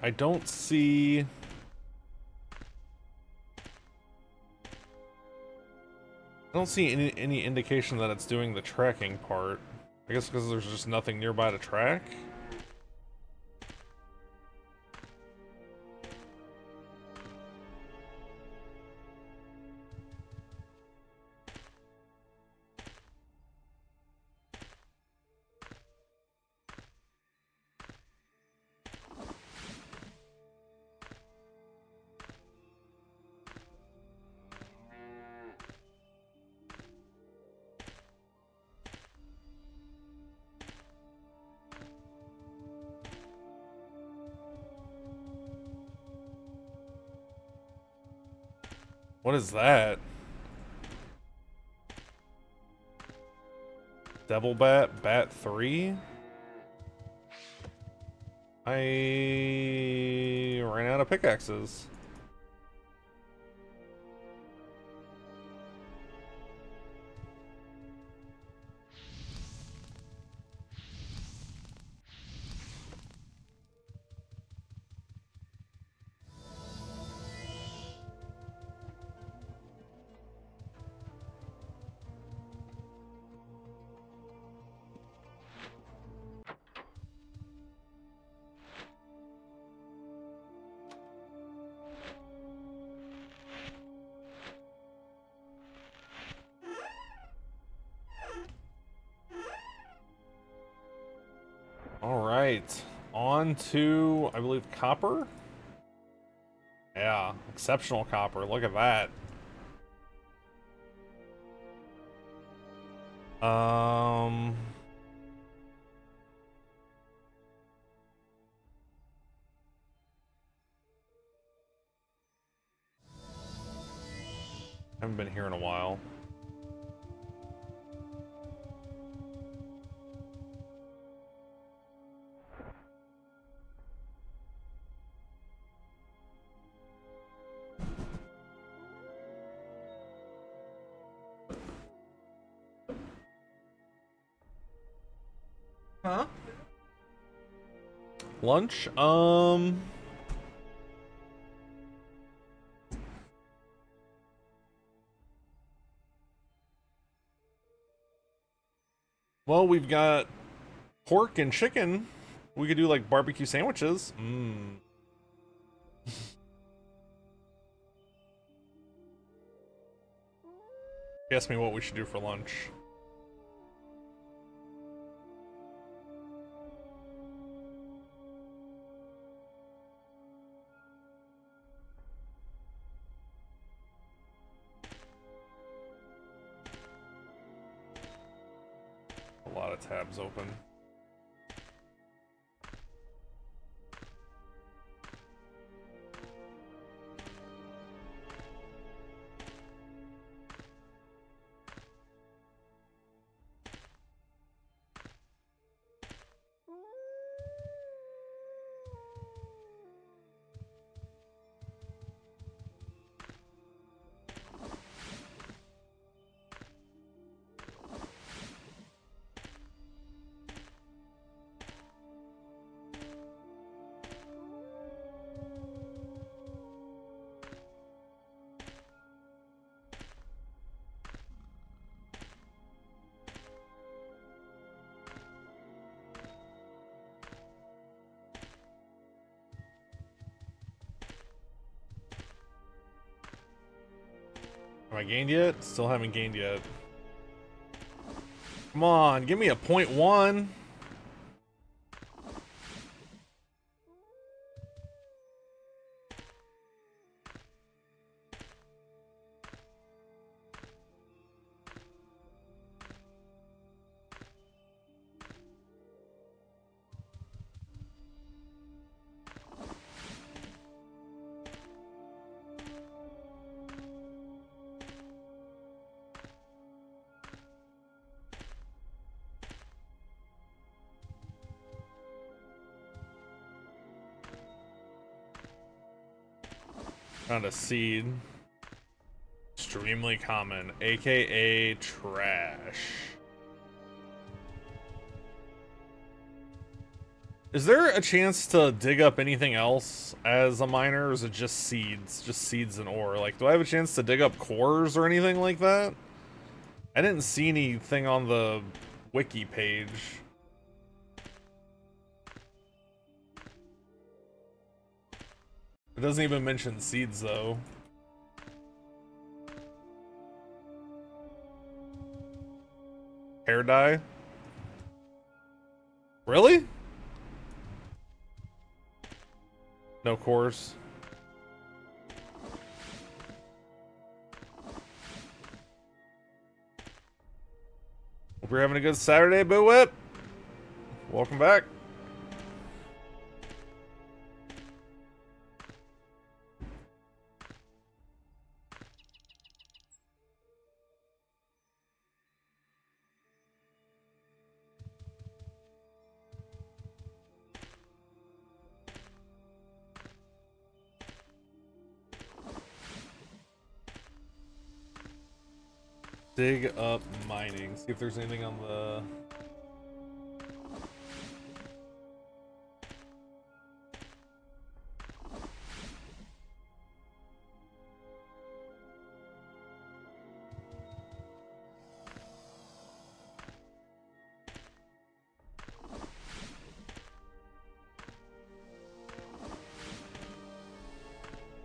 I don't see... I don't see any, any indication that it's doing the tracking part. I guess because there's just nothing nearby to track? 3? I ran out of pickaxes. To, I believe, copper? Yeah, exceptional copper, look at that. Um... Lunch? Um. Well, we've got pork and chicken. We could do like barbecue sandwiches. <laughs> Mmm. Ask me what we should do for lunch. Gained yet? Still haven't gained yet. Come on, give me a point one. Seed. Extremely common, aka trash. Is there a chance to dig up anything else as a miner, or is it just seeds? Just seeds and ore? Like, do I have a chance to dig up cores or anything like that? I didn't see anything on the wiki page. It doesn't even mention seeds, though. Hair dye? Really? No cores. Hope you're having a good Saturday, Boo Whip. Welcome back. Dig up mining. See if there's anything on the.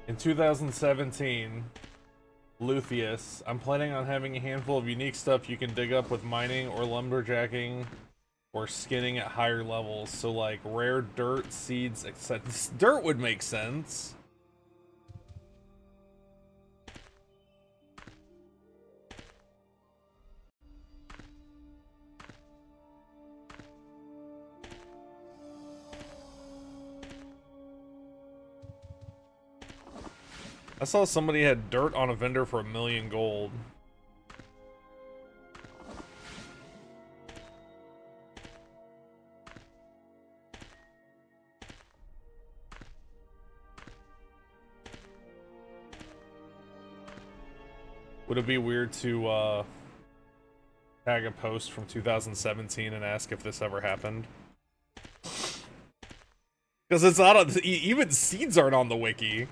In 2017, Luthius, I'm planning on having a handful of unique stuff you can dig up with mining or lumberjacking or skinning at higher levels. So like rare dirt, seeds, etc. <laughs> Dirt would make sense. I saw somebody had dirt on a vendor for a million gold. Would it be weird to uh, tag a post from 2017 and ask if this ever happened? Because it's not on, even seeds aren't on the wiki.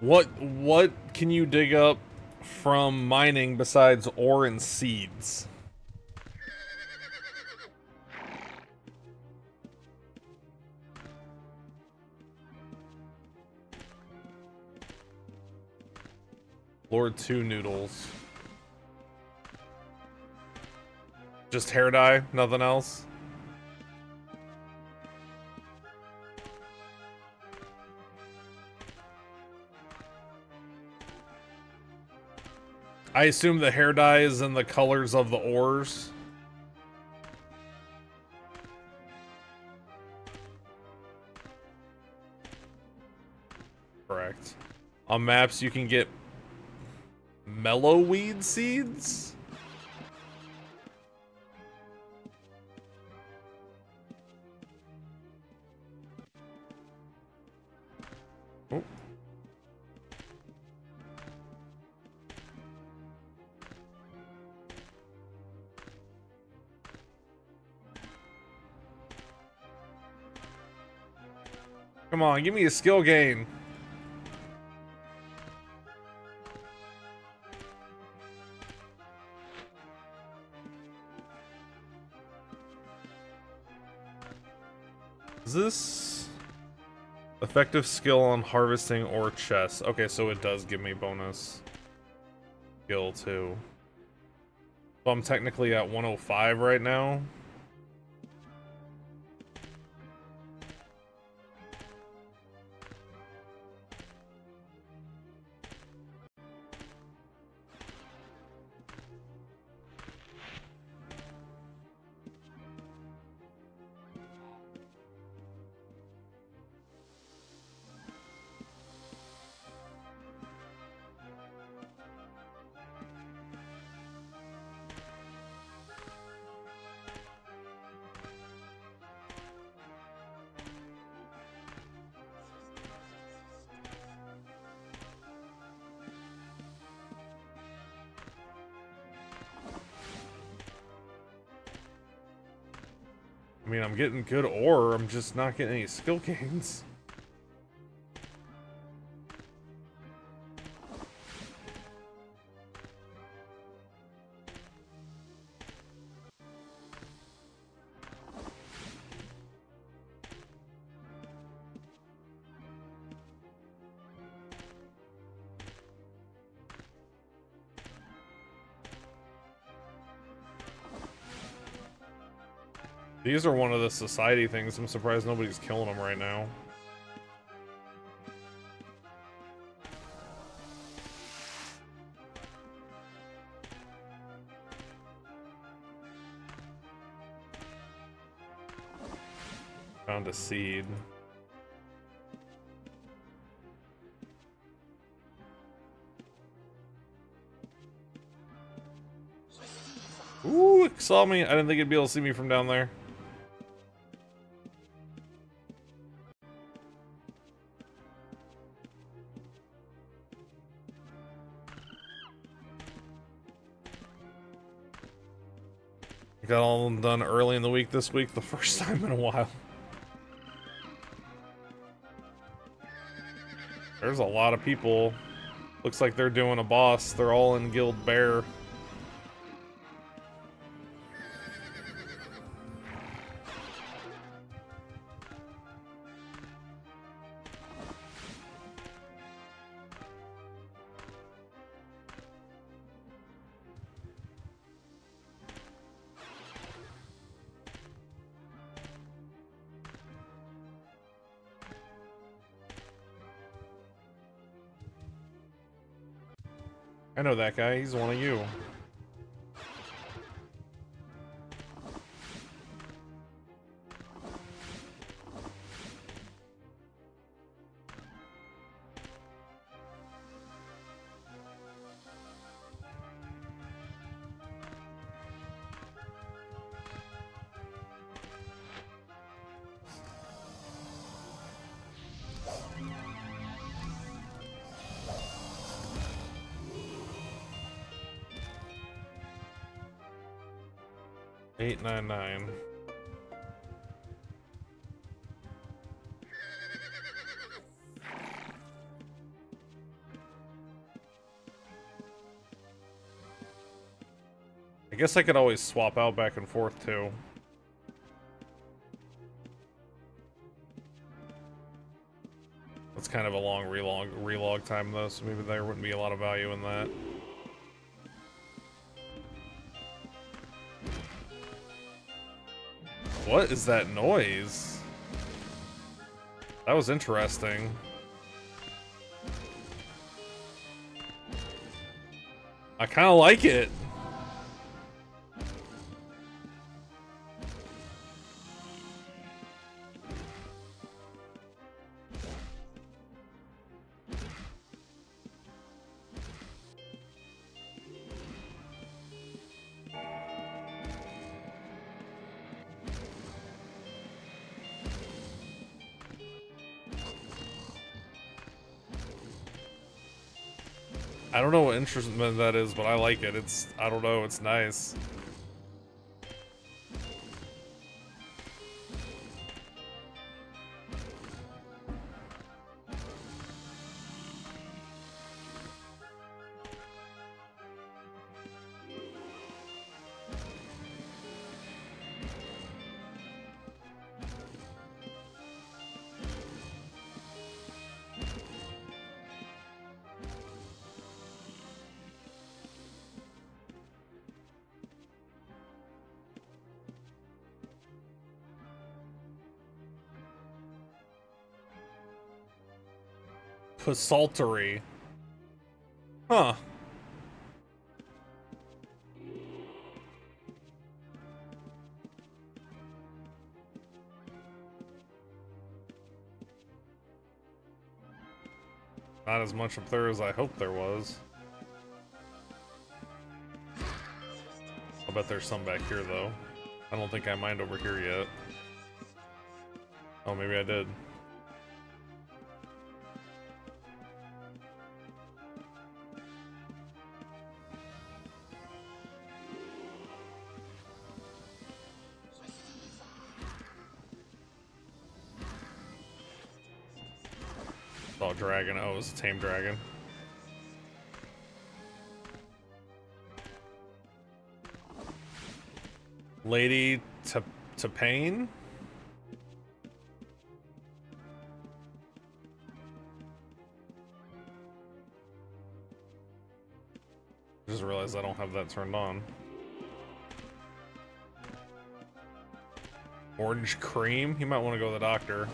What what can you dig up from mining besides ore and seeds? Lord Two Noodles. Just hair dye, nothing else. I assume the hair dye is in the colors of the ores. Correct. On maps, you can get mellow weed seeds. On, give me a skill gain. Is this effective skill on harvesting or chess? Okay, so it does give me bonus skill too. So I'm technically at 105 right now. Getting good ore, I'm just not getting any skill <laughs> gains. These are one of the society things. I'm surprised nobody's killing them right now. Found a seed. Ooh, it saw me. I didn't think it'd be able to see me from down there. This week, the first <laughs> time in a while. There's a lot of people. Looks like they're doing a boss. They're all in Guild Bear. Guy. He's one of you. Eight nine nine. I guess I could always swap out back and forth too. That's kind of a long relog relog time though, so maybe there wouldn't be a lot of value in that. What is that noise? That was interesting. I kind of like it. I don't know what instrument that is, but I like it. It's, I don't know, it's nice. Psaltery. Huh. Not as much up there as I hoped there was. I bet there's some back here, though. I don't think I mind over here yet. Oh, maybe I did. Dragon. Oh, it was a tame dragon. Lady to to pain. Just realized I don't have that turned on. Orange cream? You might want to go to the doctor.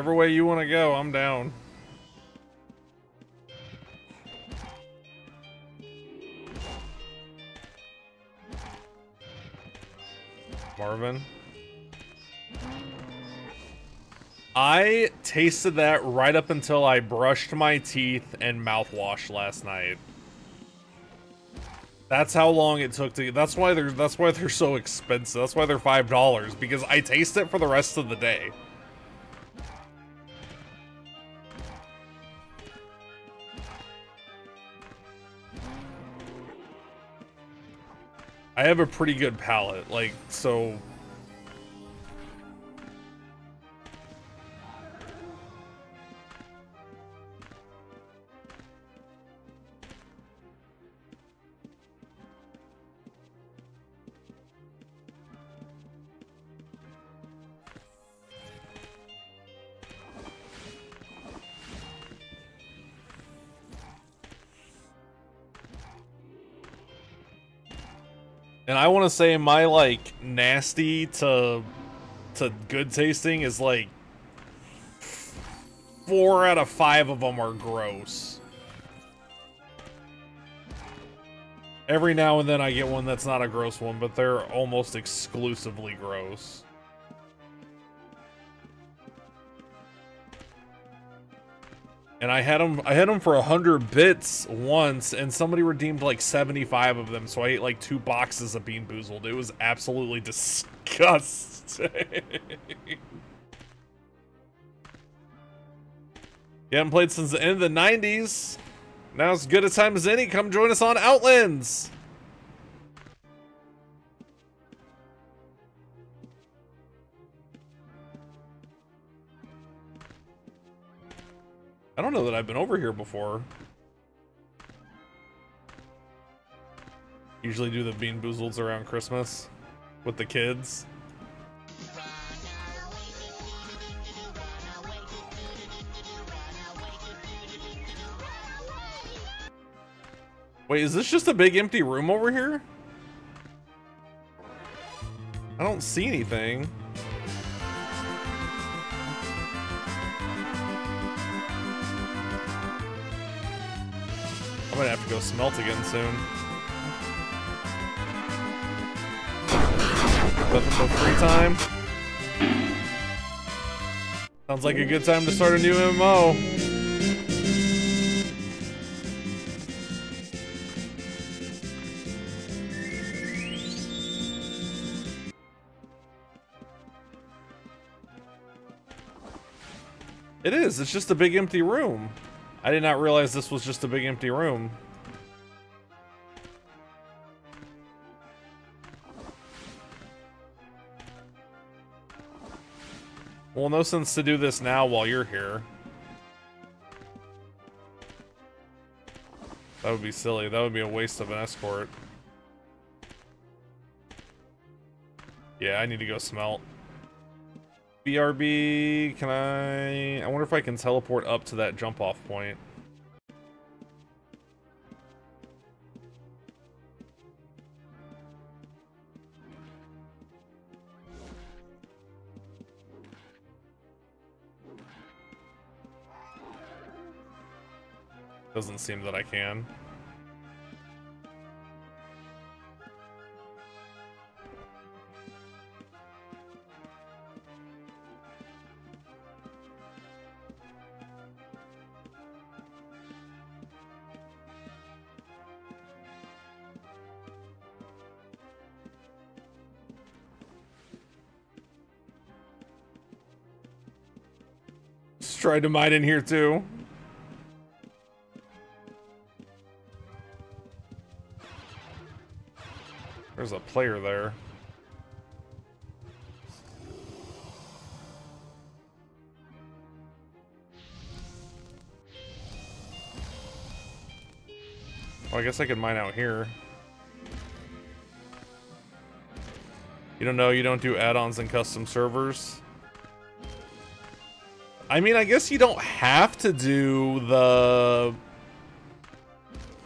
Whichever way you want to go, I'm down. Marvin. I tasted that right up until I brushed my teeth and mouthwash last night. That's how long it took to. That's why they're. That's why they're so expensive. That's why they're five dollars because I taste it for the rest of the day. I have a pretty good palate, like so. Want to say my like nasty to to good tasting is like four out of five of them are gross. Every now and then I get one that's not a gross one, but they're almost exclusively gross. And I had them, I had them for a hundred bits once, and somebody redeemed like seventy-five of them. So I ate like two boxes of Bean Boozled. It was absolutely disgusting. <laughs> you haven't played since the end of the '90s. Now as good a time as any. Come join us on Outlands. I don't know that I've been over here before. Usually do the Bean Boozleds around Christmas with the kids. Wait, is this just a big empty room over here? I don't see anything. Gonna have to go smelt again soon. Nothing but free time. Sounds like a good time to start a new MMO. It is, it's just a big empty room. I did not realize this was just a big empty room. Well, no sense to do this now while you're here. That would be silly. That would be a waste of an escort. Yeah, I need to go smelt. BRB, can I... I wonder if I can teleport up to that jump off point. Doesn't seem that I can. Tried to mine in here too. There's a player there. Well, I guess I could mine out here. You don't know you don't do add-ons and custom servers? I mean, I guess you don't have to do the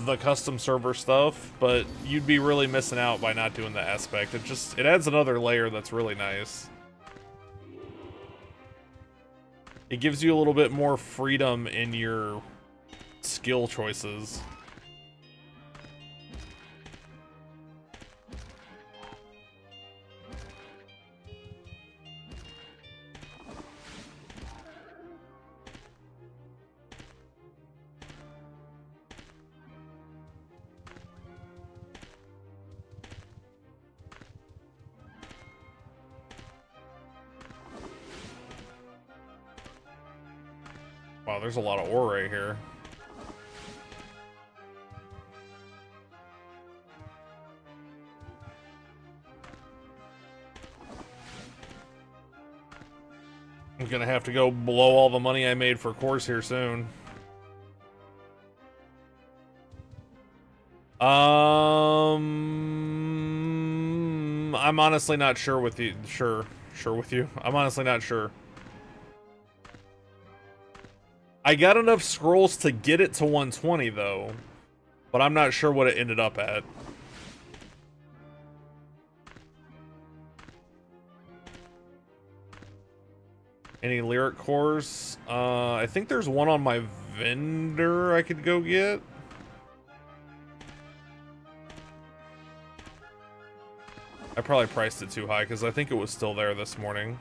the custom server stuff, but you'd be really missing out by not doing the aspect. It just it adds another layer that's really nice. It gives you a little bit more freedom in your skill choices. There's a lot of ore right here. I'm gonna have to go blow all the money I made for course here soon. Um, I'm honestly not sure with you. Sure, sure with you. I'm honestly not sure. I got enough scrolls to get it to 120 though, but I'm not sure what it ended up at. Any lyric cores? Uh, I think there's one on my vendor I could go get. I probably priced it too high because I think it was still there this morning.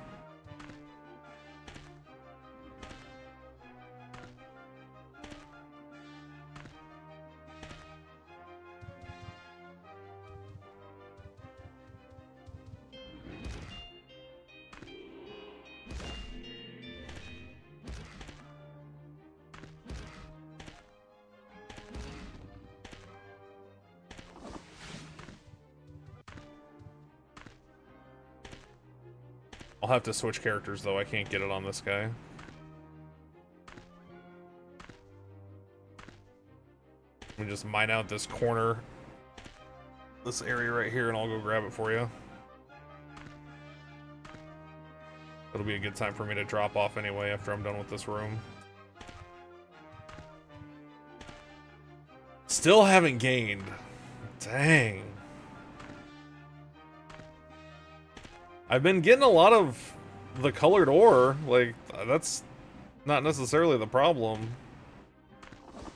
Have to switch characters though. I can't get it on this guy. Let me just mine out this corner, this area right here, and I'll go grab it for you. It'll be a good time for me to drop off anyway after I'm done with this room. Still haven't gained. Dang. I've been getting a lot of the colored ore. Like, that's not necessarily the problem.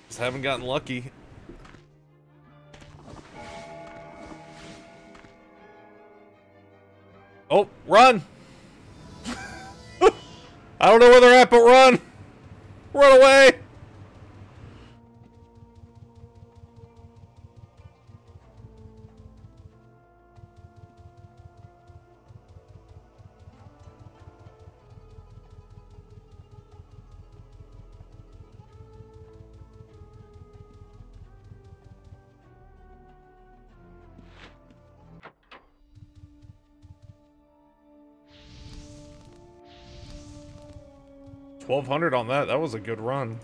Just haven't gotten lucky. Oh, run! <laughs> I don't know where they're at, but run! Run away! Twelve hundred on that. That was a good run.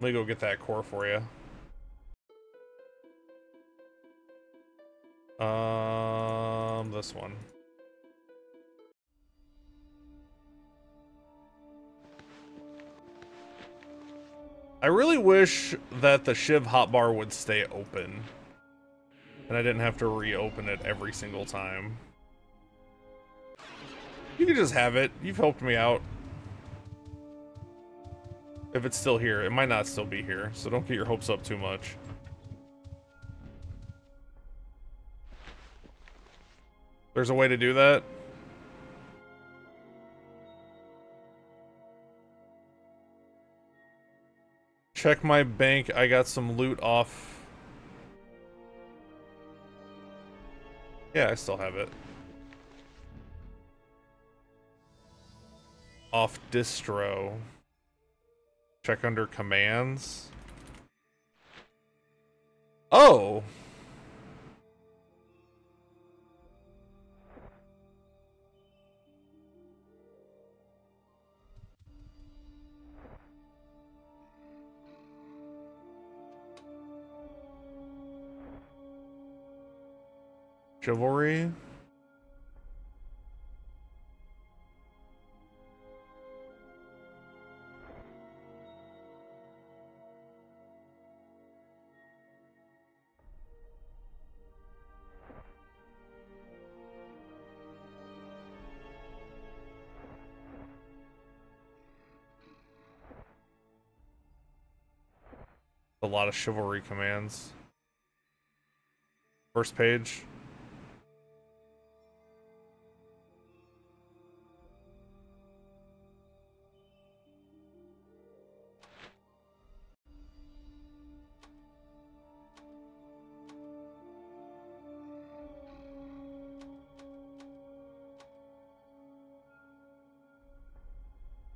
Let me go get that core for you. Um, this one. I really wish that the Chiv hotbar would stay open. And I didn't have to reopen it every single time. You can just have it. You've helped me out. If it's still here. It might not still be here, so don't get your hopes up too much. There's a way to do that? Check my bank. I got some loot off. Yeah, I still have it. Off distro. Check under commands. Oh! Chivalry? Lot of chivalry commands. First page.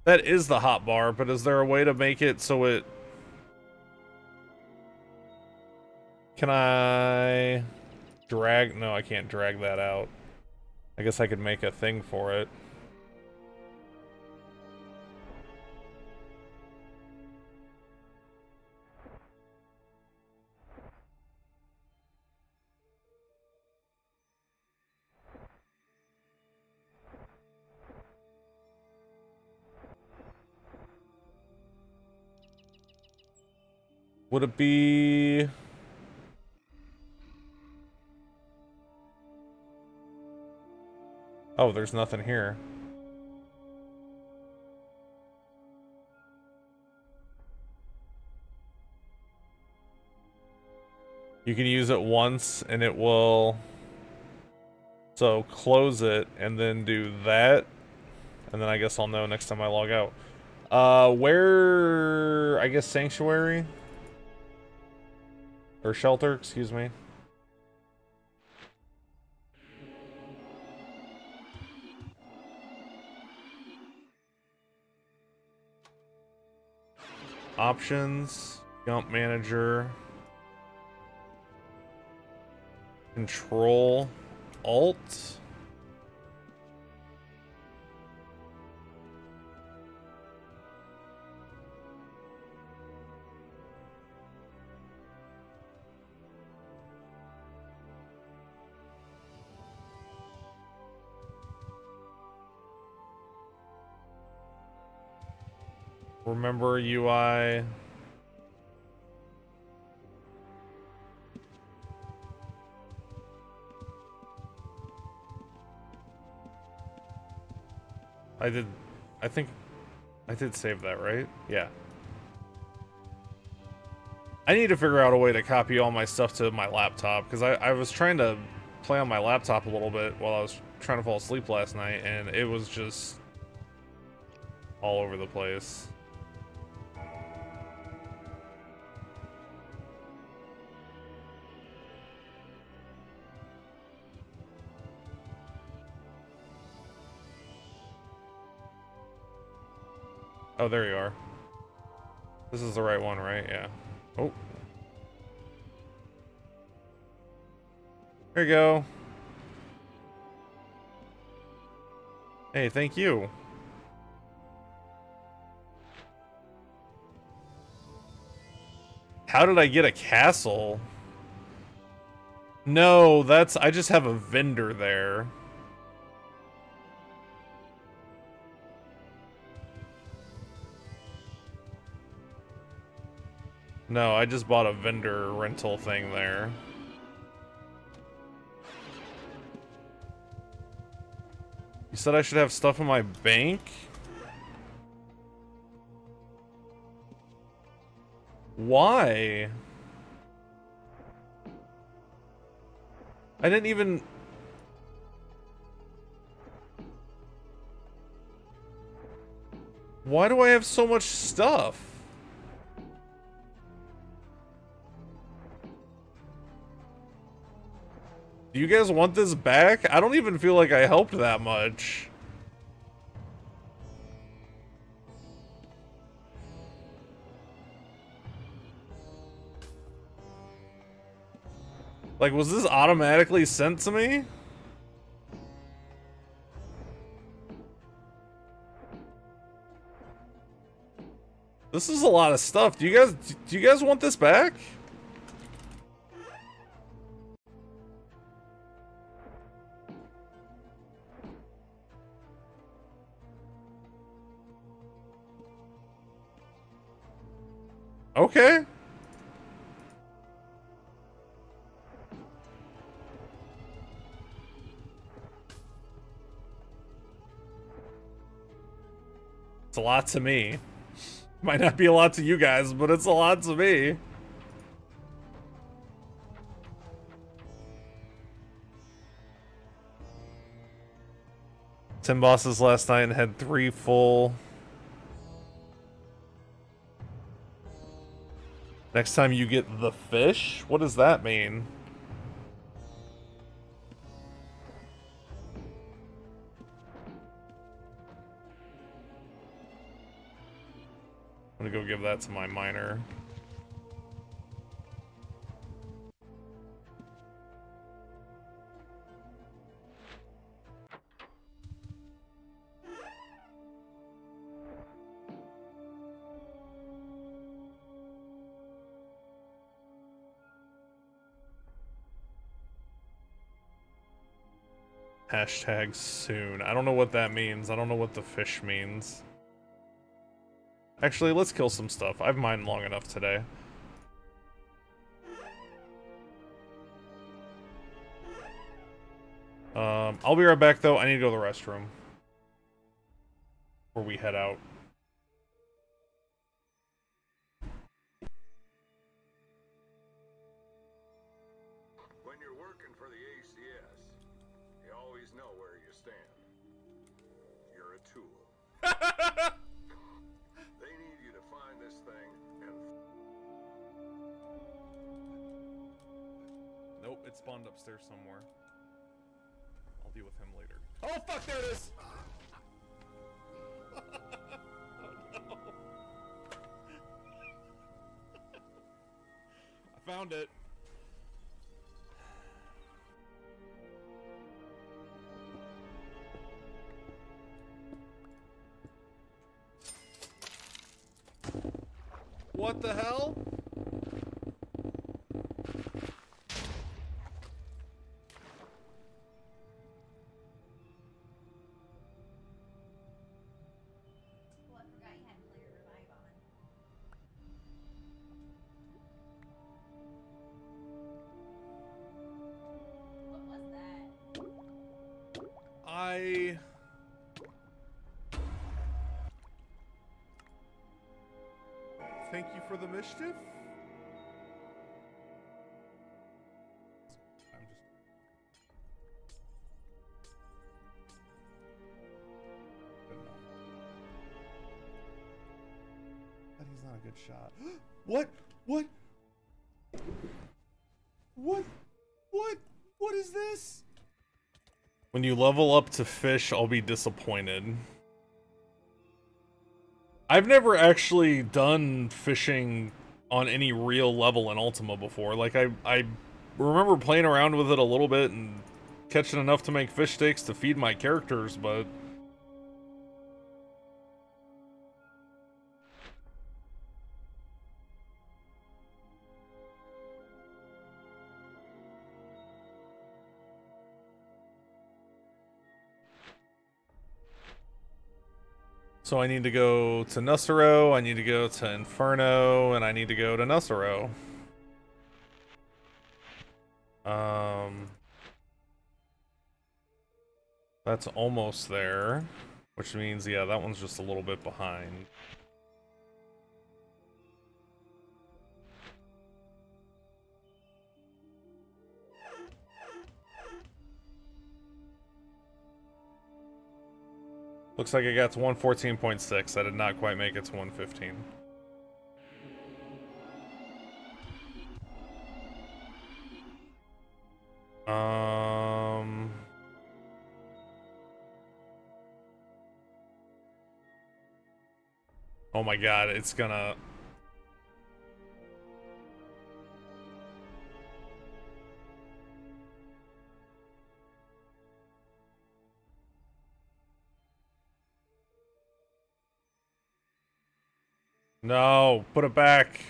That is the hot bar, but is there a way to make it so it... Can I drag? No, I can't drag that out. I guess I could make a thing for it. Would it be... Oh, there's nothing here. You can use it once and it will... So close it and then do that. And then I guess I'll know next time I log out. Uh, where... I guess Sanctuary? Or Shelter, excuse me. Options, Jump Manager, Control, Alt. Remember UI. I did, I think, I did save that, right? Yeah. I need to figure out a way to copy all my stuff to my laptop, because I, I was trying to play on my laptop a little bit while I was trying to fall asleep last night, and it was just all over the place. Oh, there you are. This is the right one, right? Yeah. Oh. There you go. Hey, thank you. How did I get a castle? No, that's... I just have a vendor there. No, I just bought a vendor rental thing there. You said I should have stuff in my bank? Why? I didn't even... Why do I have so much stuff? Do you guys want this back? I don't even feel like I helped that much. Like, was this automatically sent to me? This is a lot of stuff. Do you guys do you guys want this back? Okay. It's a lot to me. Might not be a lot to you guys, but it's a lot to me. Ten bosses last night and had three full Next time you get the fish? What does that mean? I'm gonna go give that to my miner. Hashtag soon. I don't know what that means. I don't know what the fish means. Actually, let's kill some stuff. I've mined long enough today. Um, I'll be right back though. I need to go to the restroom. Before we head out. Tool. <laughs> they need you to find this thing and Nope, it spawned upstairs somewhere. I'll deal with him later. Oh fuck, there it is! <laughs> Oh, no. <laughs> I found it. What the hell? For the mischief. I'm just But he's not a good shot. <gasps> what? What? What? What? What is this? When you level up to fish, I'll be disappointed. I've never actually done fishing on any real level in Ultima before. Like I I remember playing around with it a little bit and catching enough to make fish sticks to feed my characters, but So I need to go to Nusero, I need to go to Inferno, and I need to go to Nusero. Um, that's almost there, which means, yeah, that one's just a little bit behind. Looks like it got to 114.6. I did not quite make it to 115. Um... Oh my god, it's gonna... No, put it back.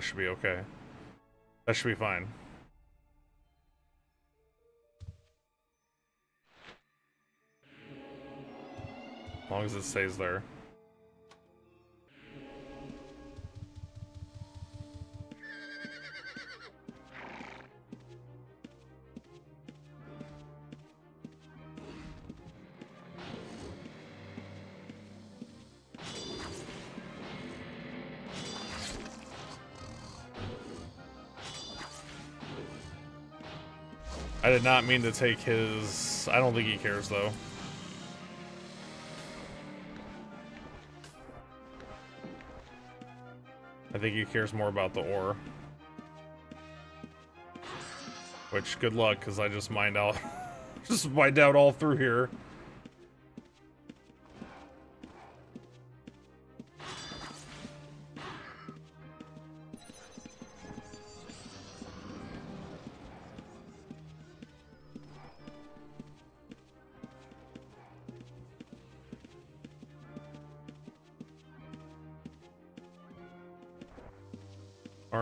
That should be okay. That should be fine. As long as it stays there. I did not mean to take his... I don't think he cares, though. I think he cares more about the ore. Which, good luck, because I just mined out... <laughs> just mined out all through here.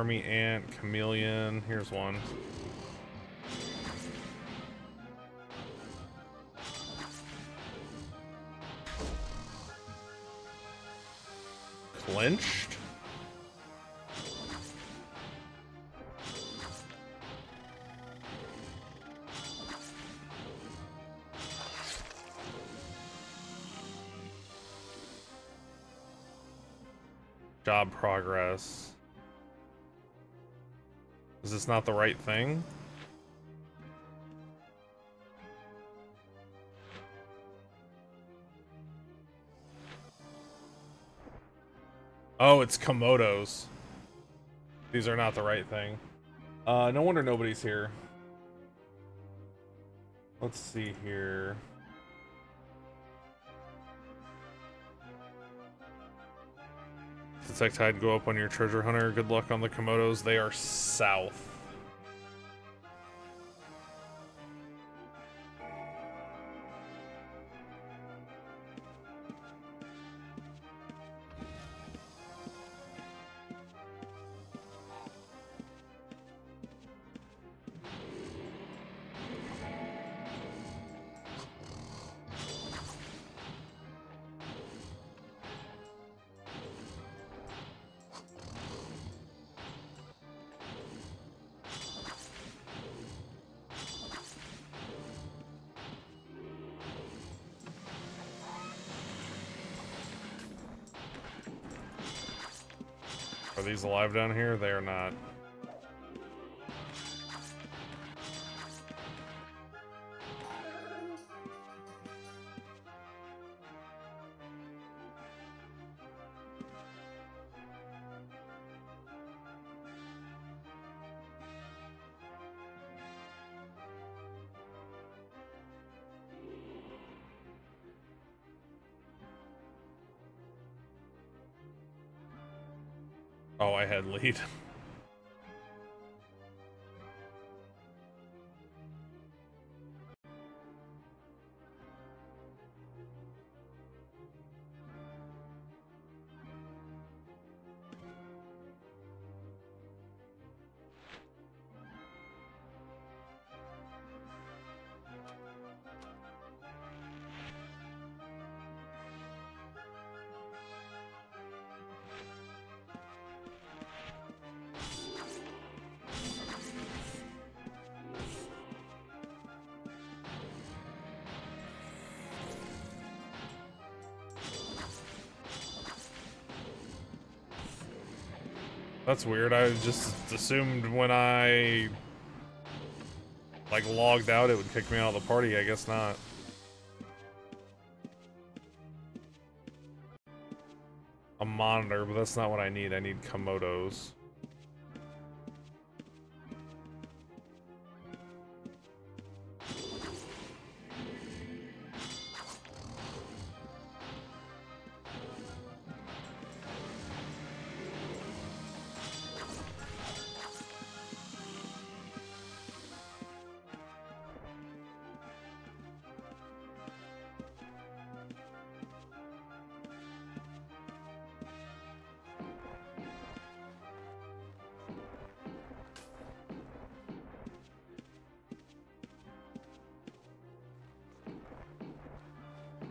Army Ant, Chameleon. Here's one. Clinched? Job progress. Is this not the right thing? Oh, it's Komodos. These are not the right thing. Uh, no wonder nobody's here. Let's see here. Detect Tide go up on your treasure hunter. Good luck on the Komodos. They are south. Alive down here? They are not. I had lead. That's weird. I just assumed when I like logged out it would kick me out of the party. I guess not. A monitor, but that's not what I need. I need Komodos.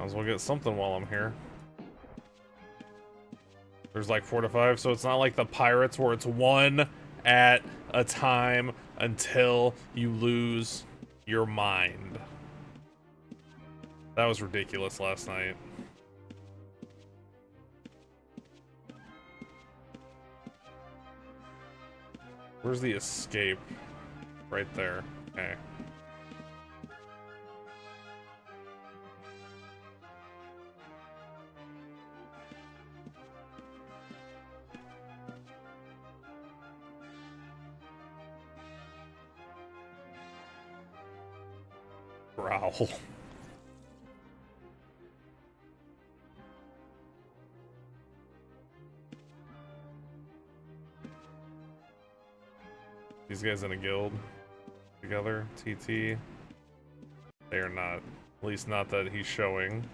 As well get something while I'm here. There's like four to five, so it's not like the pirates where it's one at a time until you lose your mind. That was ridiculous last night. Where's the escape? Right there. Okay. These guys in a guild together, TT. They are not. At least not that he's showing.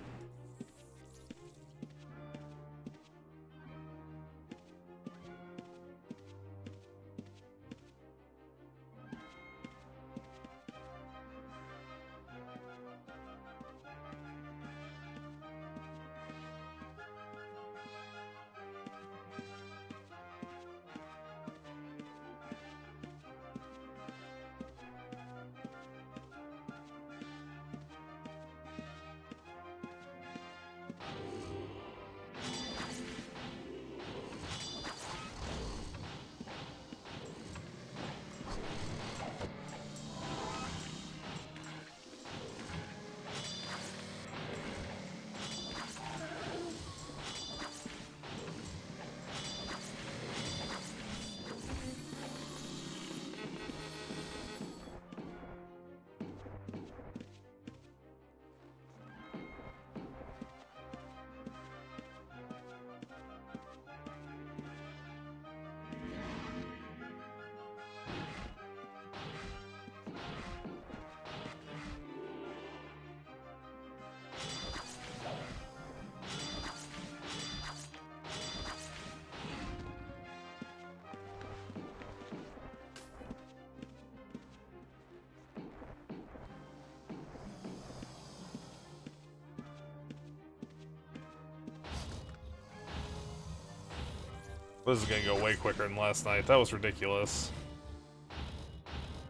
This is gonna go way quicker than last night. That was ridiculous.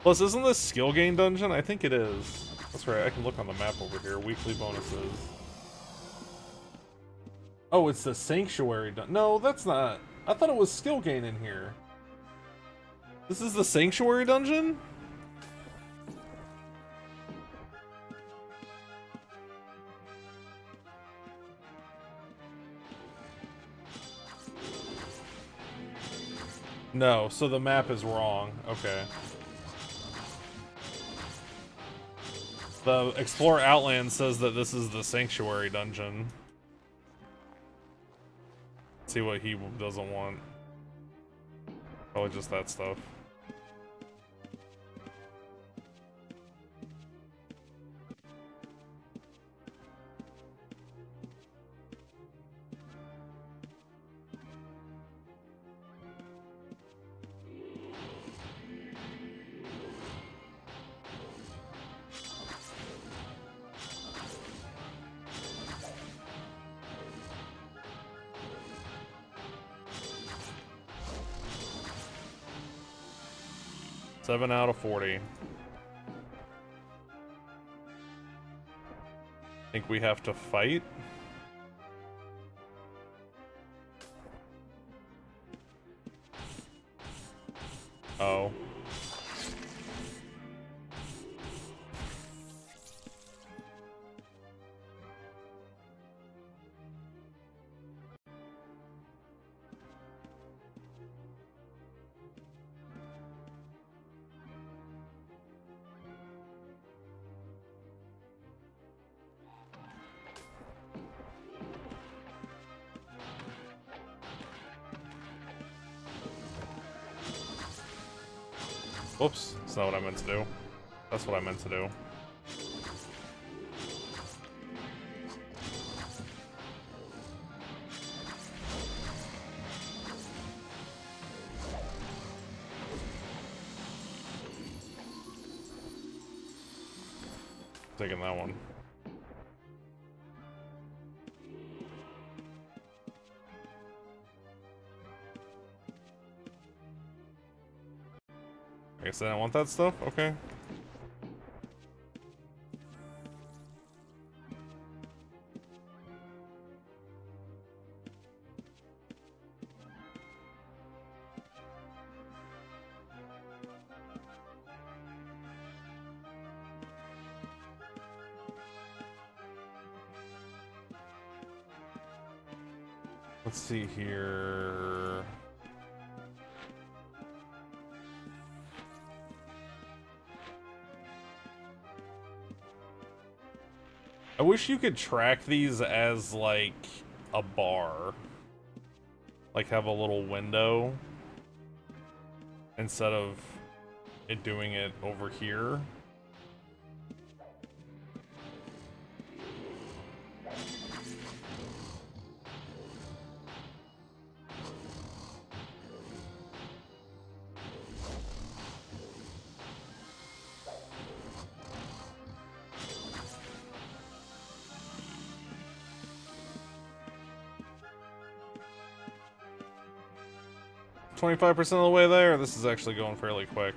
Plus, isn't this skill gain dungeon? I think it is. That's right, I can look on the map over here. Weekly bonuses. Oh, it's the Sanctuary dun- No, that's not. I thought it was skill gain in here. This is the Sanctuary dungeon? So the map is wrong. Okay. The Explore Outland says that this is the Sanctuary dungeon. see what he doesn't want. Probably just that stuff. Seven out of 40. I Think we have to fight? Whoops, that's not what I meant to do. That's what I meant to do. Guess I don't want that stuff? Okay. Wish you could track these as like a bar. Like have a little window instead of it doing it over here. Twenty-five percent of the way there. This is actually going fairly quick.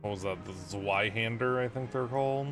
What was that? The Zweihander, I think they're called.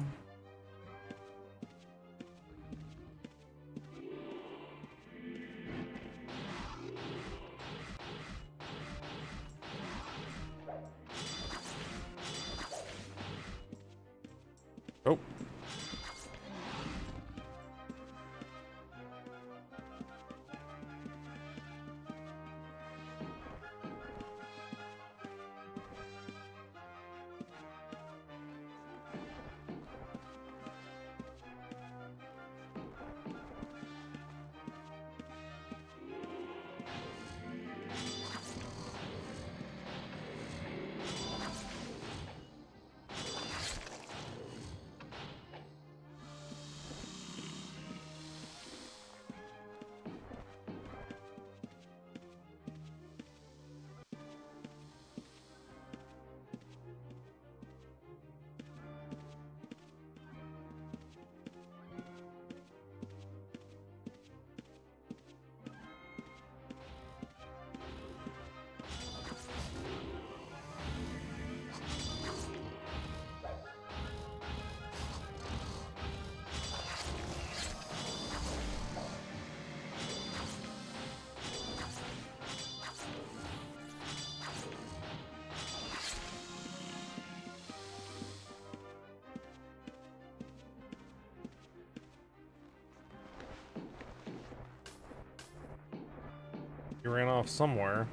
Ran off somewhere.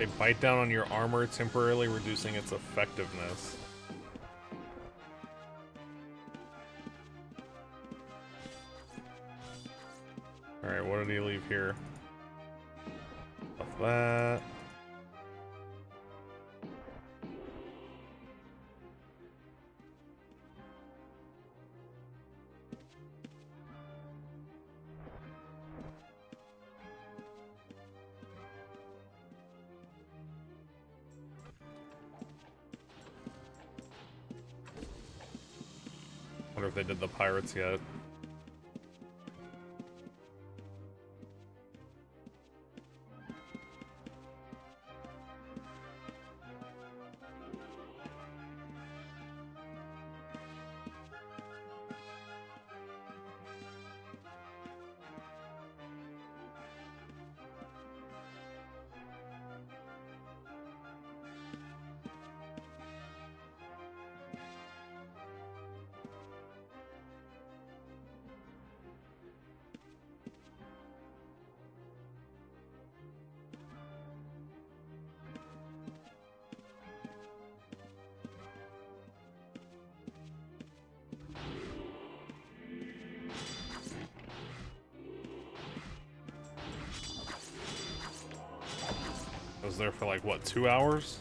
They bite down on your armor, temporarily reducing its effectiveness. Alright, what did he leave here? Left that. They did the pirates yet. There for like what, two hours?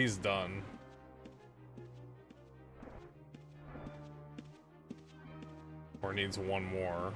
He's done. Or needs one more.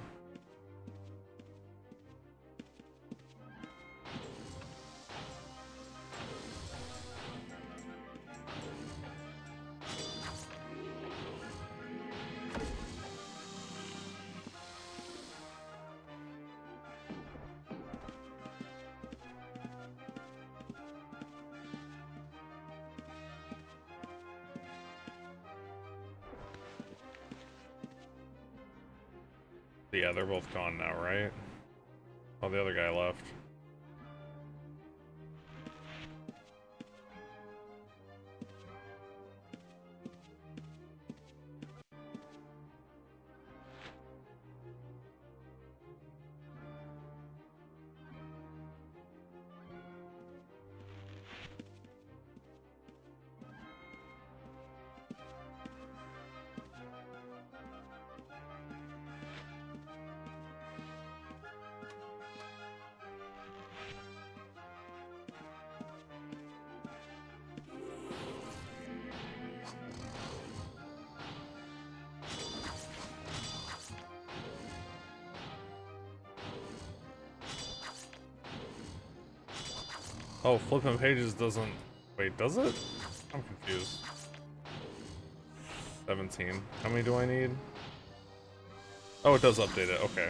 They're both gone now, right? Oh, the other guy left. Oh, flipping pages doesn't... Wait, does it? I'm confused. 17. How many do I need? Oh, it does update it. Okay.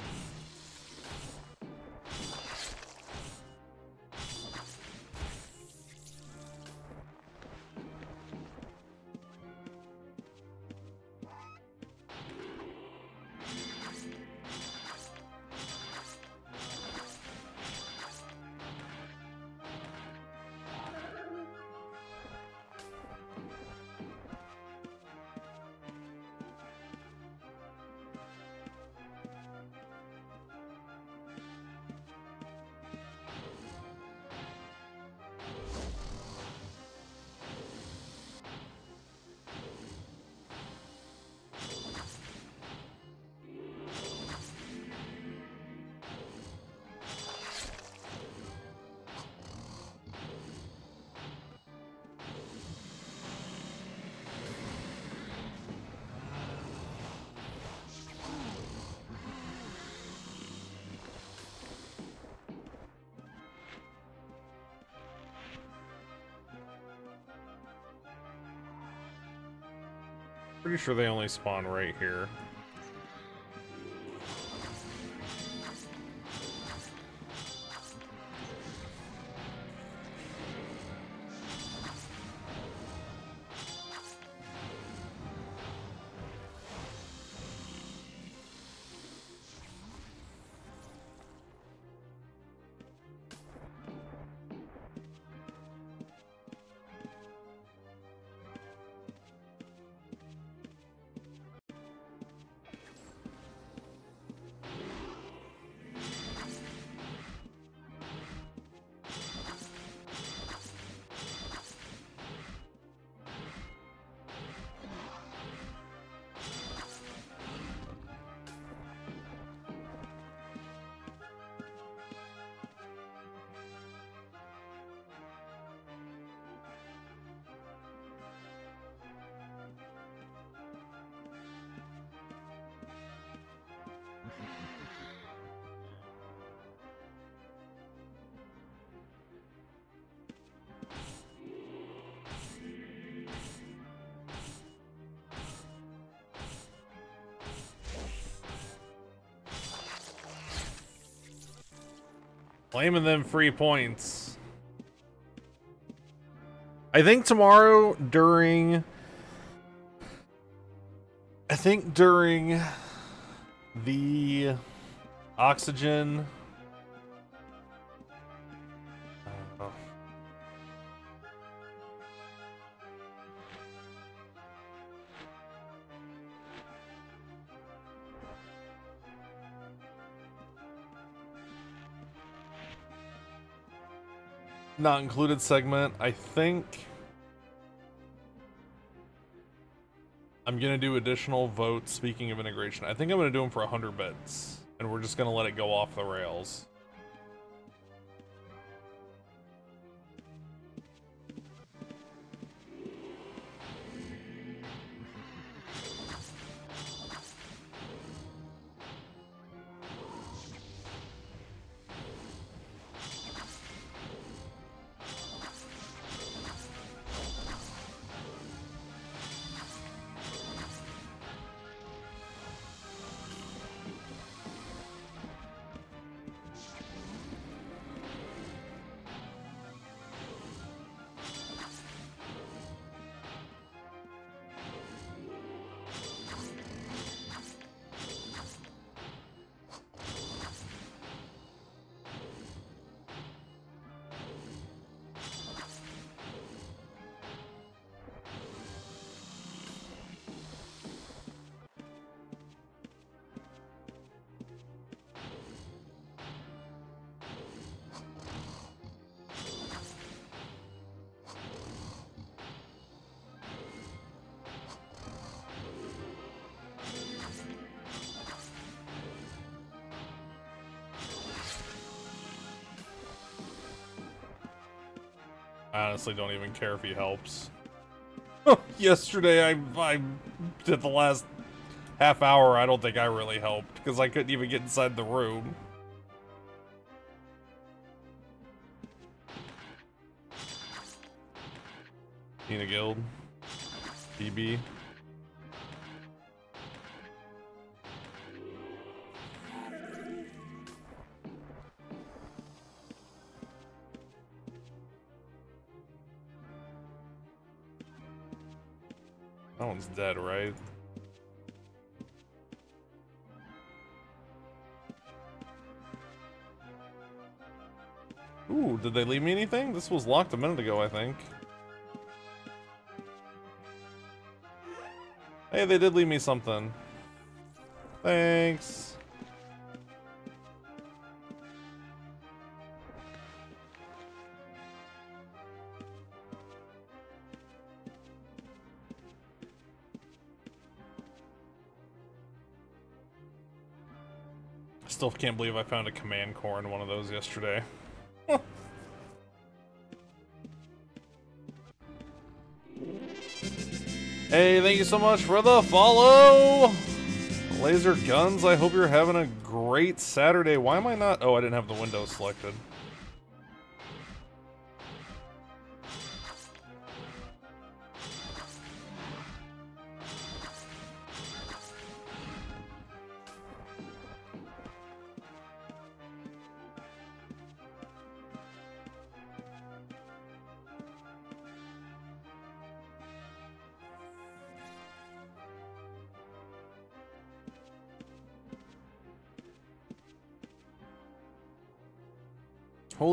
Sure they only spawn right here. Claiming them free points. I think tomorrow during I think during the oxygen not included segment, I think I'm gonna do additional votes. Speaking of integration, I think I'm gonna do them for 100 bits, and we're just gonna let it go off the rails. Honestly don't even care if he helps. <laughs> Yesterday, I, I did the last half hour. I don't think I really helped because I couldn't even get inside the room. Tina Guild. BB. Dead, right? Ooh, did they leave me anything? This was locked a minute ago, I think. Hey, they did leave me something. Thanks. Still can't believe I found a command core in one of those yesterday. <laughs> hey, thank you so much for the follow! Laser Guns, I hope you're having a great Saturday. Why am I not? Oh, I didn't have the window selected.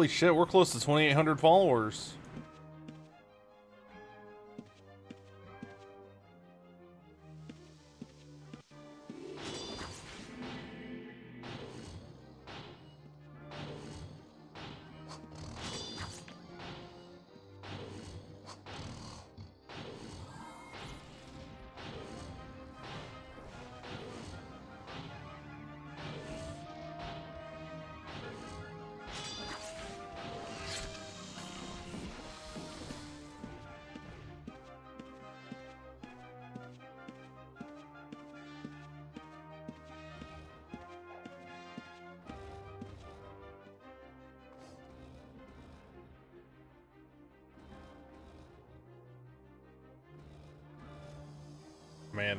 Holy shit, we're close to 2,800 followers.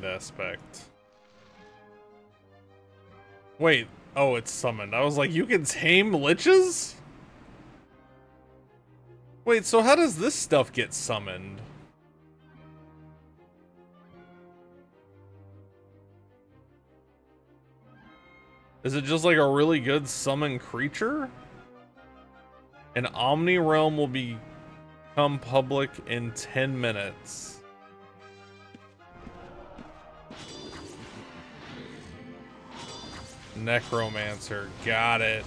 Aspect. Wait, oh, it's summoned. I was like, you can tame liches? Wait, so how does this stuff get summoned? Is it just like a really good summon creature? An Omni Realm will become public in 10 minutes. Necromancer, got it.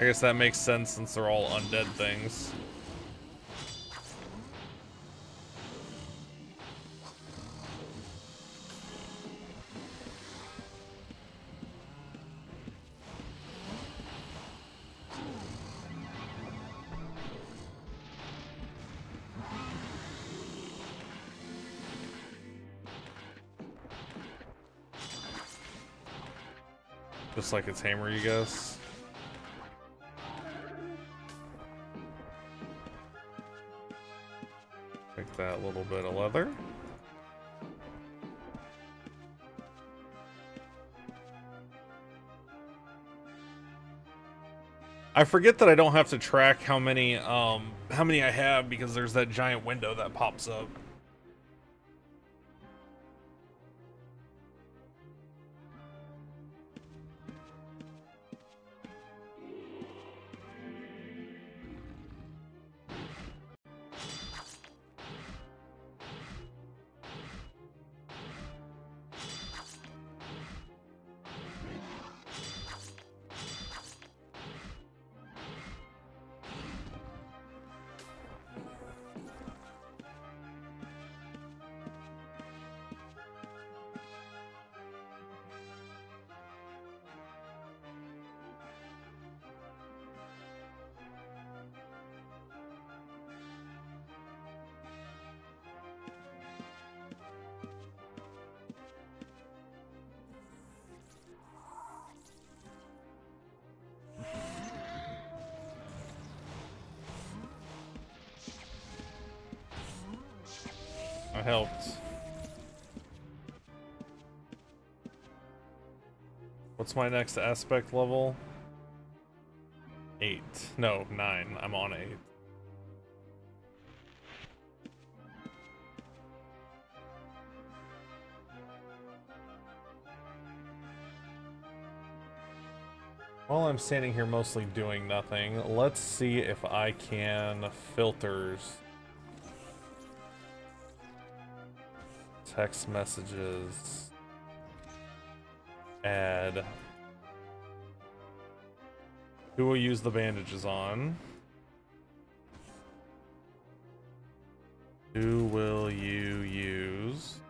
I guess that makes sense since they're all undead things. Just like its hammer, you guess. Take that little bit of leather. I forget that I don't have to track how many um how many I have because there's that giant window that pops up. My next aspect level? Eight. No, nine. I'm on eight. While I'm standing here mostly doing nothing, let's see if I can filters text messages add who will use the bandages on? Who will you use?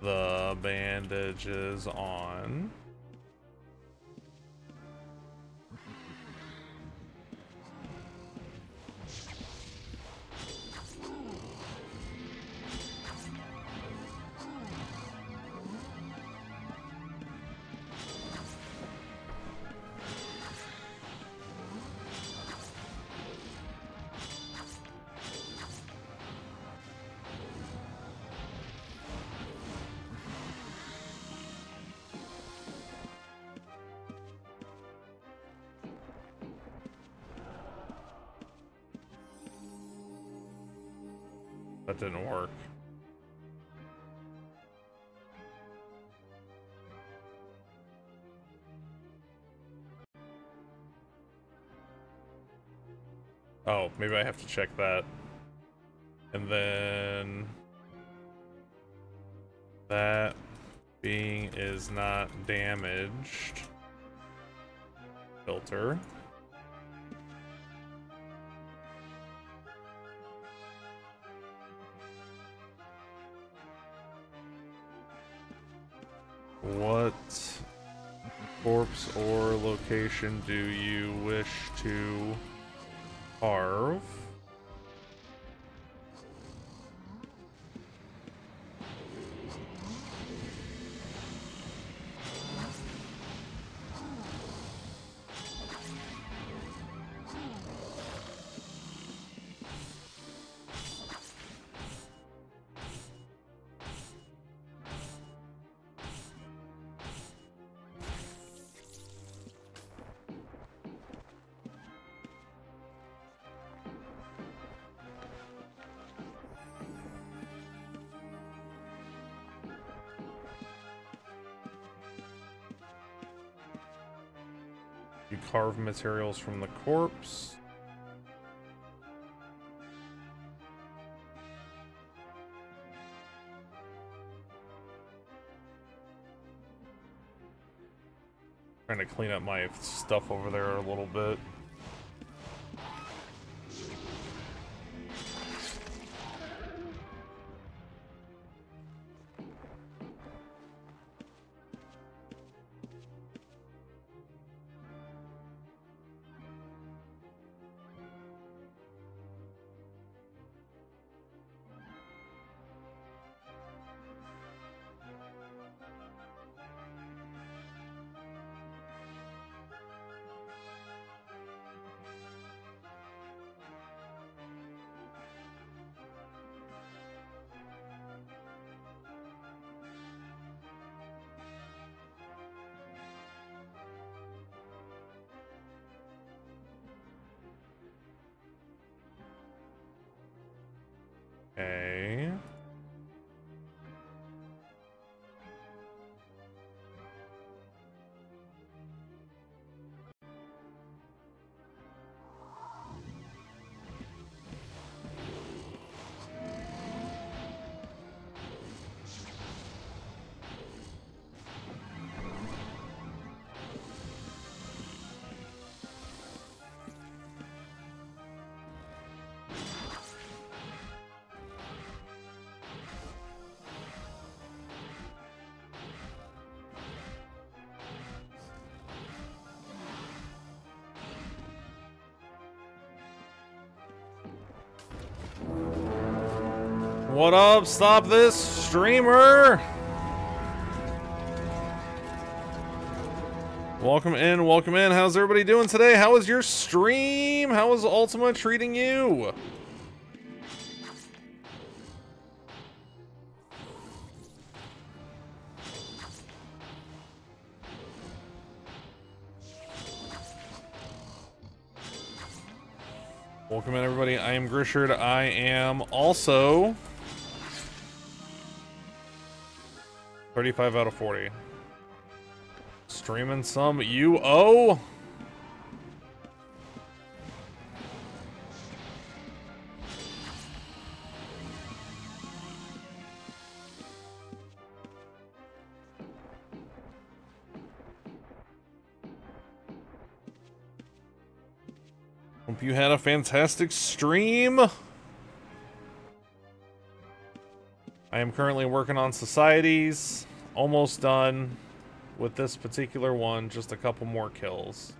The bandages on That didn't work. Oh, maybe I have to check that. And then... That being is not damaged. Filter. Do you wish to carve? Carve materials from the corpse. Trying to clean up my stuff over there a little bit. What up? Stop this streamer! Welcome in, welcome in. How's everybody doing today? How was your stream? How was Ultima treating you? Welcome in, everybody. I am Grishord. I am also 35 out of 40. Streaming some UO. Hope you had a fantastic stream. I am currently working on societies. Almost done with this particular one. Just a couple more kills.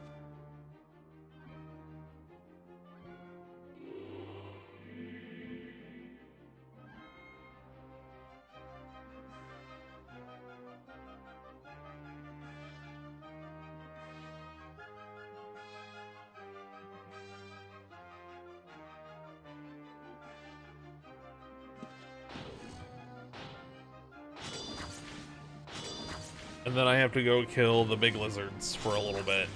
Have to go kill the big lizards for a little bit.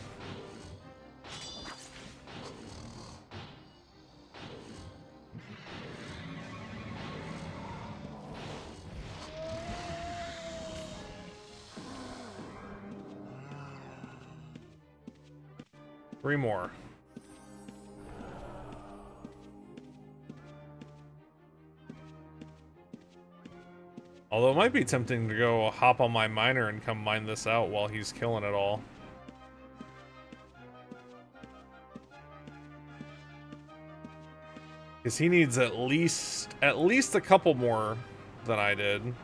Three more. Although it might be tempting to go hop on my miner and come mine this out while he's killing it all. Because he needs at least, at least a couple more than I did.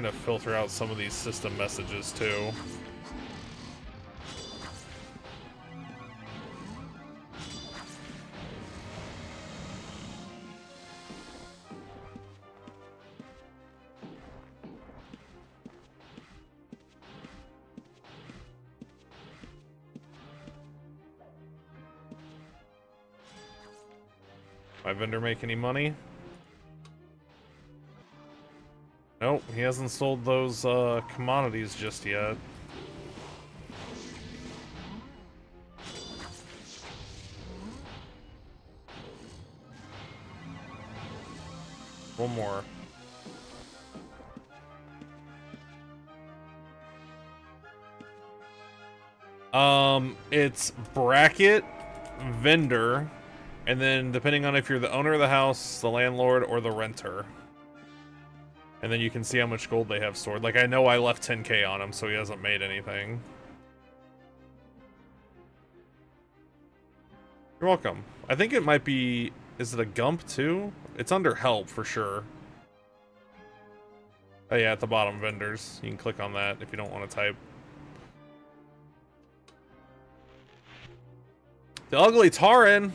trying to filter out some of these system messages too. My vendor make any money? Hasn't sold those uh, commodities just yet. One more. Um, it's bracket, vendor, and then depending on if you're the owner of the house, the landlord, or the renter. And then you can see how much gold they have stored. Like, I know I left 10k on him, so he hasn't made anything. You're welcome. I think it might be... Is it a Gump, too? It's under Help, for sure. Oh, yeah, at the bottom, Vendors. You can click on that if you don't want to type. The Ugly Tauren!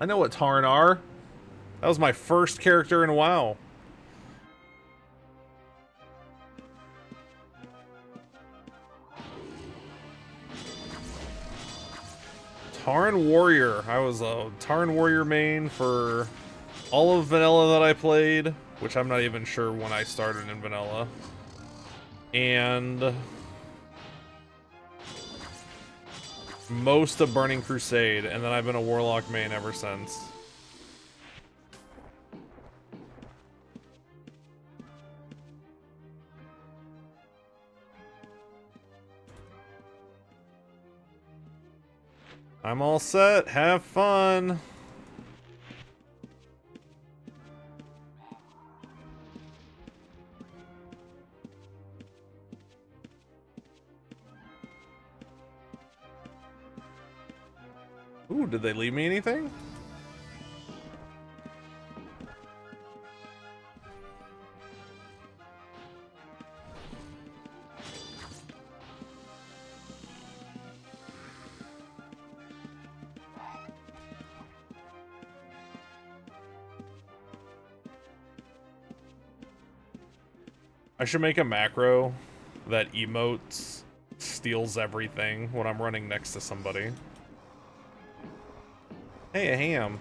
I know what Tauren are. That was my first character in WoW. Tauren Warrior. I was a Tauren Warrior main for all of Vanilla that I played, which I'm not even sure when I started in Vanilla. And most of Burning Crusade, and then I've been a Warlock main ever since. I'm all set. Have fun. Ooh, did they leave me anything? Should make a macro that emotes steals everything when I'm running next to somebody. Hey, a ham.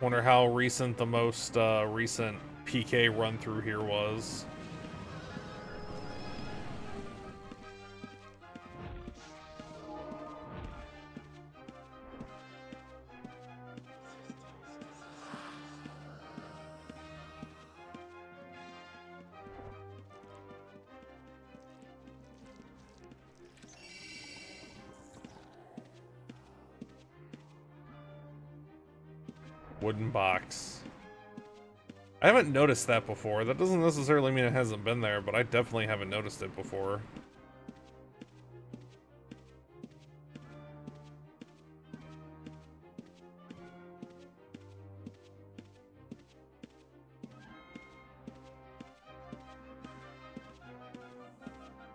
Wonder how recent the most uh, recent PK run through here was. Haven't noticed that before. That doesn't necessarily mean it hasn't been there, but I definitely haven't noticed it before.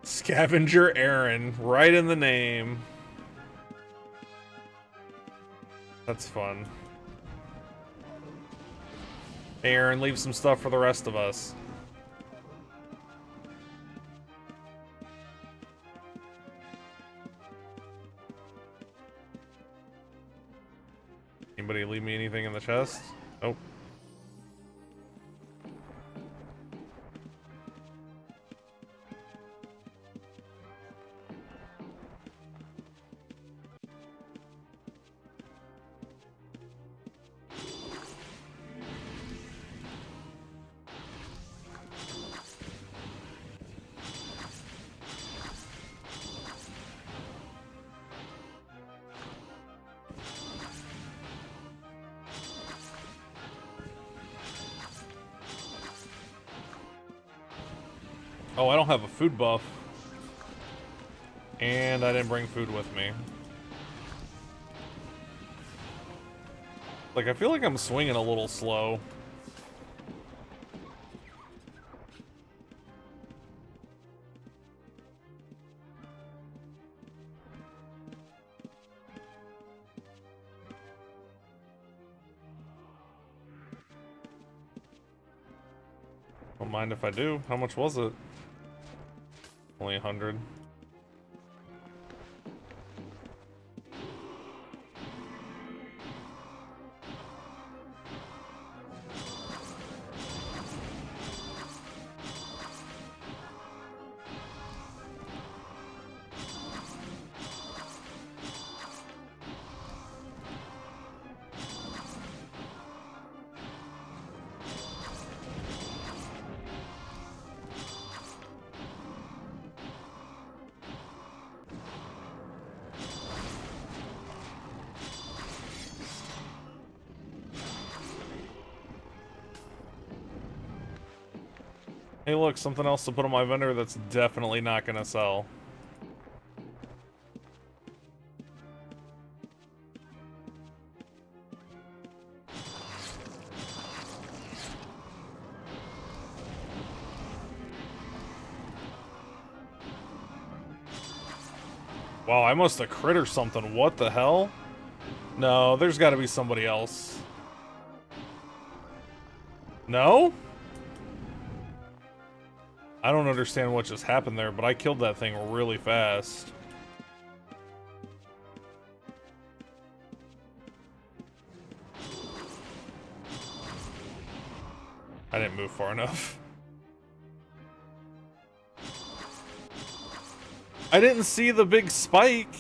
Scavenger Aaron, right in the name. That's fun. Aaron, leave some stuff for the rest of us. Anybody leave me anything in the chest? food buff. And I didn't bring food with me. Like, I feel like I'm swinging a little slow. Don't mind if I do. How much was it? Only 100. Look, something else to put on my vendor that's definitely not gonna sell. Wow, I must have crit or something. What the hell? No, there's gotta be somebody else. No? I don't understand what just happened there, but I killed that thing really fast. I didn't move far enough. <laughs> I didn't see the big spike.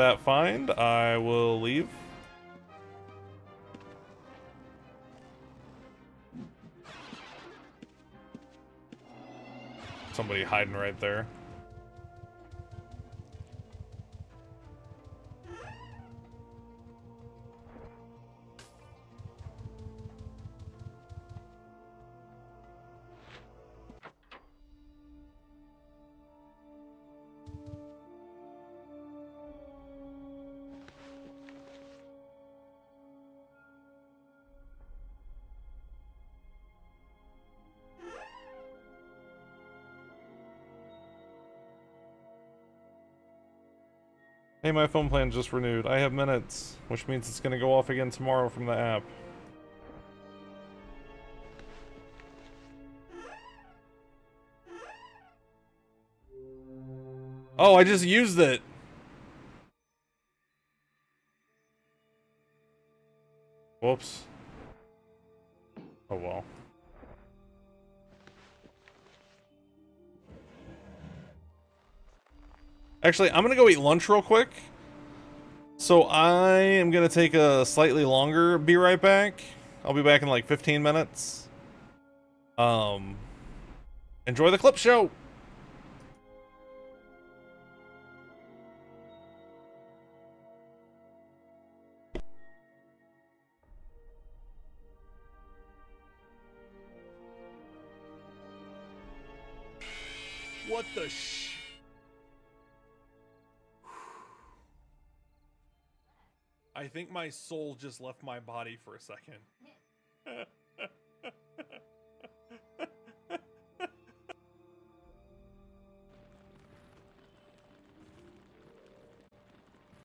That find, I will leave. Somebody hiding right there. Hey, my phone plan just renewed. I have minutes, which means it's gonna go off again tomorrow from the app. Oh, I just used it. Actually, I'm gonna go eat lunch real quick. So I am gonna take a slightly longer be right back. I'll be back in like 15 minutes. Um, enjoy the clip show. Think my soul just left my body for a second.